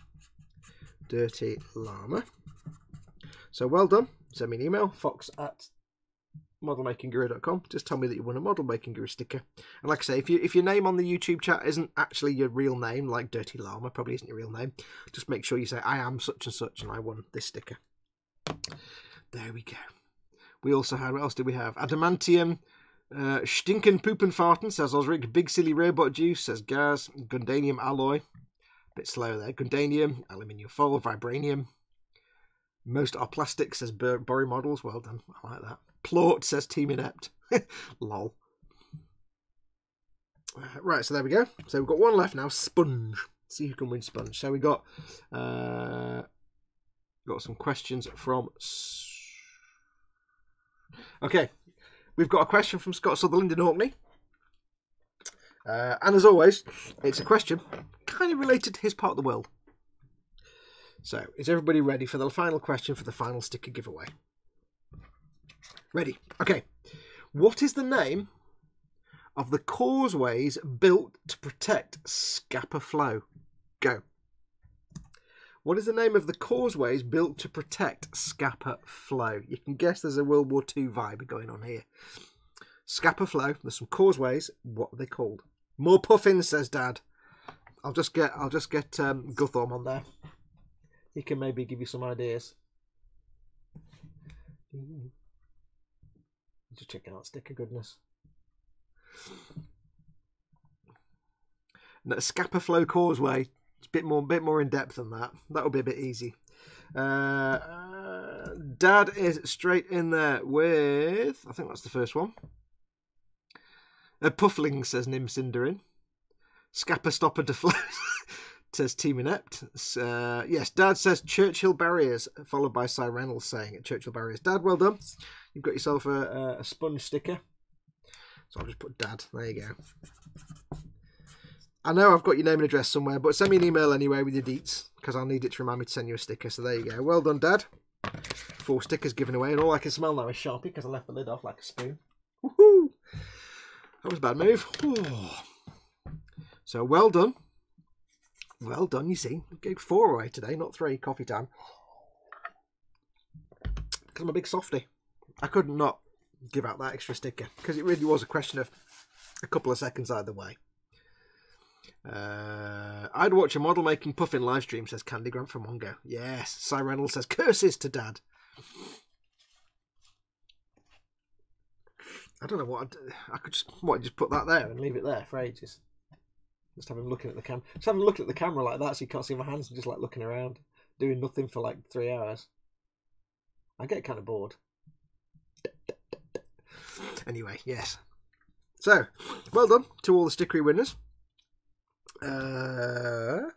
Dirty Llama. So well done. Send me an email, fox at modelmakingguru.com. Just tell me that you won a Model Making Guru sticker. And like I say, if you if your name on the YouTube chat isn't actually your real name, like Dirty Llama probably isn't your real name, just make sure you say I am such and such and I won this sticker. There we go. We also had what else did we have? Adamantium. Uh, Stinken Poopen Farten says Osric. Big Silly Robot Juice says Gaz. Gundanium Alloy. Bit slow there. Gundanium. Aluminium Foil. Vibranium. Most are plastic, says Bur- Borry Models. Well done. I like that. Plort says Team Inept. Lol. Uh, right, so there we go. So we've got one left now. Sponge. See who can win Sponge. So we got uh, got some questions from. Okay, we've got a question from Scott Sutherland in Orkney. Uh, and as always, it's a question kind of related to his part of the world. So, is everybody ready for the final question for the final sticker giveaway? Ready? Okay. What is the name of the causeways built to protect Scapa Flow? Go. What is the name of the causeways built to protect Scapa Flow? You can guess there's a World War II vibe going on here. Scapa Flow, there's some causeways. What are they called? More puffins, says Dad. I'll just get I'll just get um, Guthorm on there. He can maybe give you some ideas. Just checking out sticker goodness. No, Scapa Flow Causeway. It's a bit more, bit more in depth than that. That'll be a bit easy. Uh, uh, Dad is straight in there with. I think that's the first one. A puffling says Nim Cinderin. Scapa Stopper Deflow says Team Inept. Uh, yes, Dad says Churchill Barriers, followed by Cy Reynolds saying. Churchill Barriers. Dad, well done. You've got yourself a, a sponge sticker. So I'll just put Dad. There you go. I know I've got your name and address somewhere, but send me an email anyway with your deets because I'll need it to remind me to send you a sticker. So there you go. Well done, Dad. Four stickers given away, and all I can smell now is Sharpie because I left the lid off like a spoon. Woohoo! That was a bad move. So well done. Well done, you see. Gave four away today, not three. Coffee time. Because I'm a big softy. I could not give out that extra sticker because it really was a question of a couple of seconds either way. Uh, I'd watch a model making puffin live stream, says Candy Grant from Mongo. Yes. Cy Reynolds says curses to dad. I don't know what I'd, I could just what just put that there and leave it there for ages. Just have him looking at the camera. Just have him looking at the camera like that, so you can't see my hands, and just like looking around, doing nothing for like three hours. I get kind of bored. Anyway, yes. So, well done to all the stickery winners. Uh,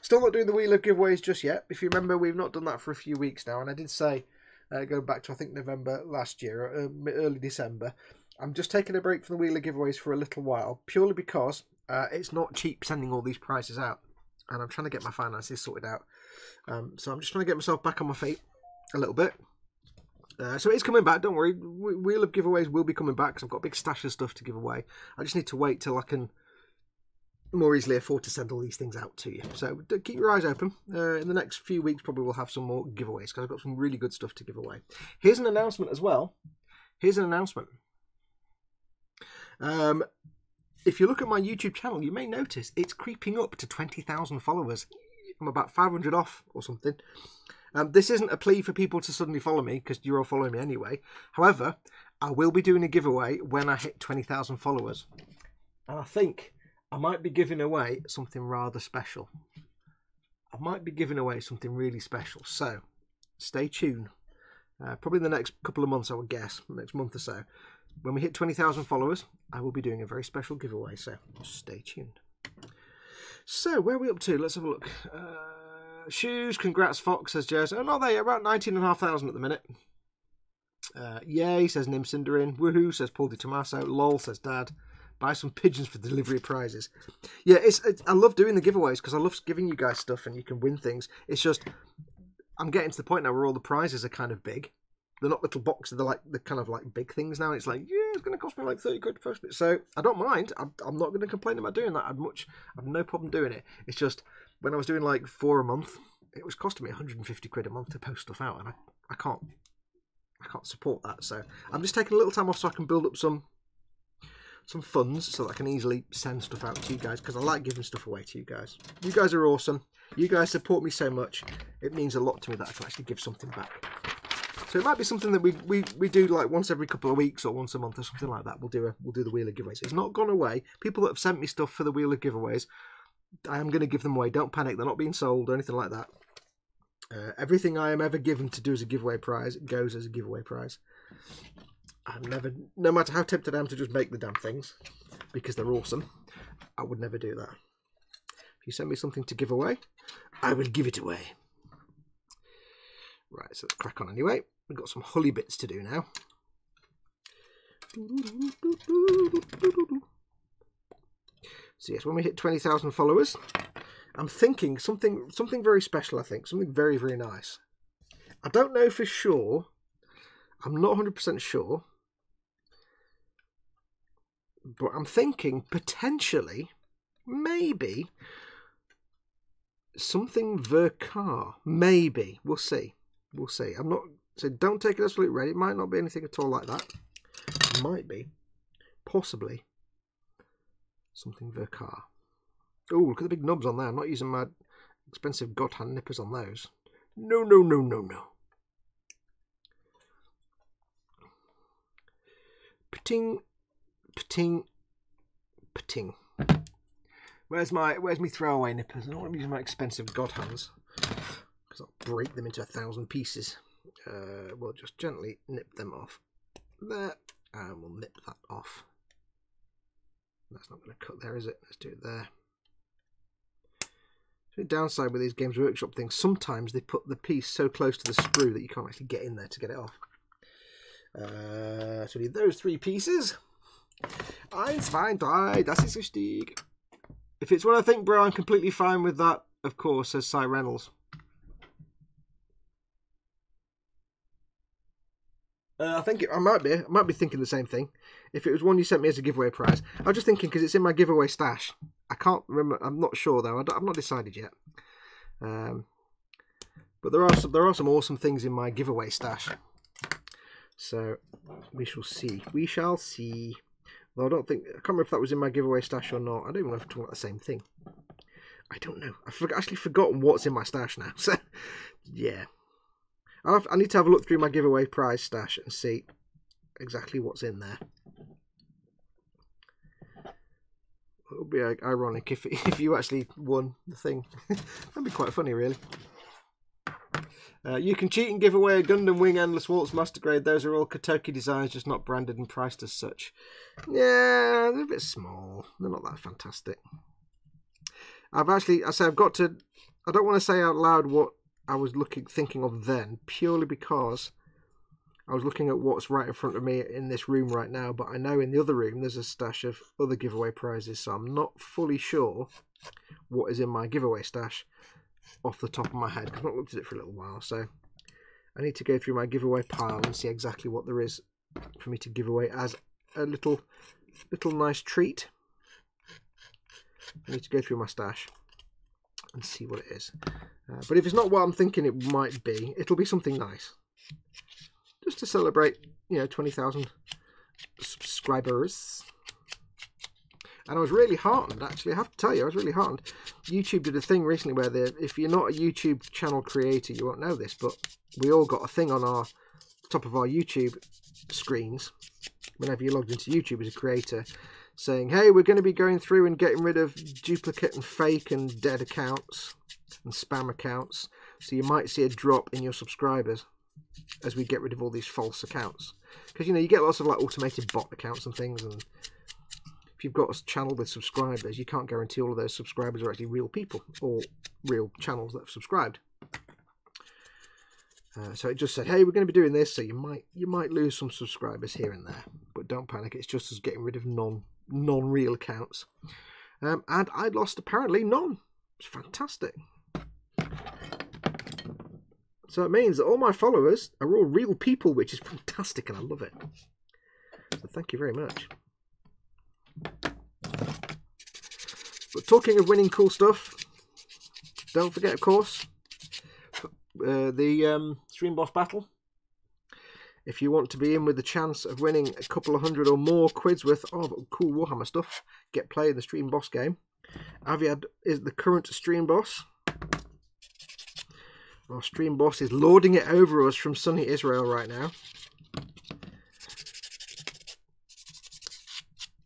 still not doing the wheel of giveaways just yet. If you remember, we've not done that for a few weeks now, and I did say uh, going back to I think November last year, uh, early December. I'm just taking a break from the wheel of giveaways for a little while, purely because uh, it's not cheap sending all these prices out, and I'm trying to get my finances sorted out. Um, so I'm just trying to get myself back on my feet a little bit. Uh, so it's coming back. Don't worry. Wheel of giveaways will be coming back because I've got a big stash of stuff to give away. I just need to wait till I can more easily afford to send all these things out to you. So keep your eyes open. Uh, in the next few weeks, probably we'll have some more giveaways because I've got some really good stuff to give away. Here's an announcement as well. Here's an announcement. Um, if you look at my YouTube channel, you may notice it's creeping up to 20,000 followers. I'm about 500 off or something. Um, this isn't a plea for people to suddenly follow me because you're all following me anyway. However, I will be doing a giveaway when I hit 20,000 followers. And I think I might be giving away something rather special. I might be giving away something really special. So stay tuned. Uh, probably in the next couple of months, I would guess, next month or so. When we hit 20,000 followers, I will be doing a very special giveaway. So stay tuned. So, where are we up to? Let's have a look. Uh, shoes, congrats, Fox, says Jez. Oh, no, they are about 19,500 at the minute. Uh, yay, says Nim Cinderin. Woohoo, says Paul Di Tommaso. Lol, says Dad buy some pigeons for delivery prizes. Yeah, it's, it's I love doing the giveaways because I love giving you guys stuff and you can win things. It's just I'm getting to the point now where all the prizes are kind of big. They're not little boxes. They're like they're kind of like big things now. It's like yeah, it's going to cost me like thirty quid to post it. So I don't mind. I'm, I'm not going to complain about doing that. I'd much. I've no problem doing it. It's just when I was doing like four a month, it was costing me 150 quid a month to post stuff out, and I, I can't I can't support that. So I'm just taking a little time off so I can build up some some funds so that I can easily send stuff out to you guys because I like giving stuff away to you guys. You guys are awesome. You guys support me so much. It means a lot to me that I can actually give something back. So it might be something that we, we, we do like once every couple of weeks or once a month or something like that. We'll do a we'll do the wheel of giveaways. It's not gone away. People that have sent me stuff for the wheel of giveaways, I am going to give them away. Don't panic. They're not being sold or anything like that. Uh, everything I am ever given to do as a giveaway prize goes as a giveaway prize. I've never, no matter how tempted I am to just make the damn things, because they're awesome, I would never do that. If you send me something to give away, I will give it away. Right, so let's crack on anyway. We've got some hully bits to do now. So yes, when we hit 20,000 followers, I'm thinking something something very special, I think. Something very, very nice. I don't know for sure. I'm not 100% sure but I'm thinking potentially, maybe something Ver.Ka. Maybe we'll see. We'll see. I'm not. So don't take it as absolute red. It might not be anything at all like that. It might be, possibly, something Ver.Ka. Oh, look at the big nubs on there. I'm not using my expensive God Hand nippers on those. No, no, no, no, no. Pating Pating. Pating. Where's my where's my throwaway nippers? I don't want to use my expensive god hands because I'll break them into a thousand pieces. Uh, we'll just gently nip them off there, and we'll nip that off. That's not going to cut there, is it? Let's do it there. The downside with these Games Workshop things, sometimes they put the piece so close to the sprue that you can't actually get in there to get it off. Uh, so we need those three pieces. Eins, zwei, drei, das ist richtig. If it's what I think, bro, I'm completely fine with that, of course, says Cy Reynolds. Uh, I think it, I might be. I might be thinking the same thing. If it was one you sent me as a giveaway prize, I was just thinking because it's in my giveaway stash. I can't remember. I'm not sure though. I have not decided yet. Um, but there are some, there are some awesome things in my giveaway stash. So we shall see. We shall see. Though I don't think I can't remember if that was in my giveaway stash or not. I don't even know if I'm talking about the same thing. I don't know. I've actually forgotten what's in my stash now. So yeah, Have, I need to have a look through my giveaway prize stash and see exactly what's in there. It would be uh, ironic if if you actually won the thing. That'd be quite funny, really. Uh, you can cheat and give away a Gundam Wing Endless Waltz Master Grade. Those are all Katoki designs, just not branded and priced as such. Yeah, they're a bit small. They're not that fantastic. I've actually, I say, I've got to. I don't want to say out loud what I was looking, thinking of then, purely because I was looking at what's right in front of me in this room right now. But I know in the other room there's a stash of other giveaway prizes, so I'm not fully sure what is in my giveaway stash off the top of my head. Because I've not looked at it for a little while, so I need to go through my giveaway pile and see exactly what there is for me to give away as a little little nice treat. I need to go through my stash and see what it is. Uh, but if it's not what I'm thinking it might be, it'll be something nice. Just to celebrate, you know, 20,000 subscribers. And I was really heartened, actually. I have to tell you, I was really heartened. YouTube did a thing recently where they, if you're not a YouTube channel creator, you won't know this, but we all got a thing on our top of our YouTube screens whenever you logged into YouTube as a creator saying, hey, we're going to be going through and getting rid of duplicate and fake and dead accounts and spam accounts. So you might see a drop in your subscribers as we get rid of all these false accounts. Because, you know, you get lots of like automated bot accounts and things and if you've got a channel with subscribers, you can't guarantee all of those subscribers are actually real people or real channels that have subscribed. Uh, so it just said, "Hey, we're going to be doing this, so you might you might lose some subscribers here and there, but don't panic. It's just as getting rid of non non real accounts." Um, and I lost apparently none. It's fantastic. So it means that all my followers are all real people, which is fantastic, and I love it. So thank you very much. But talking of winning cool stuff, don't forget, of course, uh, the um, Stream Boss Battle. If you want to be in with the chance of winning a couple of hundred or more quids worth of cool Warhammer stuff, get playing the Stream Boss game. Aviad is the current Stream Boss. Our Stream Boss is lording it over us from sunny Israel right now.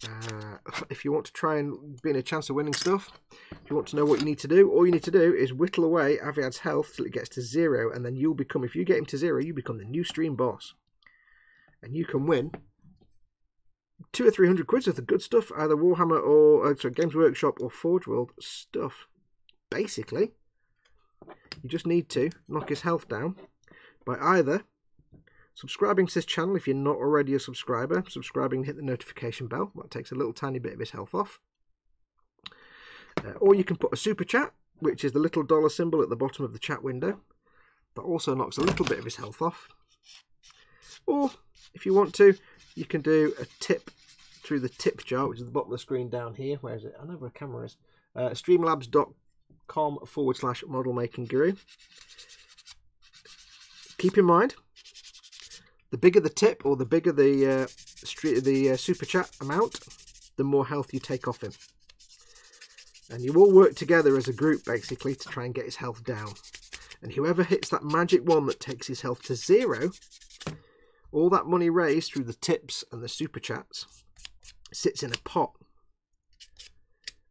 Uh, if you want to try and be in a chance of winning stuff, if you want to know what you need to do, all you need to do is whittle away Aviad's health till it gets to zero, and then you'll become, if you get him to zero, you become the new stream boss. And you can win two or three hundred quid of good stuff, either Warhammer or, uh, sorry, Games Workshop or Forge World stuff. Basically, you just need to knock his health down by either subscribing to this channel if you're not already a subscriber, subscribing, hit the notification bell, that takes a little tiny bit of his health off. Uh, or you can put a super chat, which is the little dollar symbol at the bottom of the chat window. That also knocks a little bit of his health off. Or, if you want to, you can do a tip through the tip jar, which is the bottom of the screen down here. Where is it? I know where a camera is. Uh, streamlabs.com forward slash model making guru. Keep in mind, the bigger the tip or the bigger the uh, street, the uh, super chat amount, the more health you take off him. And you all work together as a group basically to try and get his health down. And whoever hits that magic one that takes his health to zero, all that money raised through the tips and the super chats sits in a pot.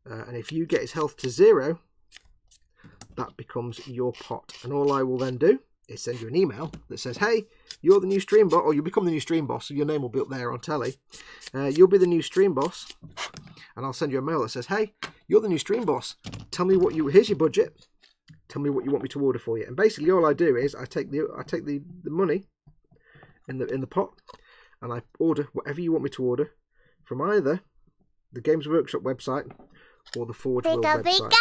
Uh, and if you get his health to zero, that becomes your pot. And all I will then do is send you an email that says, hey, you're the new stream boss, or you become the new stream boss, so your name will be up there on telly. Uh, you'll be the new stream boss, and I'll send you a mail that says, hey, you're the new stream boss. Tell me what you, here's your budget. Tell me what you want me to order for you. And basically all I do is I take the I take the, the money in the in the pot and I order whatever you want me to order from either the Games Workshop website or the Forge World website.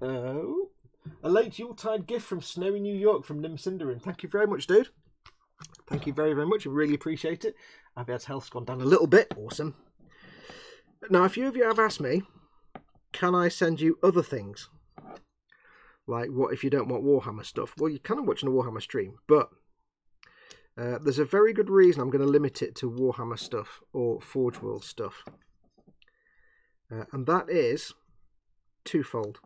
Oh, a late Yuletide gift from snowy New York from Nim Cinderin. Thank you very much, dude. Thank you very, very much. I really appreciate it. Aviad's health's gone down a little bit. Awesome. Now, a few of you have asked me, can I send you other things? Like, what if you don't want Warhammer stuff? Well, you're kind of watching a Warhammer stream, but Uh, there's a very good reason I'm going to limit it to Warhammer stuff or Forge World stuff. Uh, and that is twofold.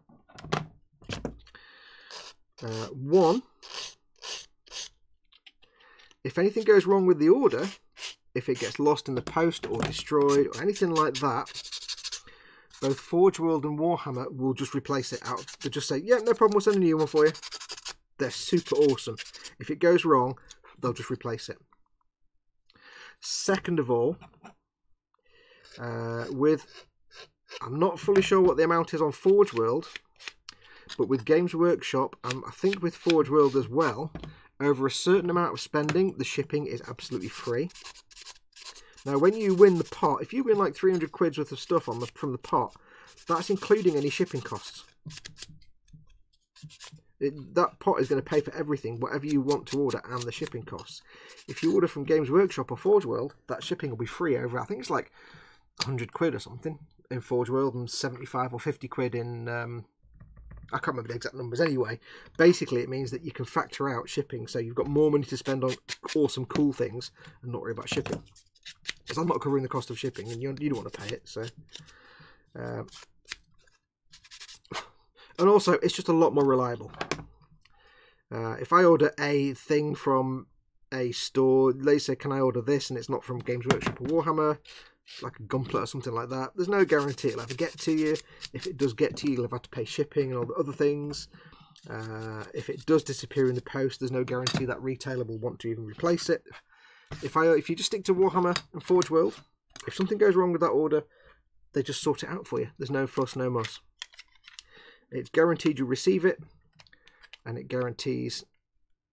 Uh, one, if anything goes wrong with the order, if it gets lost in the post or destroyed or anything like that, both Forge World and Warhammer will just replace it out. They'll just say, yeah, no problem, we'll send a new one for you. They're super awesome. If it goes wrong, they'll just replace it. Second of all, uh, with I'm not fully sure what the amount is on Forge World, but with Games Workshop, um, I think with Forge World as well, over a certain amount of spending, the shipping is absolutely free. Now, when you win the pot, if you win like 300 quid's worth of stuff on the, from the pot, that's including any shipping costs. It, that pot is going to pay for everything, whatever you want to order, and the shipping costs. If you order from Games Workshop or Forge World, that shipping will be free over, I think it's like 100 quid or something in Forge World and 75 or 50 quid in um, I can't remember the exact numbers anyway. Basically, it means that you can factor out shipping, so you've got more money to spend on awesome, cool things and not worry about shipping. Because I'm not covering the cost of shipping, and you, you don't want to pay it. So, um, and also, it's just a lot more reliable. Uh, if I order a thing from a store, they say, "Can I order this?" and it's not from Games Workshop or Warhammer, like a Gunpla or something like that. There's no guarantee it'll ever get to you. If it does get to you, you'll have had to pay shipping and all the other things. Uh, if it does disappear in the post, there's no guarantee that retailer will want to even replace it. If I, if you just stick to Warhammer and Forge World, if something goes wrong with that order, they just sort it out for you. There's no fuss, no muss. It's guaranteed you'll receive it, and it guarantees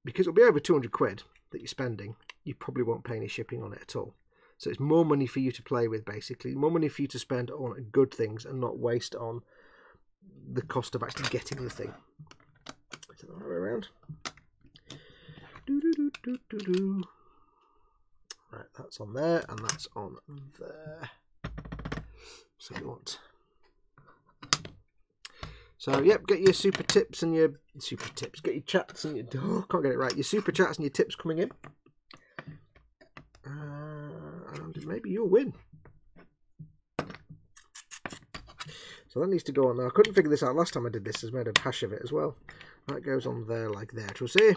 because it'll be over 200 quid that you're spending. You probably won't pay any shipping on it at all. So it's more money for you to play with, basically. More money for you to spend on good things and not waste on the cost of actually getting the thing. Is it the right way around? Do, do, do, do, do, do. Right, that's on there and that's on there. So you want. So yep, get your super tips and your super tips. Get your chats and your oh, can't get it right. Your super chats and your tips coming in. Uh, and maybe you'll win. So that needs to go on there. I couldn't figure this out last time I did this. I made a hash of it as well. That goes on there like that. We'll see.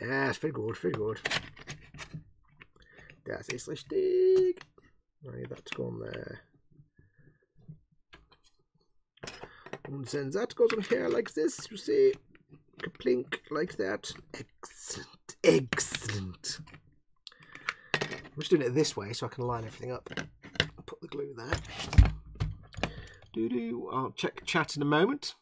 Yes, very good, very good. Das ist richtig. I need that to go on there. And then that goes on here like this, you see. Kaplink, like that. Excellent, excellent. I'm just doing it this way so I can line everything up. Put the glue there. Do do. I'll check chat in a moment.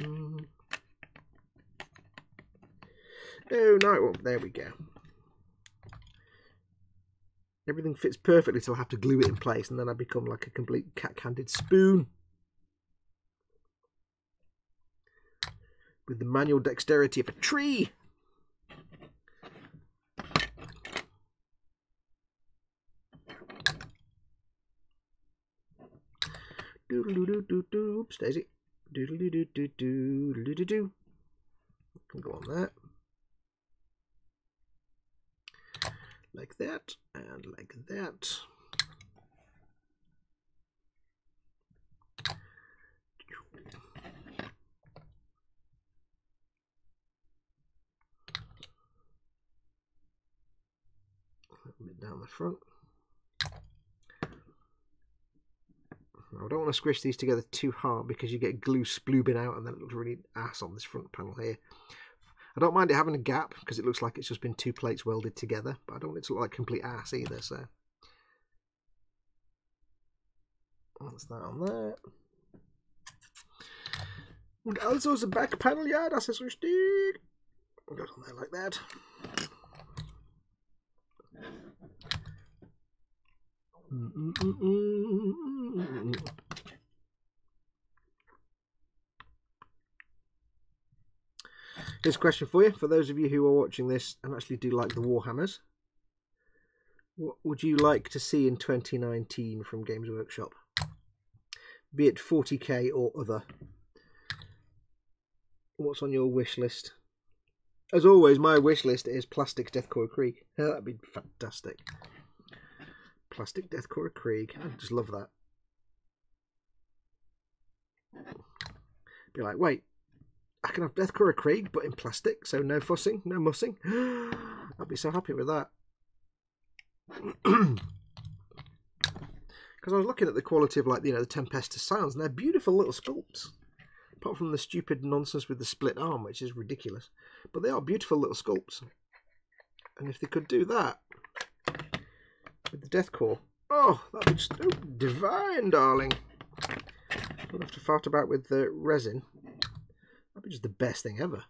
Oh no, well, there we go. Everything fits perfectly, so I have to glue it in place, and then I become like a complete cat-handed spoon. With the manual dexterity of a tree. Doodle doo doo doo doo. Oops, Daisy. Doodle doo doo doo doo doo doo doo. Can go on there. Like that and like that. A bit down the front. I don't want to squish these together too hard because you get glue sploobing out and then it looks really ass on this front panel here. I don't mind it having a gap because it looks like it's just been two plates welded together, but I don't want it to look like complete ass either, so. That's that on there. And also the back panel, yeah, that's ist richtig. Go on there like that. Mm -mm -mm Here's a question for you, for those of you who are watching this and actually do like the Warhammers. What would you like to see in 2019 from Games Workshop? Be it 40k or other. What's on your wish list? As always, my wish list is Plastic Death Korps Krieg. That'd be fantastic. Plastic Death Korps Krieg. I just love that. Be like, wait, I can have Death Korps Krieg, but in plastic, so no fussing, no mussing. I'd be so happy with that. Because I was looking at the quality of, like, you know, the Tempestus Scions, and they're beautiful little sculpts. Apart from the stupid nonsense with the split arm, which is ridiculous. But they are beautiful little sculpts. And if they could do that with the Deathcore, oh, that'd be just oh, divine, darling. Don't have to fart about with the resin. That'd just the best thing ever.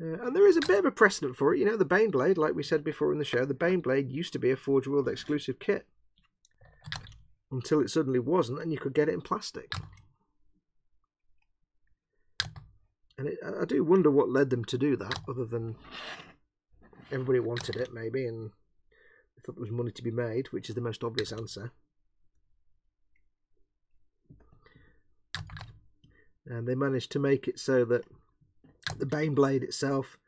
Uh, and there is a bit of a precedent for it. You know, the Baneblade, like we said before in the show, the Baneblade used to be a Forge World exclusive kit. Until it suddenly wasn't, and you could get it in plastic. And it, I do wonder what led them to do that, other than everybody wanted it, maybe, and thought there was money to be made, which is the most obvious answer. And they managed to make it so that the Baneblade itself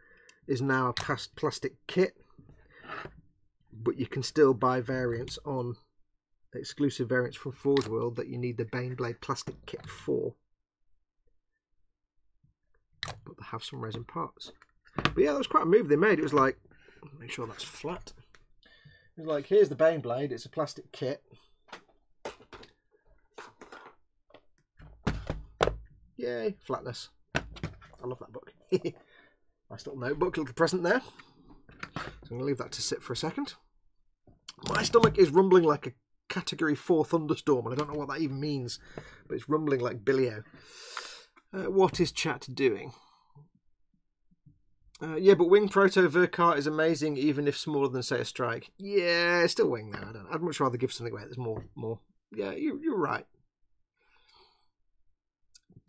is now a past plastic kit, but you can still buy variants on exclusive variants from Forge World that you need the Baneblade plastic kit for but they have some resin parts. But yeah, that was quite a move they made. It was like, make sure that's flat. It was like, here's the Baneblade. It's a plastic kit. Yay, flatness. I love that book. nice little notebook, little present there. So I'm going to leave that to sit for a second. My stomach is rumbling like a category 4 thunderstorm, and I don't know what that even means, but it's rumbling like Billio. Uh, what is chat doing? Uh, yeah, but Wing Proto Ver.Ka is amazing, even if smaller than say a Strike. Yeah, it's still Wing though. I don't. I'd much rather give something away that's more, more. Yeah, you, you're right.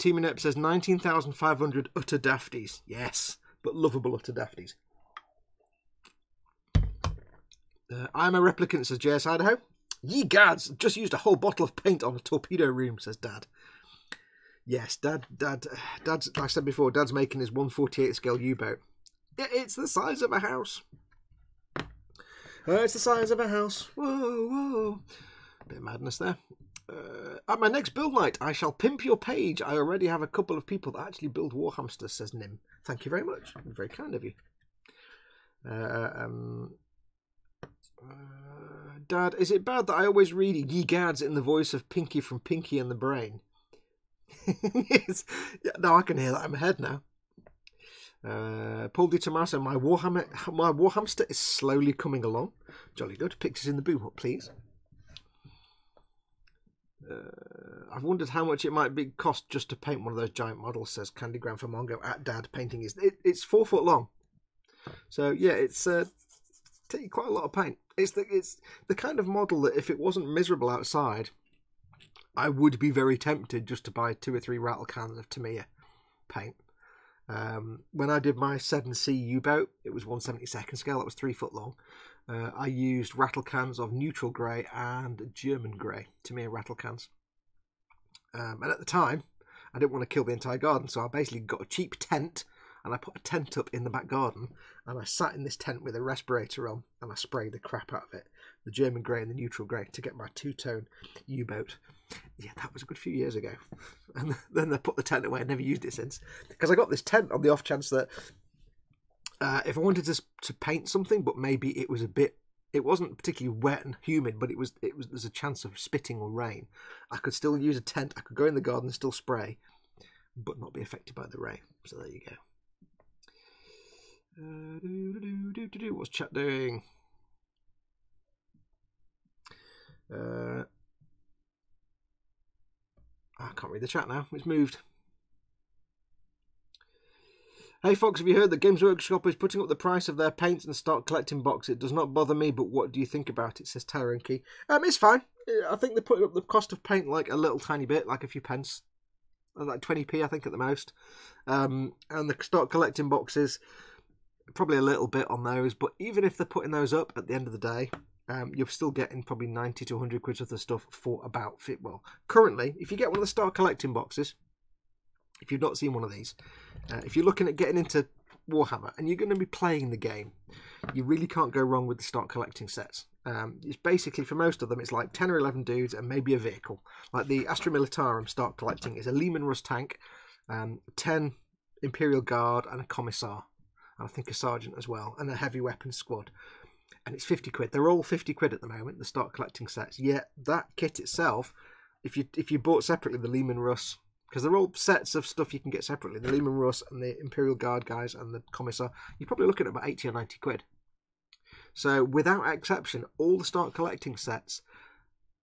Team Inept says nineteen thousand five hundred utter dafties. Yes, but lovable utter dafties. Uh, I'm a replicant, says JS Idaho. Ye gads, just used a whole bottle of paint on a torpedo room, says Dad. Yes, Dad, Dad, Dad's, like I said before, Dad's making his 148 scale U boat. It's the size of a house. Uh, it's the size of a house. Whoa, whoa. Bit of madness there. Uh, at my next build night, I shall pimp your page. I already have a couple of people that actually build Warhamsters, says Nim. Thank you very much. Very kind of you. Uh, um, uh, Dad, is it bad that I always read Ye Gads in the voice of Pinky from Pinky and the Brain? yes. yeah, now I can hear that in my head now. Uh, Paul Di Tommaso, my Warhammer, my Warhamster is slowly coming along. Jolly good. Pictures in the boom up, please. Uh, I've wondered how much it might be cost just to paint one of those giant models. Says Candygram for Mongo at Dad. Painting is it, it's four foot long, so yeah, it's uh, take quite a lot of paint. It's the it's the kind of model that if it wasn't miserable outside, I would be very tempted just to buy two or three rattle cans of Tamiya paint. Um, when I did my 7C U-boat, it was 172nd scale, that was three foot long. Uh, I used rattle cans of neutral grey and German grey, Tamiya rattle cans. Um, and at the time, I didn't want to kill the entire garden, so I basically got a cheap tent and I put a tent up in the back garden and I sat in this tent with a respirator on and I sprayed the crap out of it, the German grey and the neutral grey, to get my two-tone U-boat yeah, that was a good few years ago. And then they put the tent away. I never used it since because I got this tent on the off chance that uh, if I wanted to to paint something, but maybe it was a bit, it wasn't particularly wet and humid, but it was it was there's a chance of spitting or rain. I could still use a tent. I could go in the garden and still spray, but not be affected by the rain. So there you go. Uh, do, do, do, What's chat doing? Uh, I can't read the chat now. It's moved. Hey Fox, have you heard that Games Workshop is putting up the price of their paint and start collecting box? It does not bother me, but what do you think about it? Says Tyrant Key. Um, it's fine. I think they put up the cost of paint like a little tiny bit, like a few pence, like twenty p, I think at the most. Um, and the start collecting boxes probably a little bit on those, but even if they're putting those up at the end of the day, um, you're still getting probably 90 to 100 quid worth of stuff for about fit. Well, currently, if you get one of the start collecting boxes, if you've not seen one of these, uh, if you're looking at getting into Warhammer and you're going to be playing the game, you really can't go wrong with the start collecting sets. Um, it's basically for most of them, it's like 10 or 11 dudes and maybe a vehicle. Like the Astra Militarum start collecting is a Leman Russ tank, um, 10 Imperial Guard, and a Commissar. And I think a Sergeant as well, and a heavy weapons squad. And it's 50 quid. They're all 50 quid at the moment, the start collecting sets. Yet that kit itself, if you if you bought separately the Leman Russ because they're all sets of stuff you can get separately. The Leman Russ and the Imperial Guard guys and the Commissar. You're probably looking at about 80 or 90 quid. So, without exception, all the start collecting sets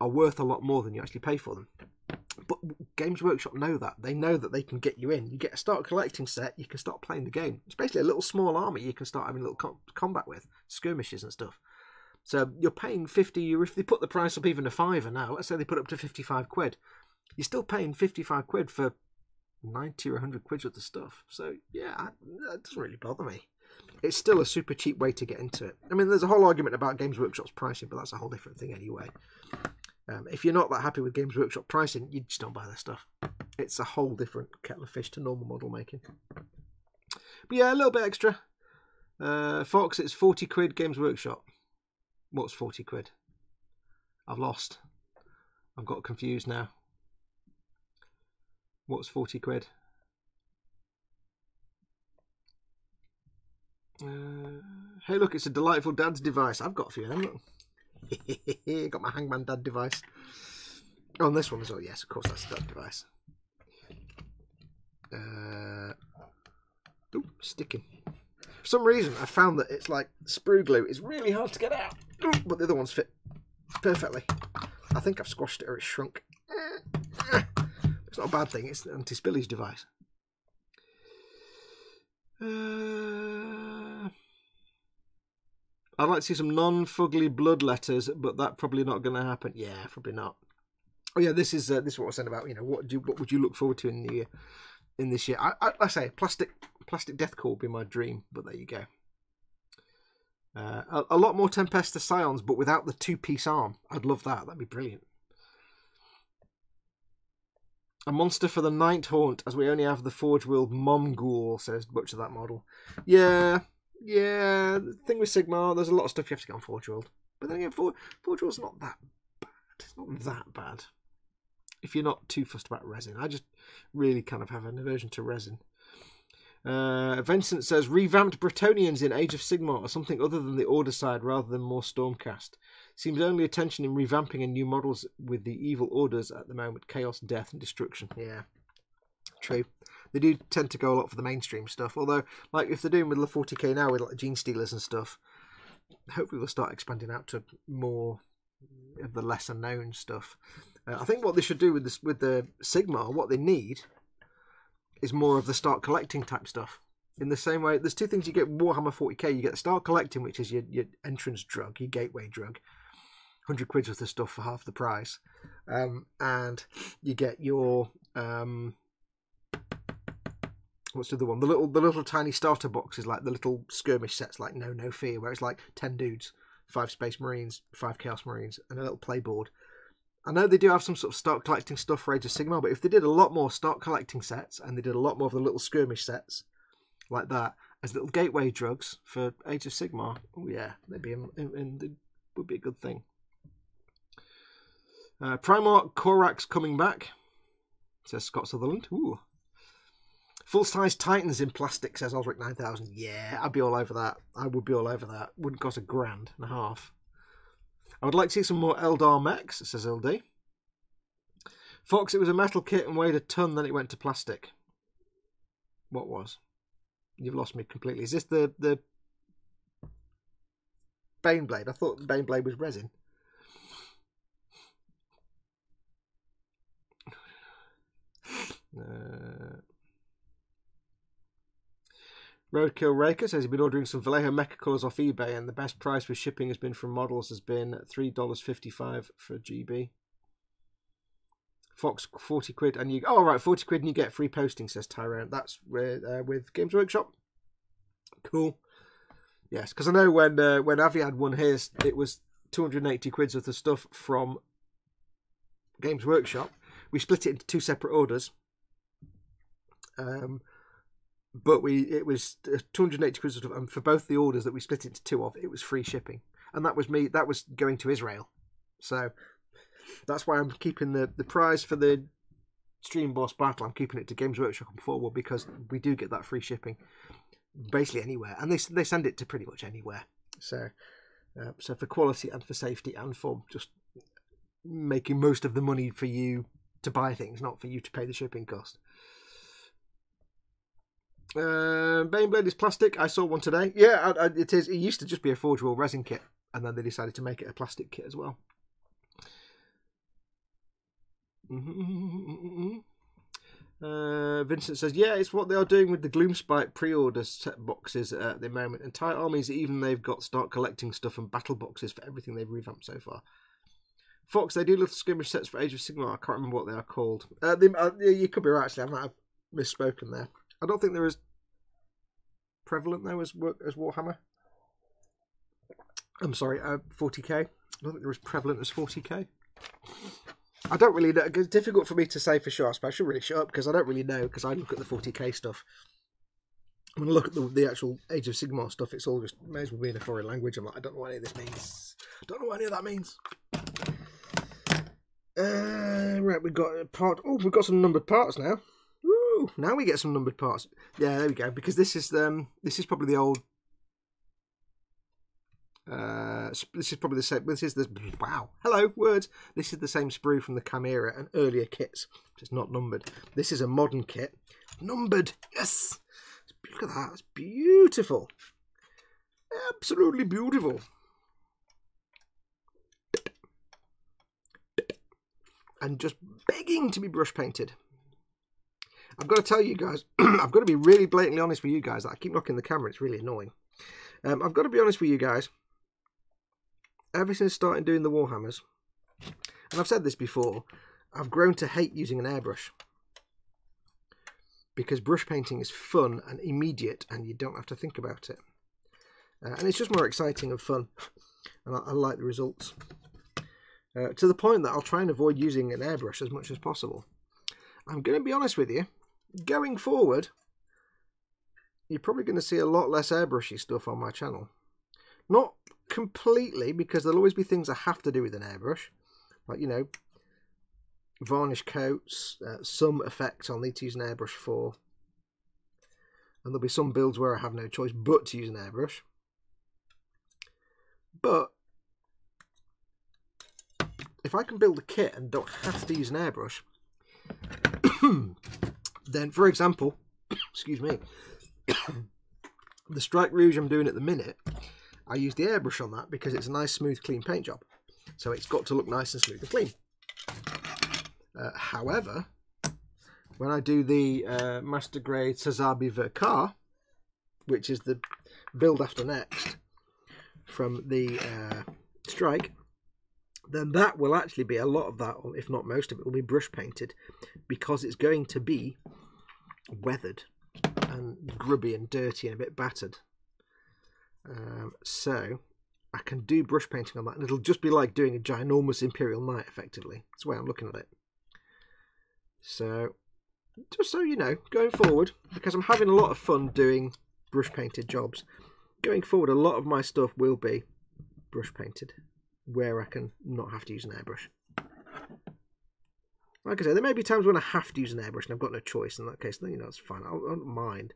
are worth a lot more than you actually pay for them. But Games Workshop know that. They know that they can get you in. You get a start collecting set, you can start playing the game. It's basically a little small army you can start having little com- combat with, skirmishes and stuff. So you're paying 50, if they put the price up even a fiver now, let's say they put up to 55 quid, you're still paying 55 quid for 90 or 100 quid worth of stuff. So, yeah, that doesn't really bother me. It's still a super cheap way to get into it. I mean, there's a whole argument about Games Workshop's pricing, but that's a whole different thing anyway. Um, if you're not that happy with Games Workshop pricing, you just don't buy their stuff. It's a whole different kettle of fish to normal model making. But yeah, a little bit extra. Uh, Fox, it's 40 quid Games Workshop. What's 40 quid? I've lost. I've got confused now. What's 40 quid? Uh, hey, look, it's a delightful dad's device. I've got a few of them. Got my Hangman dad device. Oh, and this one as well. Yes, of course, that's a dad device. Uh, ooh, sticking. For some reason, I found that it's like sprue glue is really hard to get out, ooh, but the other ones fit perfectly. I think I've squashed it or it's shrunk. It's not a bad thing, it's an anti spillage device. Uh, I'd like to see some non fugly Bloodletters, but that probably not going to happen. Yeah, probably not. Oh yeah, this is uh, this is what I was saying about you know what do you, what would you look forward to in the in this year? I, I, I say plastic plastic Death Korps would be my dream, but there you go. Uh, a, a, lot more Tempestus Scions, but without the two piece arm. I'd love that. That'd be brilliant. A monster for the Nighthaunt, as we only have the Forge World Mourngul, says Butcher that model. Yeah, yeah. The thing with Sigmar, there's a lot of stuff you have to get on Forge World. But then again, Forge, Forge World's not that bad. It's not that bad. If you're not too fussed about resin. I just really kind of have an aversion to resin. Uh, Vincent says revamped Bretonnians in Age of Sigmar or something other than the Order side rather than more Stormcast. Seems only attention in revamping and new models with the evil orders at the moment chaos, death, and destruction. Yeah, true. They do tend to go a lot for the mainstream stuff. Although, like if they're doing with the 40k now with like Genestealers and stuff, hopefully they'll start expanding out to more of the lesser known stuff. Uh, I think what they should do with this with the Sigmar, what they need is more of the start collecting type stuff. In the same way, there's two things you get Warhammer 40k. You get the start collecting, which is your, your entrance drug, your gateway drug, hundred quid worth of stuff for half the price, um, and you get your um, what's the other one? The little the little tiny starter boxes, like the little skirmish sets, like Know No Fear, where it's like ten dudes, five Space Marines, five Chaos Marines, and a little playboard. I know they do have some sort of start collecting stuff for Age of Sigmar, but if they did a lot more start collecting sets and they did a lot more of the little skirmish sets like that as little gateway drugs for Age of Sigmar, oh yeah, they'd in, in, would be a good thing. Uh, Primarch Corax coming back, says Scott Sutherland. Ooh. Full size Titans in plastic, says Osric 9000. Yeah, I'd be all over that. I would be all over that. Wouldn't cost a grand and a half. I would like to see some more Eldar mechs, says LD. Fox, it was a metal kit and weighed a ton, then it went to plastic. What was? You've lost me completely. Is this the the Baneblade? I thought Baneblade was resin. Uh, Roadkill Raker says he's been ordering some Vallejo Mecha colours off eBay, and the best price for shipping has been from models has been three dollars fifty five for GB. Fox forty quid, and you oh right forty quid, and you get free posting. Says Tyrone. That's with, uh, with Games Workshop. Cool. Yes, because I know when uh, when Aviad won his, it was 280 quid's worth of stuff from Games Workshop. We split it into two separate orders. Um, but we it was 280 quid and for both the orders that we split into two of, it was free shipping, and that was me. That was going to Israel, so that's why I'm keeping the the prize for the Stream Boss Battle. I'm keeping it to Games Workshop and Forge World because we do get that free shipping, basically anywhere, and they they send it to pretty much anywhere. So, uh, so for quality and for safety and for just making most of the money for you to buy things, not for you to pay the shipping cost. Uh, Baneblade is plastic. I saw one today. Yeah, I, I, it is. It used to just be a Forge World resin kit, and then they decided to make it a plastic kit as well. Uh, Vincent says, "Yeah, it's what they are doing with the Gloomspite pre-order set boxes at the moment. Entire armies, even they've got start collecting stuff and battle boxes for everything they've revamped so far." Fox, they do little skirmish sets for Age of Sigmar. I can't remember what they are called. Uh, they, uh, you could be right. Actually, I might have misspoken there. I don't think they're as prevalent though as as Warhammer. I'm sorry, uh, 40k. I don't think they're as prevalent as 40k. I don't really know. It's difficult for me to say for sure. I should really shut up because I don't really know because I look at the 40k stuff. When I look at the, the actual Age of Sigmar stuff, it's all just may as well be in a foreign language. I'm like, I don't know what any of this means. I don't know what any of that means. Uh, right, we've got part. Oh, we've got some numbered parts now now we get some numbered parts. Yeah, there we go. Because this is um this is probably the old. Uh, this is probably the same. This is the wow. Hello, words. This is the same sprue from the Chimera and earlier kits. It's not numbered. This is a modern kit, numbered. Yes. Look at that. It's beautiful. Absolutely beautiful. And just begging to be brush painted. I've got to tell you guys, I've got to be really blatantly honest with you guys. I keep knocking the camera, it's really annoying. Um, I've got to be honest with you guys. Ever since starting doing the Warhammers, and I've said this before, I've grown to hate using an airbrush. Because brush painting is fun and immediate and you don't have to think about it. Uh, and it's just more exciting and fun. And I, I like the results. Uh, to the point that I'll try and avoid using an airbrush as much as possible. I'm going to be honest with you, going forward, you're probably going to see a lot less airbrushy stuff on my channel. Not completely, because there'll always be things I have to do with an airbrush. Like, you know, varnish coats, uh, some effects I'll need to use an airbrush for. And there'll be some builds where I have no choice but to use an airbrush. But if I can build a kit and don't have to use an airbrush, then, for example, excuse me, the Strike Rouge I'm doing at the minute, I use the airbrush on that because it's a nice, smooth, clean paint job. So it's got to look nice and smooth and clean. Uh, however, when I do the uh, Master Grade Sazabi Ver.Ka, which is the build after next from the uh, Strike, then that will actually be a lot of that, if not most of it, will be brush painted because it's going to be weathered and grubby and dirty and a bit battered. Um, so I can do brush painting on that and it'll just be like doing a ginormous Imperial Knight effectively. That's the way I'm looking at it. So, just so you know, going forward, because I'm having a lot of fun doing brush painted jobs, going forward, a lot of my stuff will be brush painted where I can not have to use an airbrush. Like I said, there may be times when I have to use an airbrush and I've got no choice. In that case, then you know it's fine. I don't mind.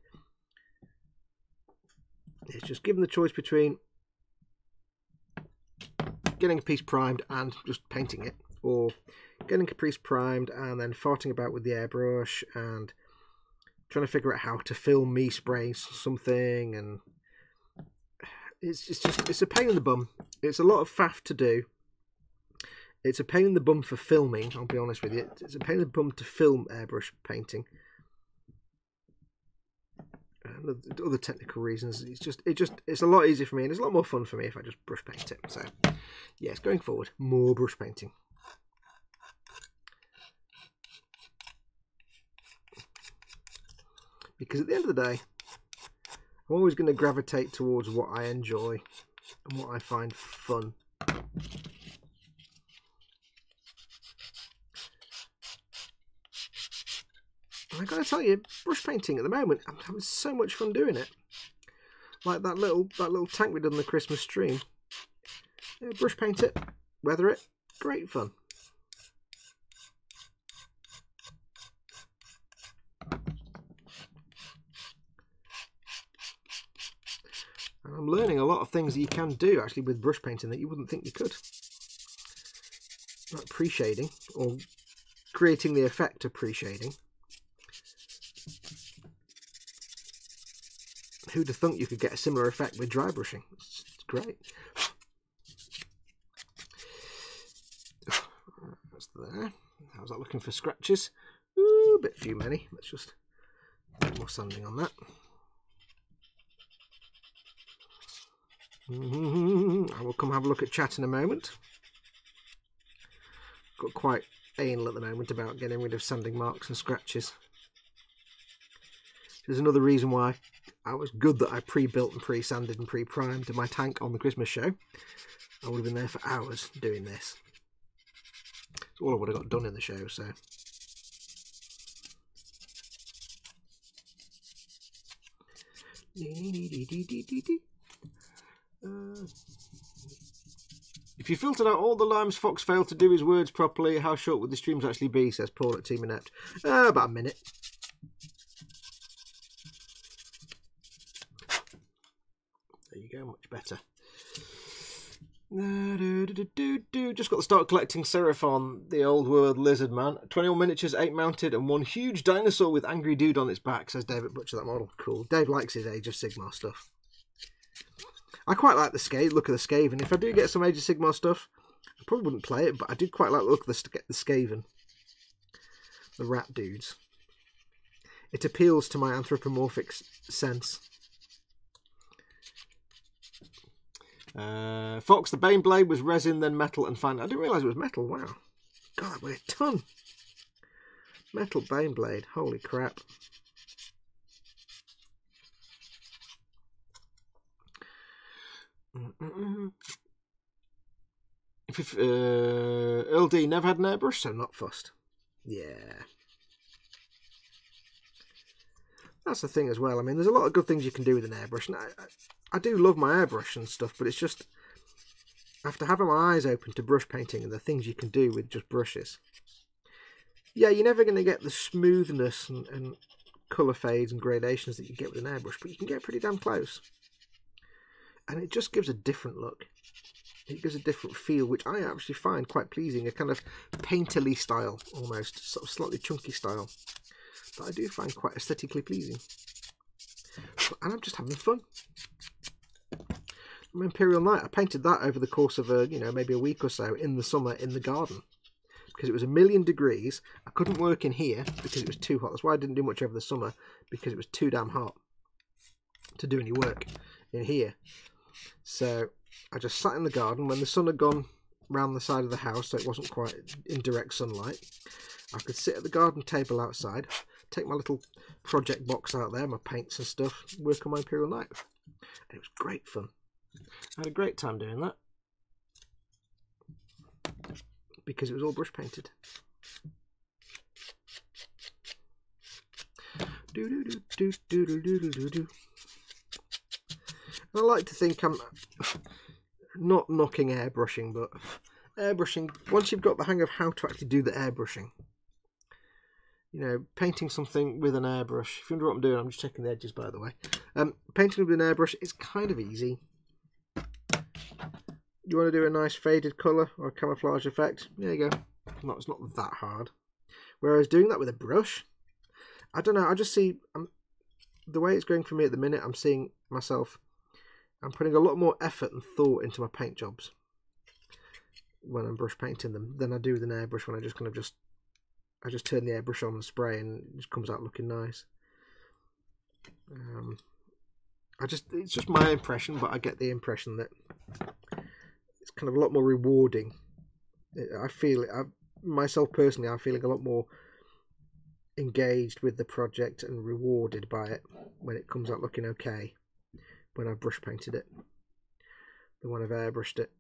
It's just given the choice between getting a piece primed and just painting it, or getting a piece primed and then farting about with the airbrush and trying to figure out how to film me spraying something and it's, it's just it's a pain in the bum. It's a lot of faff to do. It's a pain in the bum for filming. I'll be honest with you. It's a pain in the bum to film airbrush painting. And other technical reasons. It's just it just it's a lot easier for me, and it's a lot more fun for me if I just brush paint it. So, yes, going forward, more brush painting. Because at the end of the day, I'm always going to gravitate towards what I enjoy and what I find fun. I gotta tell you, brush painting at the moment, I'm having so much fun doing it. Like that little that little tank we did on the Christmas stream. Yeah, brush paint it, weather it, great fun. I'm learning a lot of things that you can do actually with brush painting that you wouldn't think you could. Like pre-shading or creating the effect of pre-shading. Who'd have thunk you could get a similar effect with dry brushing? It's, it's great. That's there. How's that looking for scratches? Ooh, a bit few many. Let's just put more sanding on that. Mm-hmm. I will come have a look at chat in a moment. Got quite anal at the moment about getting rid of sanding marks and scratches. There's another reason why I was good that I pre-built and pre-sanded and pre-primed my tank on the Christmas show. I would have been there for hours doing this. It's all I would have got done in the show, so. If you filtered out all the limes Fox failed to do his words properly, how short would the streams actually be? Says Paul at Team Inept. Uh, about a minute. There you go, much better. Just got to start collecting Seraphon, the old world lizard man. 21 miniatures, 8 mounted, and one huge dinosaur with angry dude on its back, says David Butcher, that model. Cool. Dave likes his Age of Sigmar stuff. I quite like the scave, look of the Skaven. If I do get some Age of Sigmar stuff, I probably wouldn't play it, but I do quite like the look of the, the Skaven. The rat dudes. It appeals to my anthropomorphic sense. Uh, Fox, the Bane Blade was resin, then metal, and fine. I didn't realise it was metal. Wow. God, weighed a ton. Metal Bane Blade. Holy crap. If, uh, Earl D never had an airbrush, so not fussed. Yeah. That's the thing as well. I mean, there's a lot of good things you can do with an airbrush. And I, I, I do love my airbrush and stuff, but it's just after having my eyes open to brush painting and the things you can do with just brushes. Yeah, you're never going to get the smoothness and, and colour fades and gradations that you get with an airbrush, but you can get pretty damn close and it just gives a different look. It gives a different feel, which I actually find quite pleasing. A kind of painterly style, almost sort of slightly chunky style that I do find quite aesthetically pleasing. And I'm just having fun. My Imperial Knight, I painted that over the course of a, you know, maybe a week or so in the summer in the garden because it was a million degrees. I couldn't work in here because it was too hot. That's why I didn't do much over the summer because it was too damn hot to do any work in here. So I just sat in the garden when the sun had gone round the side of the house, so it wasn't quite in direct sunlight. I could sit at the garden table outside, take my little project box out there, my paints and stuff, work on my Imperial Knight. And it was great fun. I had a great time doing that. Because it was all brush painted. Do do do do do do do do do. I like to think I'm not knocking airbrushing, but airbrushing, once you've got the hang of how to actually do the airbrushing, you know, painting something with an airbrush, if you wonder what I'm doing, I'm just checking the edges by the way. Um, painting with an airbrush is kind of easy. You want to do a nice faded colour or camouflage effect? There you go. No, it's not that hard. Whereas doing that with a brush, I don't know, I just see, um, the way it's going for me at the minute, I'm seeing myself I'm putting a lot more effort and thought into my paint jobs when I'm brush painting them than I do with an airbrush when I just kind of just I just turn the airbrush on and spray and it just comes out looking nice. Um, I just it's just my impression, but I get the impression that it's kind of a lot more rewarding. I feel it I, myself personally. I'm feeling a lot more engaged with the project and rewarded by it when it comes out looking okay when I've brush painted it than when I've airbrushed it.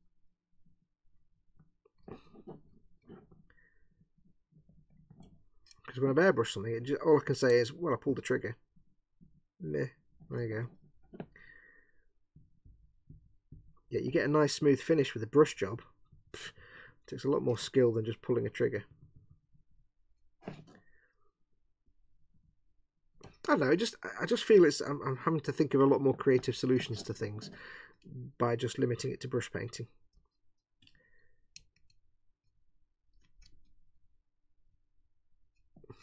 Because when I've airbrushed something, just, all I can say is, well, I pulled the trigger. Meh. There you go. Yeah, you get a nice smooth finish with a brush job. Pff, takes a lot more skill than just pulling a trigger. I don't know. I just I just feel it's I'm, I'm having to think of a lot more creative solutions to things by just limiting it to brush painting.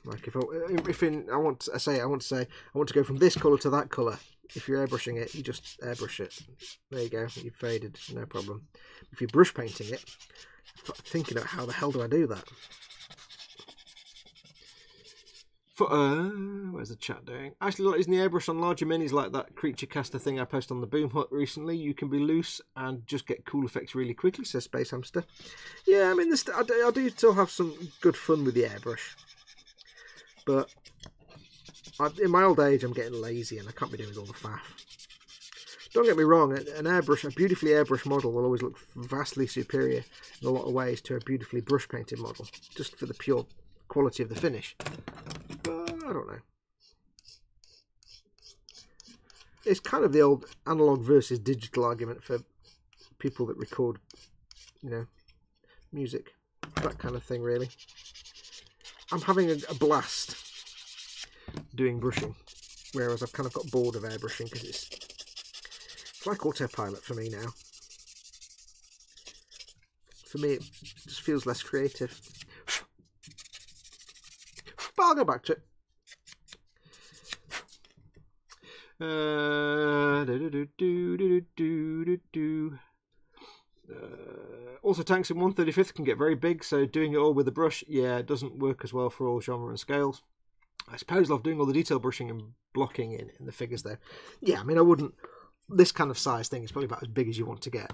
Like if I, if in I want to say I want to say I want to go from this color to that color. If you're airbrushing it, you just airbrush it. There you go. You've faded, no problem. If you're brush painting it, thinking of how the hell do I do that? For, uh, where's the chat doing? Actually, like using the airbrush on larger minis like that creature caster thing I posted on the Boom Hut recently, you can be loose and just get cool effects really quickly, says Space Hamster. Yeah, I mean, this, I, do, I do still have some good fun with the airbrush. But I, in my old age, I'm getting lazy and I can't be doing all the faff. Don't get me wrong, an airbrush, a beautifully airbrushed model will always look vastly superior in a lot of ways to a beautifully brush painted model, just for the pure quality of the finish. I don't know. It's kind of the old analog versus digital argument for people that record, you know, music, that kind of thing, really. I'm having a, a blast doing brushing, whereas I've kind of got bored of airbrushing because it's, it's like autopilot for me now. For me, it just feels less creative. But I'll go back to it. Uh, also, tanks in 135th can get very big, so doing it all with a brush, yeah, doesn't work as well for all genre and scales. I suppose love doing all the detail brushing and blocking in, in the figures there. Yeah, I mean, I wouldn't. This kind of size thing is probably about as big as you want to get.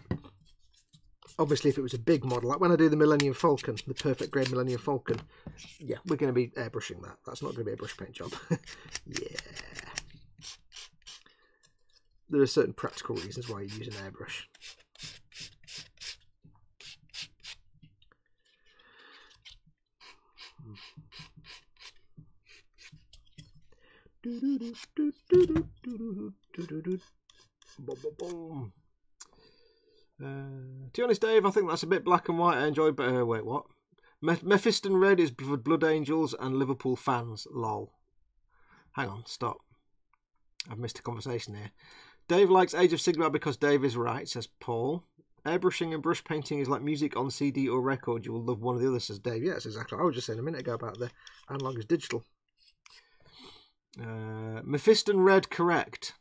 Obviously, if it was a big model, like when I do the Millennium Falcon, the perfect grade Millennium Falcon, yeah, we're going to be airbrushing that. That's not going to be a brush paint job. yeah. There are certain practical reasons why you use an airbrush. Uh, to be honest, Dave, I think that's a bit black and white. I enjoy, but uh, wait, what? Me- Mephiston Red is for Blood Angels and Liverpool fans. Lol. Hang on, stop. I've missed a conversation here. Dave likes Age of Sigmar because Dave is right, says Paul. Airbrushing and brush painting is like music on CD or record. You will love one or the other, says Dave. Yes, exactly. I was just saying a minute ago about the analog is digital. Uh, Mephiston Red, correct.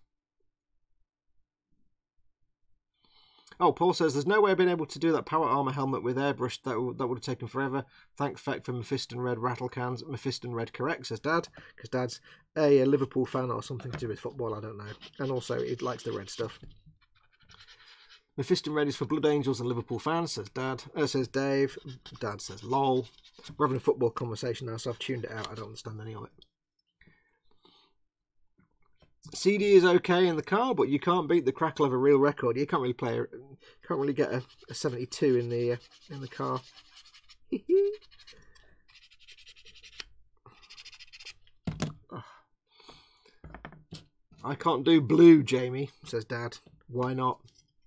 Oh, Paul says there's no way of being able to do that power armor helmet with airbrush. That w- that would have taken forever. Thank feck for Mephiston Red rattle cans. Mephiston Red correct says Dad because Dad's a, a Liverpool fan or something to do with football. I don't know, and also he likes the red stuff. Mephiston Red is for Blood Angels and Liverpool fans, says Dad. Uh, says Dave. Dad says lol. We're having a football conversation now, so I've tuned it out. I don't understand any of it. CD is okay in the car, but you can't beat the crackle of a real record. You can't really play, can't really get a, a 72 in the uh, in the car. I can't do blue, Jamie, says Dad. Why not?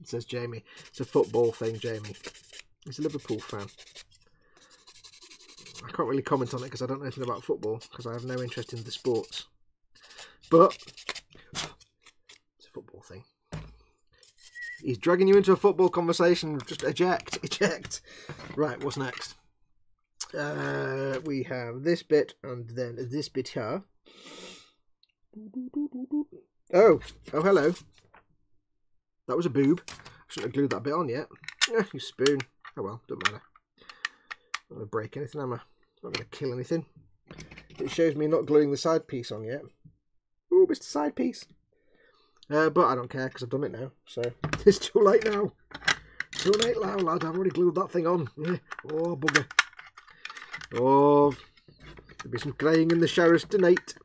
Says Jamie. It's a football thing, Jamie. He's a Liverpool fan. I can't really comment on it because I don't know anything about football because I have no interest in the sports. But football thing. He's dragging you into a football conversation. Just eject, eject. Right, what's next? Uh, we have this bit and then this bit here. Oh, oh, hello. That was a boob. I shouldn't have glued that bit on yet. Yeah, you spoon. Oh well, don't matter. Not going to break anything, am I? Not going to kill anything. It shows me not gluing the side piece on yet. Oh, Mr. Side Piece. Uh, but I don't care because I've done it now. So it's too late now. Too late now, lad. I've already glued that thing on. Oh, bugger. Oh, there'll be some crying in the showers tonight.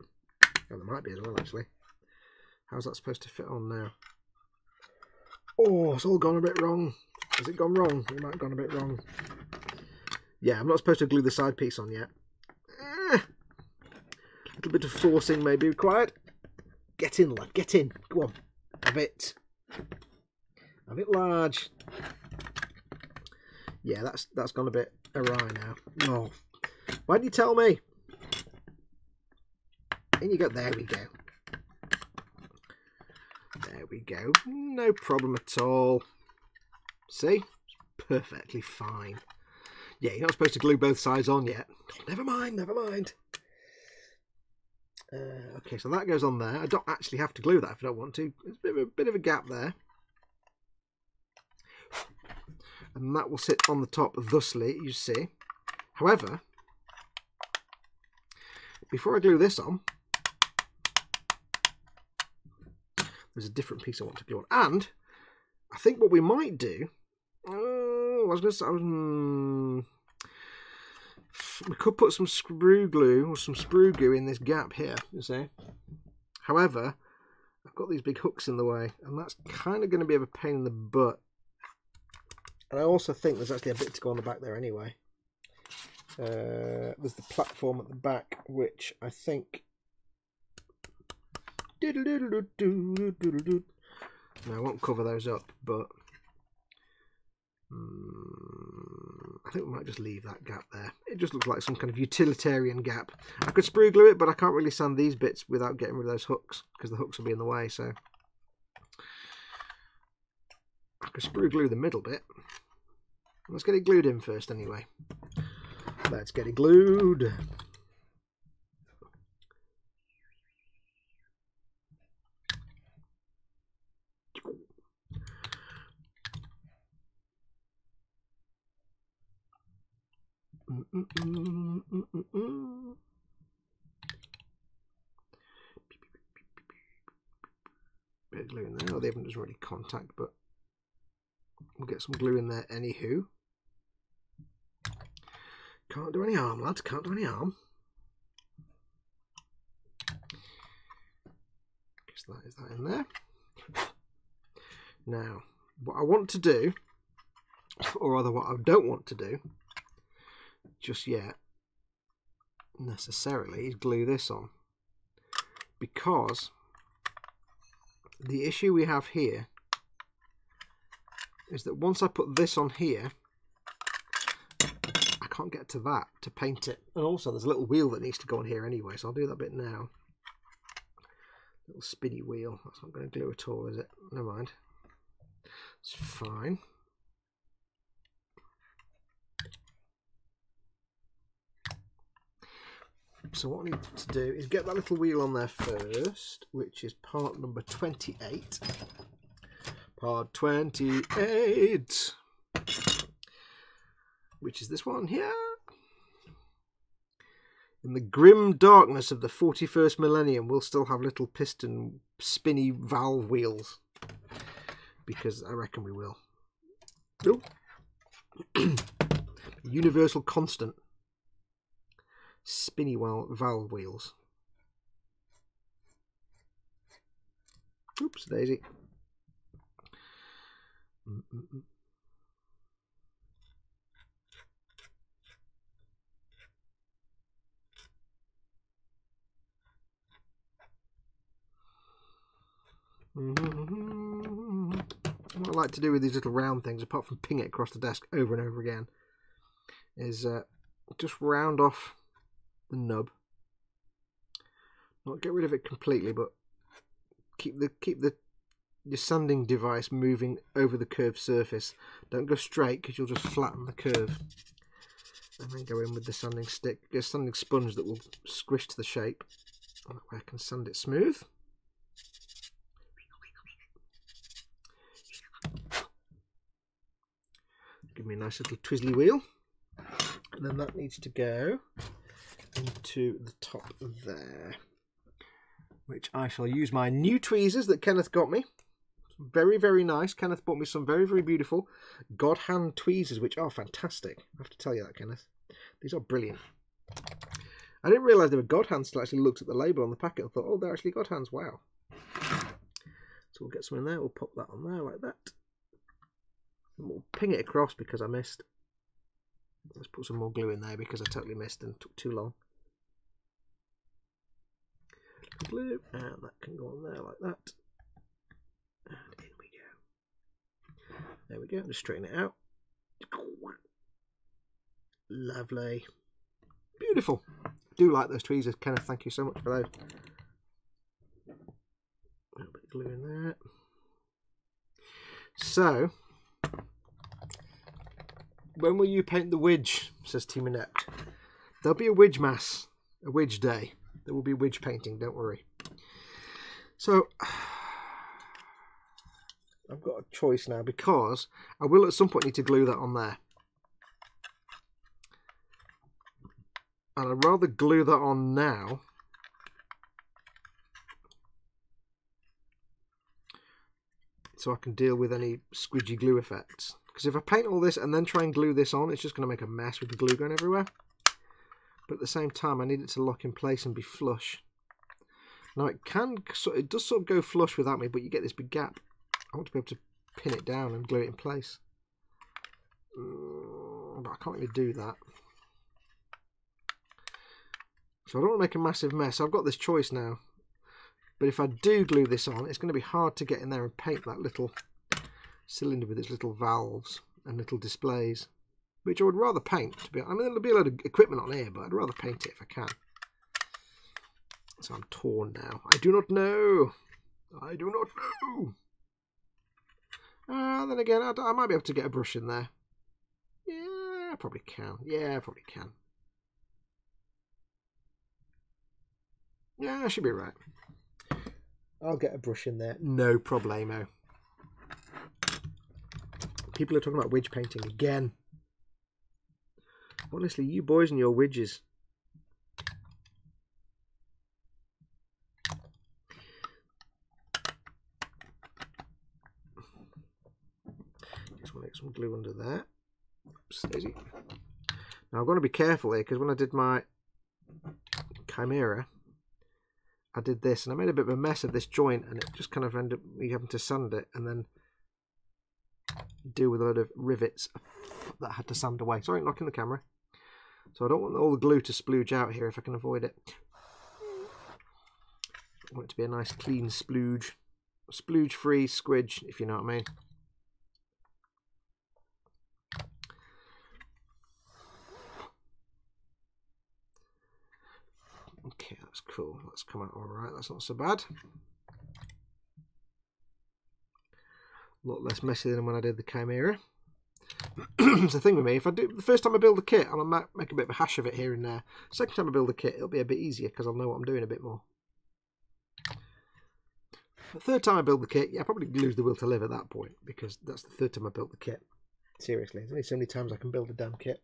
Oh, there might be as well, actually. How's that supposed to fit on now? Oh, it's all gone a bit wrong. Has it gone wrong? It might have gone a bit wrong. Yeah, I'm not supposed to glue the side piece on yet. Eh. A little bit of forcing may be required. Get in, lad. Get in. Go on. Have it. Have it large. Yeah, that's that's gone a bit awry now. Oh, why didn't you tell me? In you go. There we go. There we go. No problem at all. See? Perfectly fine. Yeah, you're not supposed to glue both sides on yet. Never mind, never mind. Uh, okay, so that goes on there. I don't actually have to glue that if I don't want to. There's a bit of a, bit of a gap there. And that will sit on the top thusly, you see. However, before I glue this on, there's a different piece I want to glue on. And I think what we might do, oh, I was going to say, we could put some screw glue or some sprue glue in this gap here, you see. However, I've got these big hooks in the way, and that's kind of going to be a pain in the butt. And I also think there's actually a bit to go on the back there anyway. Uh, there's the platform at the back, which I think. No, I won't cover those up, but Hmm, think we might just leave that gap there. It just looks like some kind of utilitarian gap. I could sprue glue it, but I can't really sand these bits without getting rid of those hooks, because the hooks will be in the way, so... I could sprue glue the middle bit. Let's get it glued in first anyway. Let's get it glued. -mm Bit of glue in there. Oh, they haven't just already contact, but we'll get some glue in there anywho. Can't do any harm, lads. Can't do any harm. Guess that is that in there. Now, what I want to do, or rather what I don't want to do, just yet necessarily glue this on. Because the issue we have here is that once I put this on here I can't get to that to paint it. And also there's a little wheel that needs to go on here anyway so I'll do that bit now. Little spinny wheel. That's not going to glue at all is it? Never mind. It's fine So what I need to do is get that little wheel on there first, which is part number 28. Part 28, which is this one here. In the grim darkness of the 41st millennium, we'll still have little piston spinny valve wheels. Because I reckon we will. Universal constant spinny valve wheels. Oops, daisy. Mm -mm -mm. What I like to do with these little round things, apart from ping it across the desk over and over again, is uh, just round off the nub. Not get rid of it completely, but keep the keep the your sanding device moving over the curved surface. Don't go straight because you'll just flatten the curve. And then go in with the sanding stick, get a sanding sponge that will squish to the shape. That way I can sand it smooth. Give me a nice little twizzly wheel. And then that needs to go into the top there, which I shall use my new tweezers that Kenneth got me. Very, very nice. Kenneth bought me some very, very beautiful God hand tweezers, which are fantastic. I have to tell you that, Kenneth. These are brilliant. I didn't realise they were God hands until I actually looked at the label on the packet and thought, oh, they're actually God hands. Wow. So we'll get some in there. We'll pop that on there like that. We'll ping it across because I missed. Let's put some more glue in there because I totally missed and took too long. Glue, and that can go on there like that. And in we go. There we go, just straighten it out. Lovely. Beautiful. Do like those tweezers, Kenneth. Thank you so much for those. A little bit of glue in there. So, when will you paint the widge? Says Team Inept. There'll be a widge mass, a widge day. There will be widge painting, don't worry. So, I've got a choice now because I will at some point need to glue that on there. And I'd rather glue that on now so I can deal with any squidgy glue effects. Because if I paint all this and then try and glue this on, it's just going to make a mess with the glue going everywhere. But at the same time, I need it to lock in place and be flush. Now it can, so it does sort of go flush without me, but you get this big gap. I want to be able to pin it down and glue it in place. Mm, but I can't really do that. So I don't want to make a massive mess. I've got this choice now. But if I do glue this on, it's going to be hard to get in there and paint that little cylinder with its little valves and little displays. Which I would rather paint. To be, I mean, there'll be a lot of equipment on here, but I'd rather paint it if I can. So I'm torn now. I do not know. I do not know. Uh, then again, I, I might be able to get a brush in there. Yeah, I probably can. Yeah, I probably can. Yeah, I should be right. I'll get a brush in there. No problemo. People are talking about widge painting again. Honestly, you boys and your widges. Just want to get some glue under there. Now I've got to be careful here because when I did my chimera, I did this and I made a bit of a mess of this joint and it just kind of ended up me having to sand it and then deal with a load of rivets that I had to sand away. Sorry, knocking the camera. So I don't want all the glue to splooge out here if I can avoid it. I want it to be a nice clean splooge. Splooge free squidge, if you know what I mean. Okay, that's cool. That's come out all right. That's not so bad. A lot less messy than when I did the Chimera. it's the thing with me, if I do the first time I build a kit, I'll make a bit of a hash of it here and there. Second time I build a kit, it'll be a bit easier because I'll know what I'm doing a bit more. The third time I build the kit, yeah, I probably lose the will to live at that point because that's the third time I built the kit. Seriously, there's only so many times I can build a damn kit.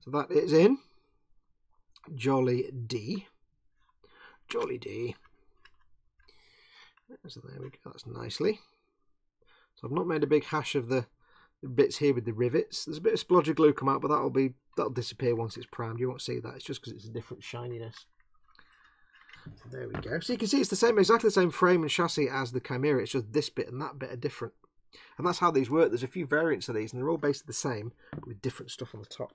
So that is in. Jolly D. Jolly D. So there we go, that's nicely. So I've not made a big hash of the bits here with the rivets. There's a bit of splodge of glue come out, but that'll be that'll disappear once it's primed. You won't see that. It's just because it's a different shininess. So there we go. So you can see it's the same, exactly the same frame and chassis as the Chimera. It's just this bit and that bit are different. And that's how these work. There's a few variants of these, and they're all basically the same, with different stuff on the top.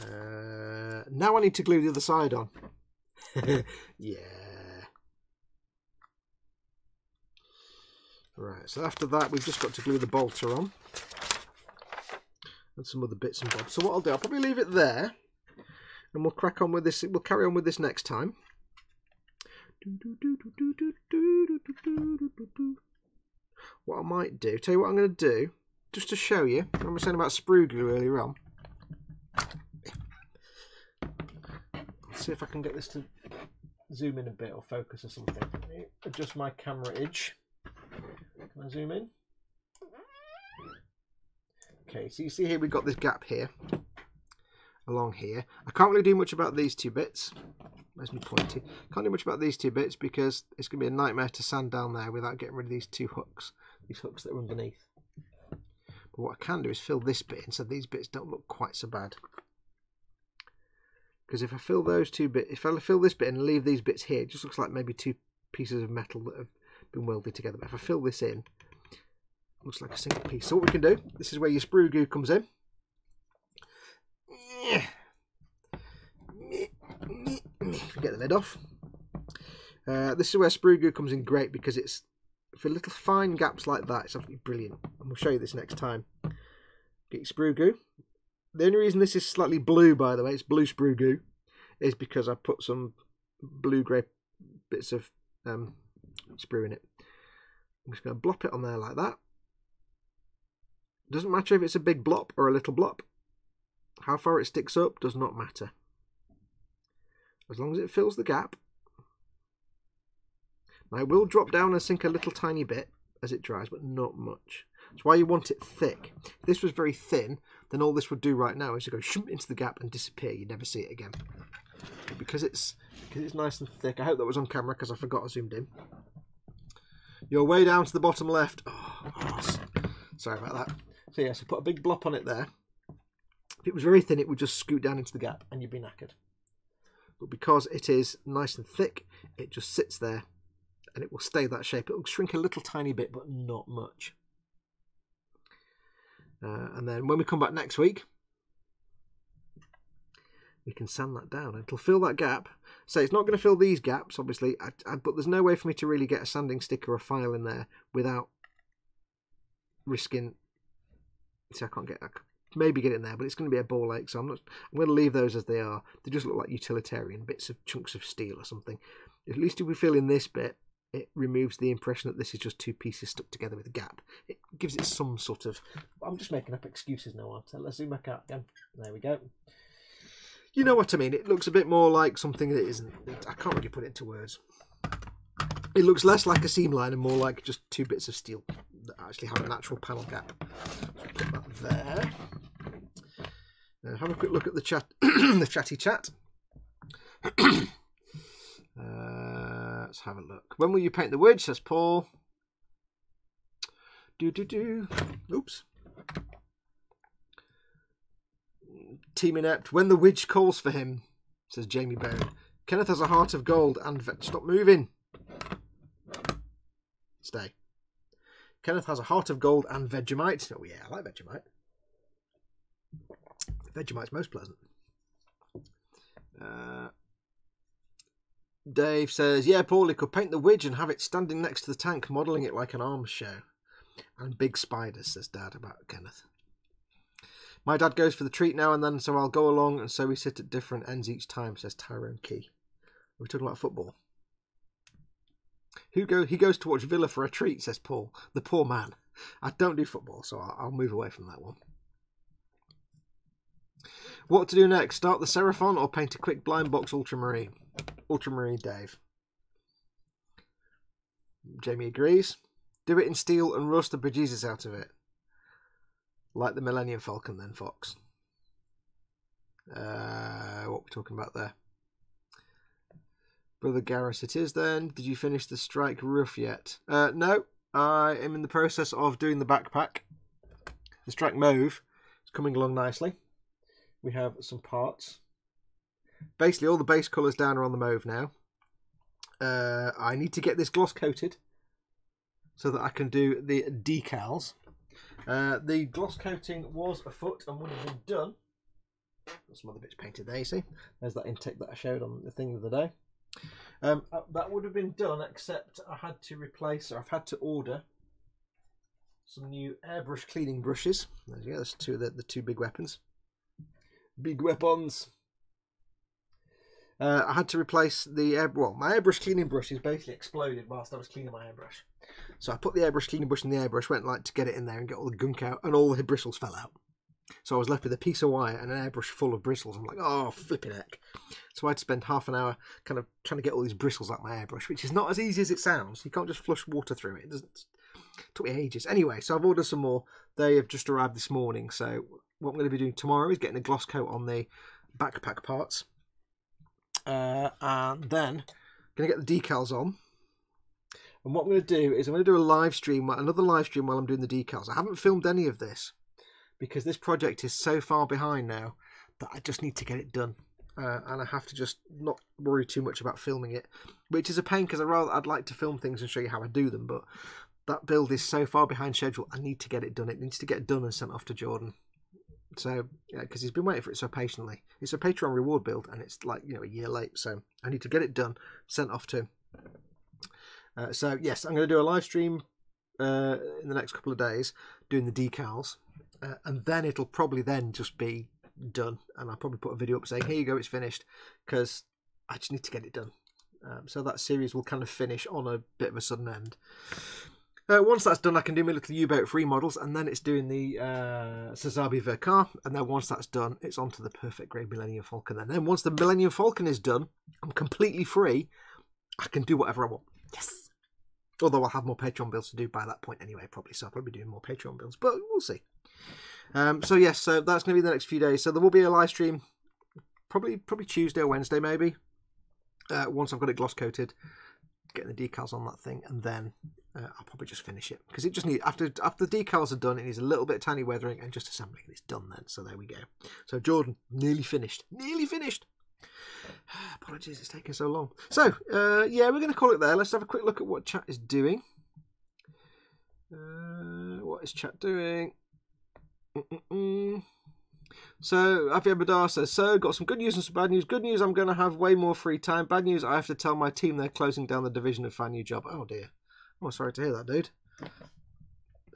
Uh, now I need to glue the other side on. yeah. Right, so after that we've just got to glue the bolter on. And some other bits and bobs. So what I'll do, I'll probably leave it there. And we'll crack on with this, we'll carry on with this next time. What I might do, tell you what I'm going to do, just to show you, I was saying about sprue glue earlier on. Let's see if I can get this to zoom in a bit or focus or something. adjust my camera edge. Can I zoom in? Okay, so you see here we've got this gap here, along here. I can't really do much about these two bits. Where's my pointy? Can't do much about these two bits because it's going to be a nightmare to sand down there without getting rid of these two hooks, these hooks that are underneath. But what I can do is fill this bit in so these bits don't look quite so bad. Because if I fill those two bits, if I fill this bit and leave these bits here, it just looks like maybe two pieces of metal that have been welded together. But if I fill this in, Looks like a single piece. So what we can do, this is where your sprue goo comes in. Get the lid off. Uh, this is where sprue goo comes in great because it's for little fine gaps like that. It's absolutely brilliant. And we'll show you this next time. Get your sprue goo. The only reason this is slightly blue, by the way, it's blue sprue goo, is because I put some blue grey bits of um, sprue in it. I'm just going to blop it on there like that. Doesn't matter if it's a big blop or a little blop. How far it sticks up does not matter. As long as it fills the gap. Now it will drop down and sink a little tiny bit as it dries, but not much. That's why you want it thick. If this was very thin, then all this would do right now is to go into the gap and disappear. You'd never see it again. Because it's because it's nice and thick. I hope that was on camera because I forgot I zoomed in. You're way down to the bottom left. Oh, sorry about that. So yeah, so put a big blop on it there. If it was very thin, it would just scoot down into the gap and you'd be knackered. But because it is nice and thick, it just sits there and it will stay that shape. It will shrink a little tiny bit, but not much. Uh, and then when we come back next week, we can sand that down. It'll fill that gap. So it's not going to fill these gaps, obviously, I, I, but there's no way for me to really get a sanding stick or a file in there without risking. See, I can't get. I maybe get in there, but it's going to be a ball ache, so I'm not. I'm going to leave those as they are. They just look like utilitarian bits of chunks of steel or something. At least if we fill in this bit, it removes the impression that this is just two pieces stuck together with a gap. It gives it some sort of. I'm just making up excuses now. Let's zoom back out again. There we go. You know what I mean? It looks a bit more like something that isn't. I can't really put it into words. It looks less like a seam line and more like just two bits of steel that actually have a natural panel gap. put that there. Now have a quick look at the chat, the chatty chat. uh, let's have a look. When will you paint the wedge? Says Paul. Do do do. Oops. Team inept. When the witch calls for him, says Jamie Bone. Kenneth has a heart of gold and ve- stop moving. Stay. Kenneth has a heart of gold and Vegemite. Oh yeah, I like Vegemite. Vegemite's most pleasant. Uh, Dave says, "Yeah, Paulie could paint the widge and have it standing next to the tank, modelling it like an arms show." And big spiders, says Dad about Kenneth. My dad goes for the treat now and then, so I'll go along, and so we sit at different ends each time, says Tyrone Key. We're talking about football. Who go? He goes to watch Villa for a treat, says Paul. The poor man. I don't do football, so I'll, I'll move away from that one. What to do next? Start the Seraphon or paint a quick blind box ultramarine? Ultramarine Dave. Jamie agrees. Do it in steel and rust the bejesus out of it. Like the Millennium Falcon, then, Fox. Uh, what we're talking about there. Brother Garrus, it is then. Did you finish the Strike Rouge yet? Uh, no, I am in the process of doing the backpack. The strike mauve is coming along nicely. We have some parts. Basically, all the base colours down are on the mauve now. Uh, I need to get this gloss coated so that I can do the decals. Uh, the gloss coating was afoot and would have been done. Got some other bits painted there, you see. There's that intake that I showed on the thing of the day. Um, uh, that would have been done, except I had to replace, or I've had to order some new airbrush cleaning brushes. There you go, that's two the, the two big weapons. Big weapons. Uh, I had to replace the air. Well, my airbrush cleaning brush is basically exploded whilst I was cleaning my airbrush. So I put the airbrush cleaning brush in the airbrush, went like to get it in there and get all the gunk out, and all the bristles fell out. So I was left with a piece of wire and an airbrush full of bristles. I'm like, oh, flipping heck. So I had to spend half an hour kind of trying to get all these bristles out my airbrush, which is not as easy as it sounds. You can't just flush water through it. It doesn't. It took me ages. Anyway, so I've ordered some more. They have just arrived this morning. So what I'm going to be doing tomorrow is getting a gloss coat on the backpack parts. Uh, and then going to get the decals on. And what I'm going to do is I'm going to do a live stream, another live stream while I'm doing the decals. I haven't filmed any of this because this project is so far behind now that I just need to get it done. Uh, and I have to just not worry too much about filming it, which is a pain because I rather I'd like to film things and show you how I do them, but that build is so far behind schedule. I need to get it done. It needs to get done and sent off to Jordan. So, yeah, because he's been waiting for it so patiently. It's a Patreon reward build, and it's like you know a year late. So I need to get it done, sent off to. Uh, so yes, I'm going to do a live stream uh, in the next couple of days doing the decals, uh, and then it'll probably then just be done. And I'll probably put a video up saying, "Here you go, it's finished," because I just need to get it done. Um, so that series will kind of finish on a bit of a sudden end. Uh, once that's done, I can do my little U-boat free models, and then it's doing the uh, Sazabi Ver.Ka, and then once that's done, it's on to the perfect grey Millennium Falcon. And then once the Millennium Falcon is done, I'm completely free. I can do whatever I want. Yes. Although I'll have more Patreon builds to do by that point anyway, probably. So I'll probably be doing more Patreon builds, but we'll see. Um, so yes, so that's going to be the next few days. So there will be a live stream, probably probably Tuesday or Wednesday maybe. Uh, once I've got it gloss coated, getting the decals on that thing, and then uh, I'll probably just finish it because it just needs after after the decals are done, it needs a little bit of tiny weathering and just assembling. and It's done then. So there we go. So Jordan, nearly finished. Nearly finished. Apologies, it's taking so long. So uh, yeah, we're going to call it there. Let's have a quick look at what chat is doing. Uh, what is chat doing? Mm-mm-mm. So Aviad Madar says, so got some good news and some bad news. Good news, I'm going to have way more free time. Bad news, I have to tell my team they're closing down the division of fan new job. Oh dear. Oh, sorry to hear that, dude.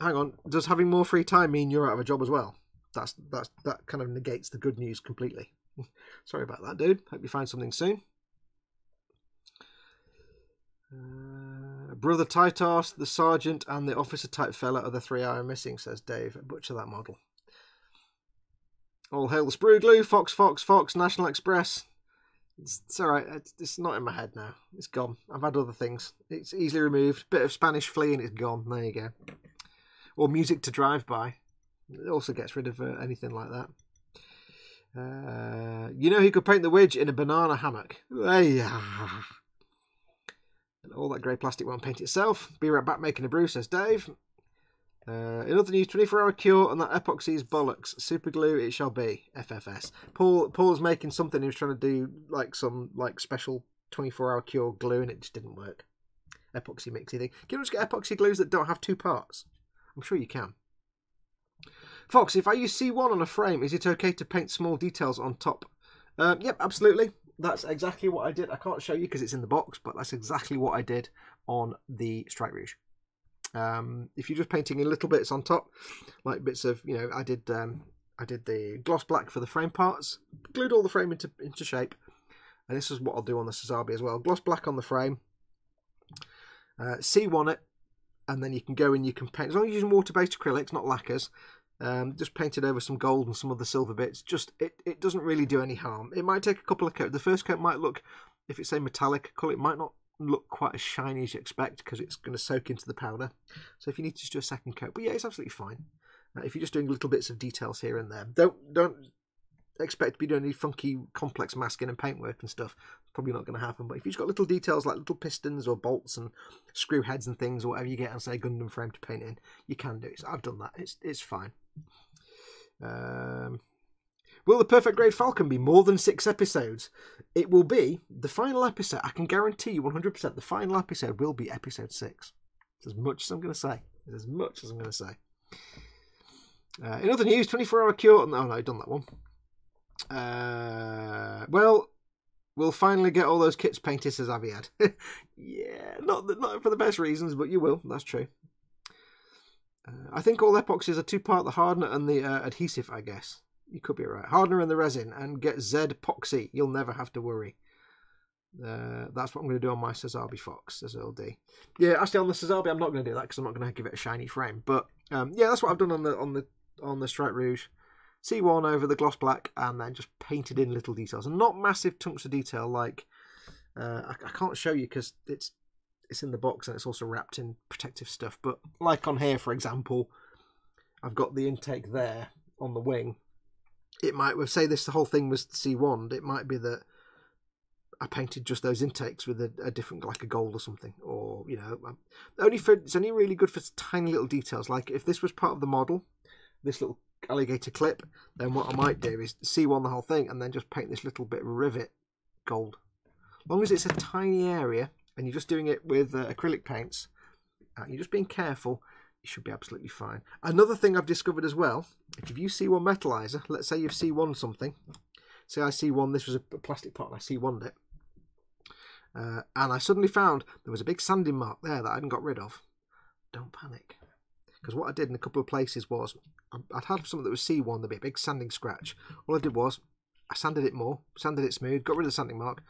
Hang on, does having more free time mean you're out of a job as well? That's that's that kind of negates the good news completely. sorry about that, dude. Hope you find something soon. Uh, Brother Titus, the sergeant, and the officer type fella are the three I am missing, says Dave. Butcher that model. All hail the sprue glue, Fox, Fox, Fox, National Express. It's, it's alright, it's, it's, not in my head now. It's gone. I've had other things. It's easily removed. Bit of Spanish flea and it's gone. There you go. Or music to drive by. It also gets rid of uh, anything like that. Uh, you know he could paint the wedge in a banana hammock. Hey, all that grey plastic won't paint itself. Be right back making a brew, says Dave. Uh, in other news, 24 hour cure and that epoxy is bollocks. Super glue it shall be. FFS. Paul Paul's making something. He was trying to do like some like special 24 hour cure glue and it just didn't work. Epoxy mixy thing. Can you just get epoxy glues that don't have two parts? I'm sure you can. Fox, if I use C1 on a frame, is it okay to paint small details on top? Um, yep, absolutely. That's exactly what I did. I can't show you because it's in the box, but that's exactly what I did on the Strike Rouge. Um, if you're just painting in little bits on top, like bits of, you know, I did um, I did the gloss black for the frame parts, glued all the frame into, into shape, and this is what I'll do on the Sazabi as well. Gloss black on the frame, uh, C1 it, and then you can go in, you can paint, as long as you're using water-based acrylics, not lacquers, um, just paint it over some gold and some other silver bits. Just it, it doesn't really do any harm. It might take a couple of coats. The first coat might look, if it's a metallic colour, it might not look quite as shiny as you expect because it's going to soak into the powder. So if you need to just do a second coat, but yeah, it's absolutely fine. Uh, if you're just doing little bits of details here and there, don't don't expect to be doing any funky, complex masking and paintwork and stuff. Probably not going to happen. But if you've got little details like little pistons or bolts and screw heads and things or whatever you get on say Gundam frame to paint in, you can do it. So I've done that. It's it's fine. Um, Will the Perfect Grade Falcon be more than six episodes? It will be the final episode. I can guarantee you 100% the final episode will be episode six. It's as much as I'm going to say. It's as much as I'm going to say. Uh, in other news, 24 hour cure. No, no, I've done that one. Uh, well, we'll finally get all those kits painted, says Aviad. yeah, not, not for the best reasons, but you will. That's true. Uh, I think all epoxies are two part the hardener and the uh, adhesive, I guess. You could be right. Hardener and the resin and get Z epoxy. You'll never have to worry. Uh, that's what I'm going to do on my Sazabi Fox, says Earl D. Yeah, actually on the Sazabi I'm not going to do that because I'm not going to give it a shiny frame. But um, yeah, that's what I've done on the on the on the Strike Rouge. C1 over the gloss black and then just painted in little details and not massive chunks of detail like uh, I, I can't show you because it's it's in the box and it's also wrapped in protective stuff. But like on here, for example, I've got the intake there on the wing it might well say this the whole thing was C1. It might be that I painted just those intakes with a, a, different like a gold or something, or you know, um, only for it's only really good for tiny little details. Like if this was part of the model, this little alligator clip, then what I might do is C1 the whole thing and then just paint this little bit rivet gold. As long as it's a tiny area and you're just doing it with uh, acrylic paints, Uh, you're just being careful, you should be absolutely fine. Another thing I've discovered as well, if you've used C1 Metalizer, let's say you've C1 something, say I C1, this was a plastic pot and I C1'd it, uh, and I suddenly found there was a big sanding mark there that I hadn't got rid of. Don't panic. Because what I did in a couple of places was, I'd had something that was C1, there'd be a big sanding scratch. All I did was, I sanded it more, sanded it smooth, got rid of the sanding mark,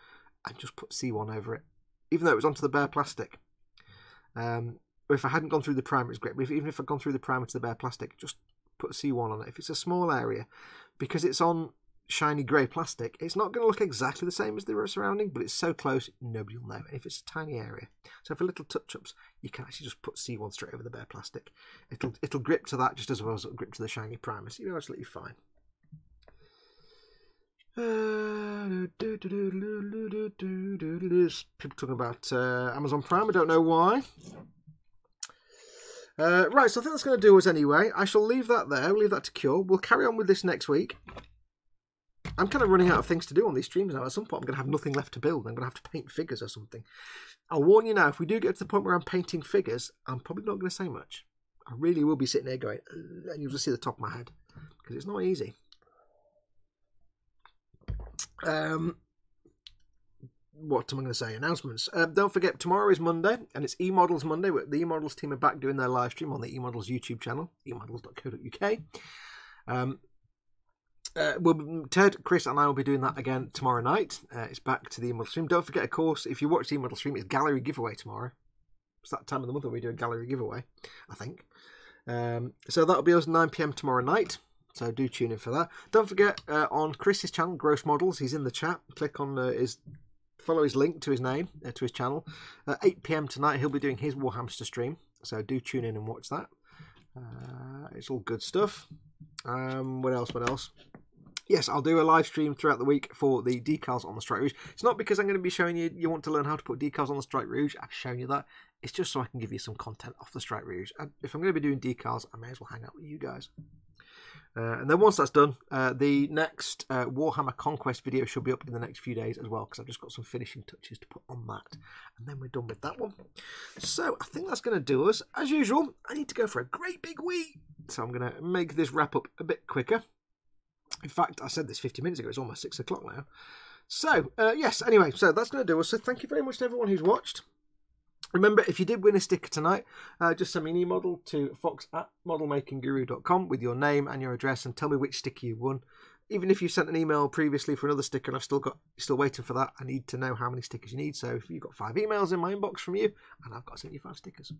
and just put C1 over it. Even though it was onto the bare plastic. Um, if I hadn't gone through the primer, it's great. But if, even if I'd gone through the primer to the bare plastic, just put C1 on it. If it's a small area, because it's on shiny grey plastic, it's not going to look exactly the same as the surrounding, but it's so close, nobody will know. if it's a tiny area, so for little touch-ups, you can actually just put C1 straight over the bare plastic. It'll it'll grip to that just as well as it'll grip to the shiny primer, so you're absolutely fine. people talking about uh, Amazon Prime, I don't know why. Uh, right, so I think that's going to do us anyway. I shall leave that there. We'll leave that to cure. We'll carry on with this next week. I'm kind of running out of things to do on these streams now. At some point, I'm going to have nothing left to build. I'm going to have to paint figures or something. I'll warn you now, if we do get to the point where I'm painting figures, I'm probably not going to say much. I really will be sitting there going, and you'll just see the top of my head because it's not easy. Um, what am I going to say? Announcements. Uh, don't forget, tomorrow is Monday, and it's eModels Monday. The eModels team are back doing their live stream on the eModels YouTube channel, emodels.co.uk. Um, uh, we'll, Ted, Chris, and I will be doing that again tomorrow night. Uh, it's back to the eModel stream. Don't forget, of course, if you watch the eModel stream, it's gallery giveaway tomorrow. It's that time of the month when we do a gallery giveaway, I think. Um, so that'll be us 9 pm tomorrow night. So do tune in for that. Don't forget uh, on Chris's channel, Gross Models, he's in the chat. Click on uh, his follow his link to his name uh, to his channel. 8 p.m. tonight, he'll be doing his Warhamster stream. So do tune in and watch that. Uh, it's all good stuff. Um, what else? What else? Yes, I'll do a live stream throughout the week for the decals on the Strike Rouge. It's not because I'm going to be showing you you want to learn how to put decals on the Strike Rouge. I've shown you that. It's just so I can give you some content off the Strike Rouge. And if I'm going to be doing decals, I may as well hang out with you guys. Uh, and then once that's done, uh, the next uh, Warhammer Conquest video should be up in the next few days as well, because I've just got some finishing touches to put on that. And then we're done with that one. So I think that's going to do us. As usual, I need to go for a great big wee. So I'm going to make this wrap up a bit quicker. In fact, I said this 50 minutes ago. It's almost 6 o'clock now. So, uh, yes, anyway, so that's going to do us. So thank you very much to everyone who's watched. Remember, if you did win a sticker tonight, uh, just send me an e-model to fox at modelmakingguru.com with your name and your address and tell me which sticker you won even if you sent an email previously for another sticker and I've still got still waiting for that, I need to know how many stickers you need. So if you've got five emails in my inbox from you, and I've got to send you five stickers.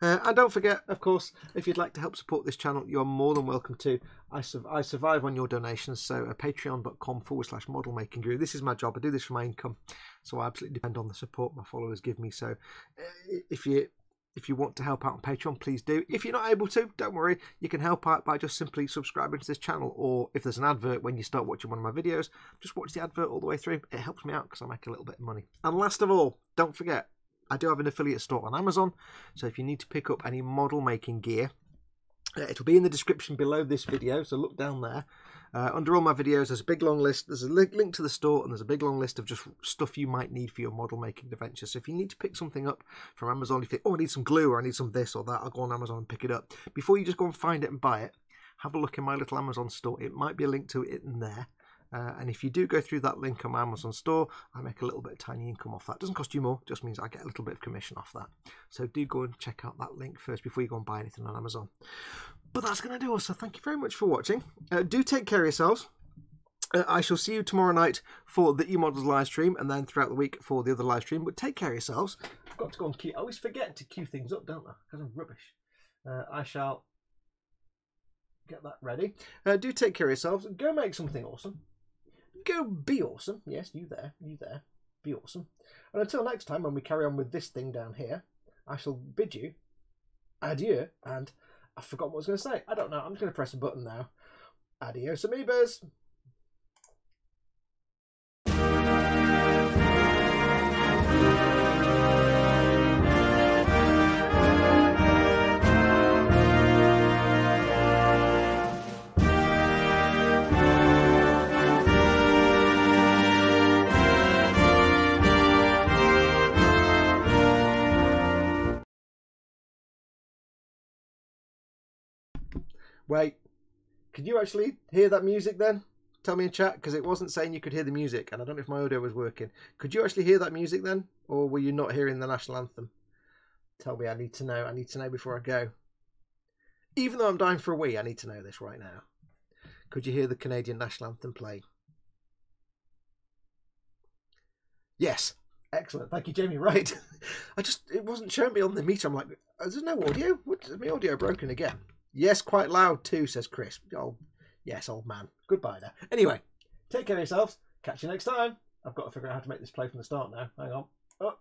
Uh, and don't forget, of course, if you'd like to help support this channel, you're more than welcome to. I, su- I survive on your donations, so uh, patreon.com forward slash model making guru. This is my job. I do this for my income, so I absolutely depend on the support my followers give me. So uh, if you if you want to help out on Patreon, please do. If you're not able to, don't worry. You can help out by just simply subscribing to this channel, or if there's an advert when you start watching one of my videos, just watch the advert all the way through. It helps me out because I make a little bit of money. And last of all, don't forget, I do have an affiliate store on Amazon, so if you need to pick up any model making gear, it'll be in the description below this video, so look down there. Uh, under all my videos, there's a big long list. There's a link to the store, and there's a big long list of just stuff you might need for your model making adventure. So if you need to pick something up from Amazon, if you think, oh, I need some glue or I need some this or that, I'll go on Amazon and pick it up. Before you just go and find it and buy it, have a look in my little Amazon store. It might be a link to it in there. Uh, and if you do go through that link on my Amazon store, I make a little bit of tiny income off that. Doesn't cost you more, just means I get a little bit of commission off that. So do go and check out that link first before you go and buy anything on Amazon. But that's going to do us. So thank you very much for watching. Uh, do take care of yourselves. Uh, I shall see you tomorrow night for the eModels live stream and then throughout the week for the other live stream. But take care of yourselves. I've got to go and queue. I always forget to queue things up, don't I? Because I'm rubbish. Uh, I shall get that ready. Uh, do take care of yourselves. Go make something awesome. Go be awesome. Yes, you there. You there. Be awesome. And until next time, when we carry on with this thing down here, I shall bid you adieu. And I forgot what I was going to say. I don't know. I'm just going to press a button now. Adios, amoebas. Wait, could you actually hear that music then? Tell me in chat because it wasn't saying you could hear the music, and I don't know if my audio was working. Could you actually hear that music then, or were you not hearing the national anthem? Tell me, I need to know. I need to know before I go. Even though I'm dying for a wee, I need to know this right now. Could you hear the Canadian national anthem play? Yes. Excellent. Thank you, Jamie. Right. I just, it wasn't showing me on the meter. I'm like, there's no audio? What, is my audio broken again? Yes, quite loud too, says Chris. Oh, yes, old man. Goodbye now. Anyway, take care of yourselves. Catch you next time. I've got to figure out how to make this play from the start now. Hang on. Oh.